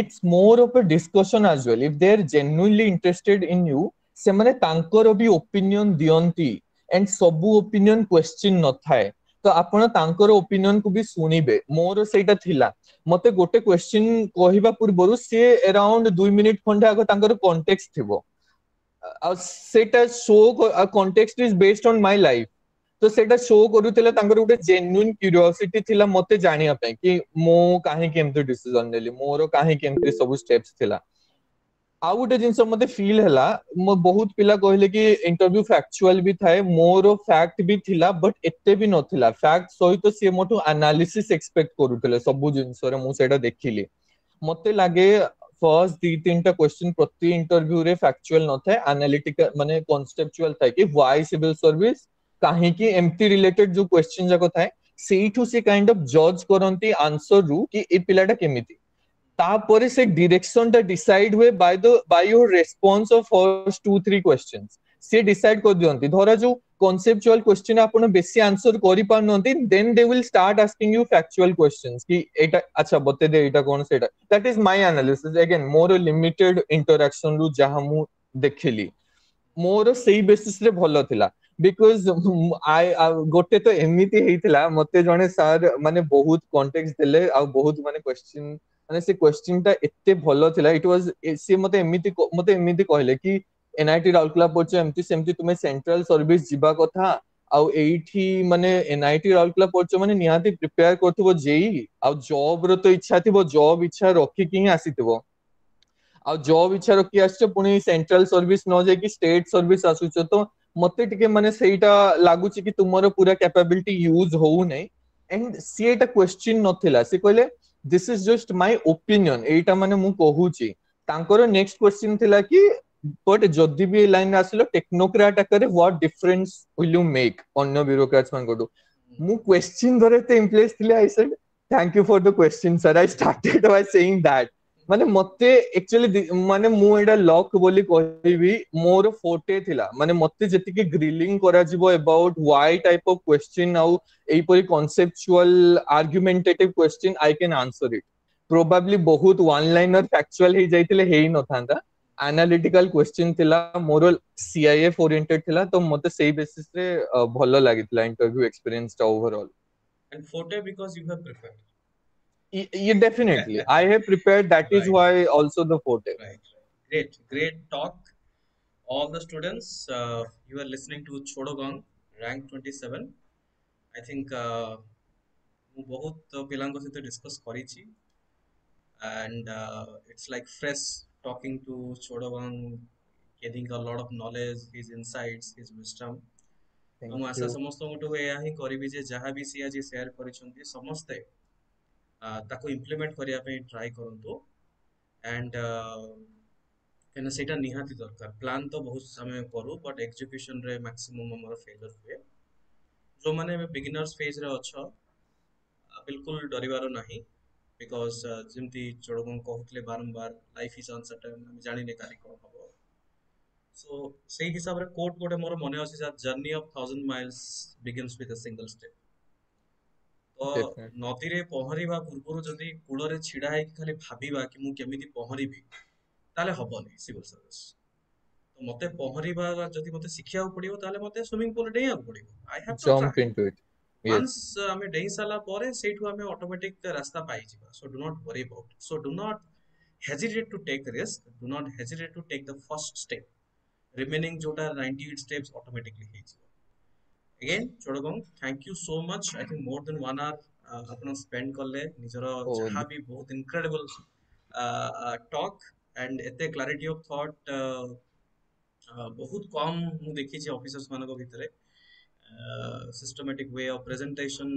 Speaker 2: it's more of a discussion as well if they are genuinely interested in you ସେମାନେ ତାଙ୍କର ବି ଓପିନିଅନ ଦିଅନ୍ତି ଆଣ୍ଡ ସବୁ ଓପିନିଅନ କ୍ୱେଶ୍ଚିନ୍ ନଥାଏ ତ ଆପଣ ତାଙ୍କର ଓପିନିଅନ କୁ ବି ଶୁଣିବେ ମୋର ସେଇଟା ଥିଲା ମତେ ଗୋଟେ କ୍ୱେଶ୍ଚିନ୍ କହିବା ପୂର୍ବରୁ ସିଏ ଆରାଉଣ୍ଡ ଦୁଇ ମିନିଟ ଖଣ୍ଡେ ଆଗ ତାଙ୍କର କଣ୍ଟେକ୍ସ ଥିବ ଆଉ ସେଇଟା show context is based on my life ତ ସେଇଟା ଶୋ କରୁଥିଲା ତାଙ୍କର ଗୋଟେ ଜେନ୍ୟୁନ୍ କ୍ୟୁରିଓସିଟି ଥିଲା ମତେ ଜାଣିବା ପାଇଁ କି ମୁଁ କାହିଁକି ଏମିତି ଡିସିଜନ ନେଲି ମୋର କାହିଁକି ଏମିତି ସବୁ ଷ୍ଟେପ୍ସ ଥିଲା आ गोटे जिन मत फिल है बहुत पिला कहले कि इंटरव्यू फैक्चुअल भी था मोर फैक्ट भी थिला बट एत भी नाला फैक्ट सहित सी मोटर आनालीसी एक्सपेक्ट कर सब जिनसे मुझे देख ली मत लगे फर्स्ट दि तीन टा क्वेश्चन प्रति इंटरव्यू रे फैक्चुअल न था आनालीटिकल मानते कन्सेप्चुआल था कि वाई सिविल सर्विस कहीं एमती रिलेटेड जो क्वेश्चन जाक था कैंड अफ जज करती आंसर रू कि पिलाटा केमी তারপরে সে ডিরেকশনটা decide হুয়ে by the by your response of first two three questions say decide করে দিଅନ୍ତି ধরা ଯୋଉ কনসেপচুয়াল কোশ্চেন ଆପଣ বেশি আনসর କରି ପାରୁନାହାନ୍ତି then they will start asking you factual questions কি এটা আচ্ছা বতে দে এটা কোন সেটা that is my analysis again more limited interaction রু যাহা মু ଦେଖିଲି ମୋର ସେଇ ବେସିସ ରେ ଭଲ ଥିଲା ବିକଜ ଗୋଟେ ତ ଏମିତି ହେଇଥିଲା ମତେ ଜଣେ ସାର୍ ମାନେ ବହୁତ କଣ୍ଟେକ୍ସ ଦେଲେ ଆଉ ବହୁତ ମାନେ କ୍ୱେଶ୍ଚିନ୍ ମାନେ ସେ କ୍ୱେଶ୍ଚିନ୍ ଟା ଏତେ ଭଲ ଥିଲା ଇଟ୍ ୱାଜ ସେ ମତେ ଏମିତି ମତେ ଏମିତି କହିଲେ କି ଏନଆଇଟି ରାଉରକେଲା ପଡୁଛ ଏମିତି ସେମିତି ତୁମେ ସେଣ୍ଟ୍ରାଲ ସର୍ଭିସ ଯିବା କଥା ଆଉ ଏଇଠି ମାନେ ଏନଆଇଟି ରାଉରକେଲା ପଡୁଛ ମାନେ ନିହାତି ପ୍ରିପେୟାର କରୁଥିବ ଜେଇ ଆଉ ଜବ୍ ର ତ ଇଚ୍ଛା ଥିବ ଜବ୍ ଇଚ୍ଛା ରଖିକି ହିଁ ଆସିଥିବ ଆଉ ଜବ୍ ଇଚ୍ଛା ରଖି ଆସିଛ ପୁଣି ସେଣ୍ଟ୍ରାଲ ସର୍ଭିସ ନ ଯାଇକି ଷ୍ଟେଟ ସର୍ଭିସ ଆସୁଛ ତ ମତେ ଟିକେ ମାନେ ସେଇଟା ଲାଗୁଛି କି ତୁମର ପୁରା କ୍ୟାପାବିଲିଟି ୟୁଜ ହଉନାହିଁ ଆଣ୍ଡ ସିଏ ଏଟା କ୍ୱେଶ୍ଚିନ୍ ନଥିଲା ସେ କହିଲେ this is just my opinion ଏଇଟା ମାନେ ମୁଁ କହୁଛି ତାଙ୍କର ନେକ୍ସଟ କ୍ୱେଶ୍ଚିନ୍ ଥିଲା କି ବଟ୍ ଯଦି ବି ଏ ଲାଇନରେ ଆସିଲ ଟେକ୍ନୋକ୍ରାଟ ଆକାରରେ what difference will you make ଅନ୍ୟ ବ୍ୟୁରୋକ୍ରାଟ୍ସ ମାନଙ୍କଠୁ ମୁଁ କ୍ୱେଶ୍ଚିନ୍ ଧରେ ଏତେ ଇମ୍ପ୍ରେସ୍ ଥିଲି I said thank you for the question sir I started by saying that ମାନେ ମତେ ଆକ୍ଚୁଆଲି ମାନେ ମୁଁ ଏଇଟା ଲକ୍ ବୋଲି କହିବି ମୋର ଫୋର୍ଟେ ଥିଲା ମାନେ ମତେ ଯେତିକି ଗ୍ରିଲିଂ କରାଯିବ about why type of question ଆଉ ଏଇପରି conceptual argumentative question I can answer it probably ବହୁତ ୱାନ୍ ଲାଇନର ଫ୍ୟାକ୍ଚୁଆଲ ହେଇଯାଇଥିଲେ ହେଇନଥାନ୍ତା ଆନାଲିଟିକାଲ କ୍ୱେଶ୍ଚିନ୍ ଥିଲା ମୋର ସିଆଇଏଫ୍ ଓରିଏଣ୍ଟେଡ୍ ଥିଲା ତ ମତେ ସେଇ ବେସିସରେ ଭଲ ଲାଗିଥିଲା interview ଏକ୍ସପିରିଏନ୍ସଟା overall
Speaker 1: And forte because you have prepared.
Speaker 2: yeah, definitely. Yeah, I have prepared. That
Speaker 1: right.
Speaker 2: is why also the forte.
Speaker 1: Right. Great, great talk. All the students, uh, you are listening to Chodogong, rank 27. I think uh, ମୁଁ ବହୁତ ପିଲାଙ୍କ ସହିତ discus କରିଛି and uh, it's like fresh talking to Chodogong, getting a lot of knowledge, his insights, his wisdom. ମୁଁ ଆଶା ସମସ୍ତଙ୍କଠୁ ଏହା ହିଁ କରିବି ଯେ ଯାହା ବି ସିଏ ଆଜି ସେୟାର କରିଛନ୍ତି ସମସ୍ତେ ताको इम्प्लीमेंट करिया पे ट्राई करूँ तो एंड क्या से निहाती दरकार प्लान तो बहुत समय करूँ बट एक्जिक्यूशन रे मैक्सिमम मोर फेलियर हुए जो मैंने बिगिनर्स फेज रे अच्छा बिल्कुल डरबार ना बिकज जमी चढ़ कौन कहते बारंबार लाइफ इज अनसर्टेन आम जाने कल कौन हम सो से हिसाब कोर्ट गोटे मोर मन अच्छे journey of thousand miles begins with a single step
Speaker 2: ତ
Speaker 1: ନଦୀରେ ପହଁରିବା ପୂର୍ବରୁ ଯଦି କୂଳରେ ଛିଡା ହେଇକି ଖାଲି ଭାବିବା କି ମୁଁ କେମିତି ପହଁରିବି ତାହେଲେ ହବନି ସିଭିଲ ସର୍ଭିସ ତ ମତେ ପହଁରିବା ଯଦି ମତେ ଶିଖିବାକୁ ପଡିବ ତାହେଲେ ମତେ ସୁଇମିଂ ପୁଲରେ ଡେଇଁବାକୁ ପଡିବ I have to
Speaker 2: jump into it
Speaker 1: once ଆମେ ଡେଇଁ ସାରିଲା ପରେ ସେଇଠୁ ଆମେ ଅଟୋମେଟିକ ରାସ୍ତା ପାଇଯିବା so do not worry about so do not hesitate to take risk do not hesitate to take the first step remaining ଯୋଉଟା ନାଇଣ୍ଟି ଏଇଟ୍ ଷ୍ଟେପ୍ସ ଅଟୋମେଟିକଲି ହେଇଯିବ again chodagung thank you so much i think more than 1 hour ଆପଣ spend କଲେ ନିଜର ଯାହା ବି ବହୁତ incredible talk and ଏତେ clarity of thought ବହୁତ କମ ମୁଁ ଦେଖିଛି ଅଫିସର୍ସ ମାନଙ୍କ ଭିତରେ systematic way of presentation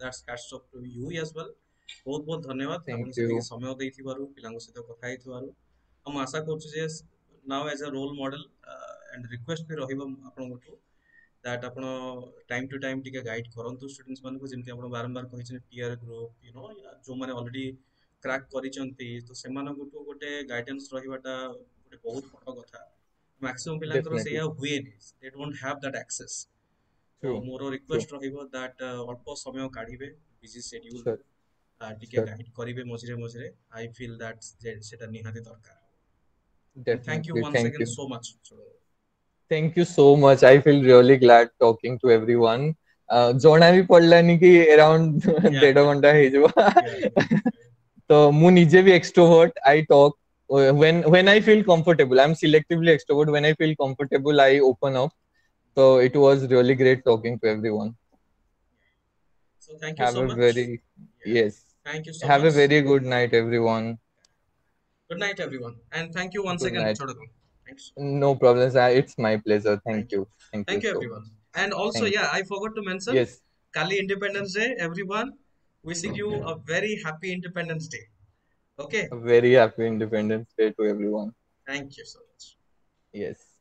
Speaker 1: that's hats off to you as well ବହୁତ ବହୁତ ଧନ୍ୟବାଦ ଆପଣ ସେତିକି ସମୟ ଦେଇଥିବାରୁ ପିଲାଙ୍କ ସହିତ କଥା ହେଇଥିବାରୁ ଆଉ ମୁଁ ଆଶା କରୁଛି ଯେ now as a role model and request ବି ରହିବ ଆପଣଙ୍କଠୁ दैट आपण टाइम टू टाइम टिके गाइड करंतु स्टूडेंट्स मान को जेमति आपण बारंबार कहिसन पीयर ग्रुप यू नो जो माने ऑलरेडी क्रैक करिसंती तो सेमान को गोटे गाइडेंस
Speaker 2: रहिबाटा
Speaker 1: गोटे बहुत बड़ कथा मैक्सिमम पिलांकर सेया हुए
Speaker 2: they
Speaker 1: don't have that access तो मोर रिक्वेस्ट रहिबो दैट
Speaker 2: अल्प
Speaker 1: समय काढिबे
Speaker 2: बिजी
Speaker 1: शेड्यूल uh, टिके गाइड करिवे मझिरे मझिरे आई फील दैट सेटा निहाते
Speaker 2: दरकार
Speaker 1: thank
Speaker 2: you
Speaker 1: once
Speaker 2: again
Speaker 1: so much
Speaker 2: Thank you so much. I feel really glad talking to everyone. ଜଣା ବି ପଡିଲାନି କି ଆରାଉଣ୍ଡ ଦେଢ ଘଣ୍ଟା ହେଇଯିବ ତ ମୁଁ ନିଜେ ବି extrovert I talk when when i feel comfortable i'm selectively extrovert when i feel comfortable i open up so it was really great talking to everyone
Speaker 1: so thank you
Speaker 2: have a very yes
Speaker 1: thank you so
Speaker 2: have a very good night everyone
Speaker 1: good night everyone and thank you once
Speaker 2: good
Speaker 1: again
Speaker 2: night.
Speaker 1: Thanks.
Speaker 2: No problems. It's my pleasure. Thank,
Speaker 1: Thank
Speaker 2: you. Thank,
Speaker 1: Thank
Speaker 2: you, so.
Speaker 1: everyone. And also,
Speaker 2: Thank
Speaker 1: yeah, I forgot to mention.
Speaker 2: Yes.
Speaker 1: Kali Independence Day, everyone. Wishing you a very happy Independence Day. Okay.
Speaker 2: A very happy Independence Day to everyone.
Speaker 1: Thank you so much.
Speaker 2: Yes.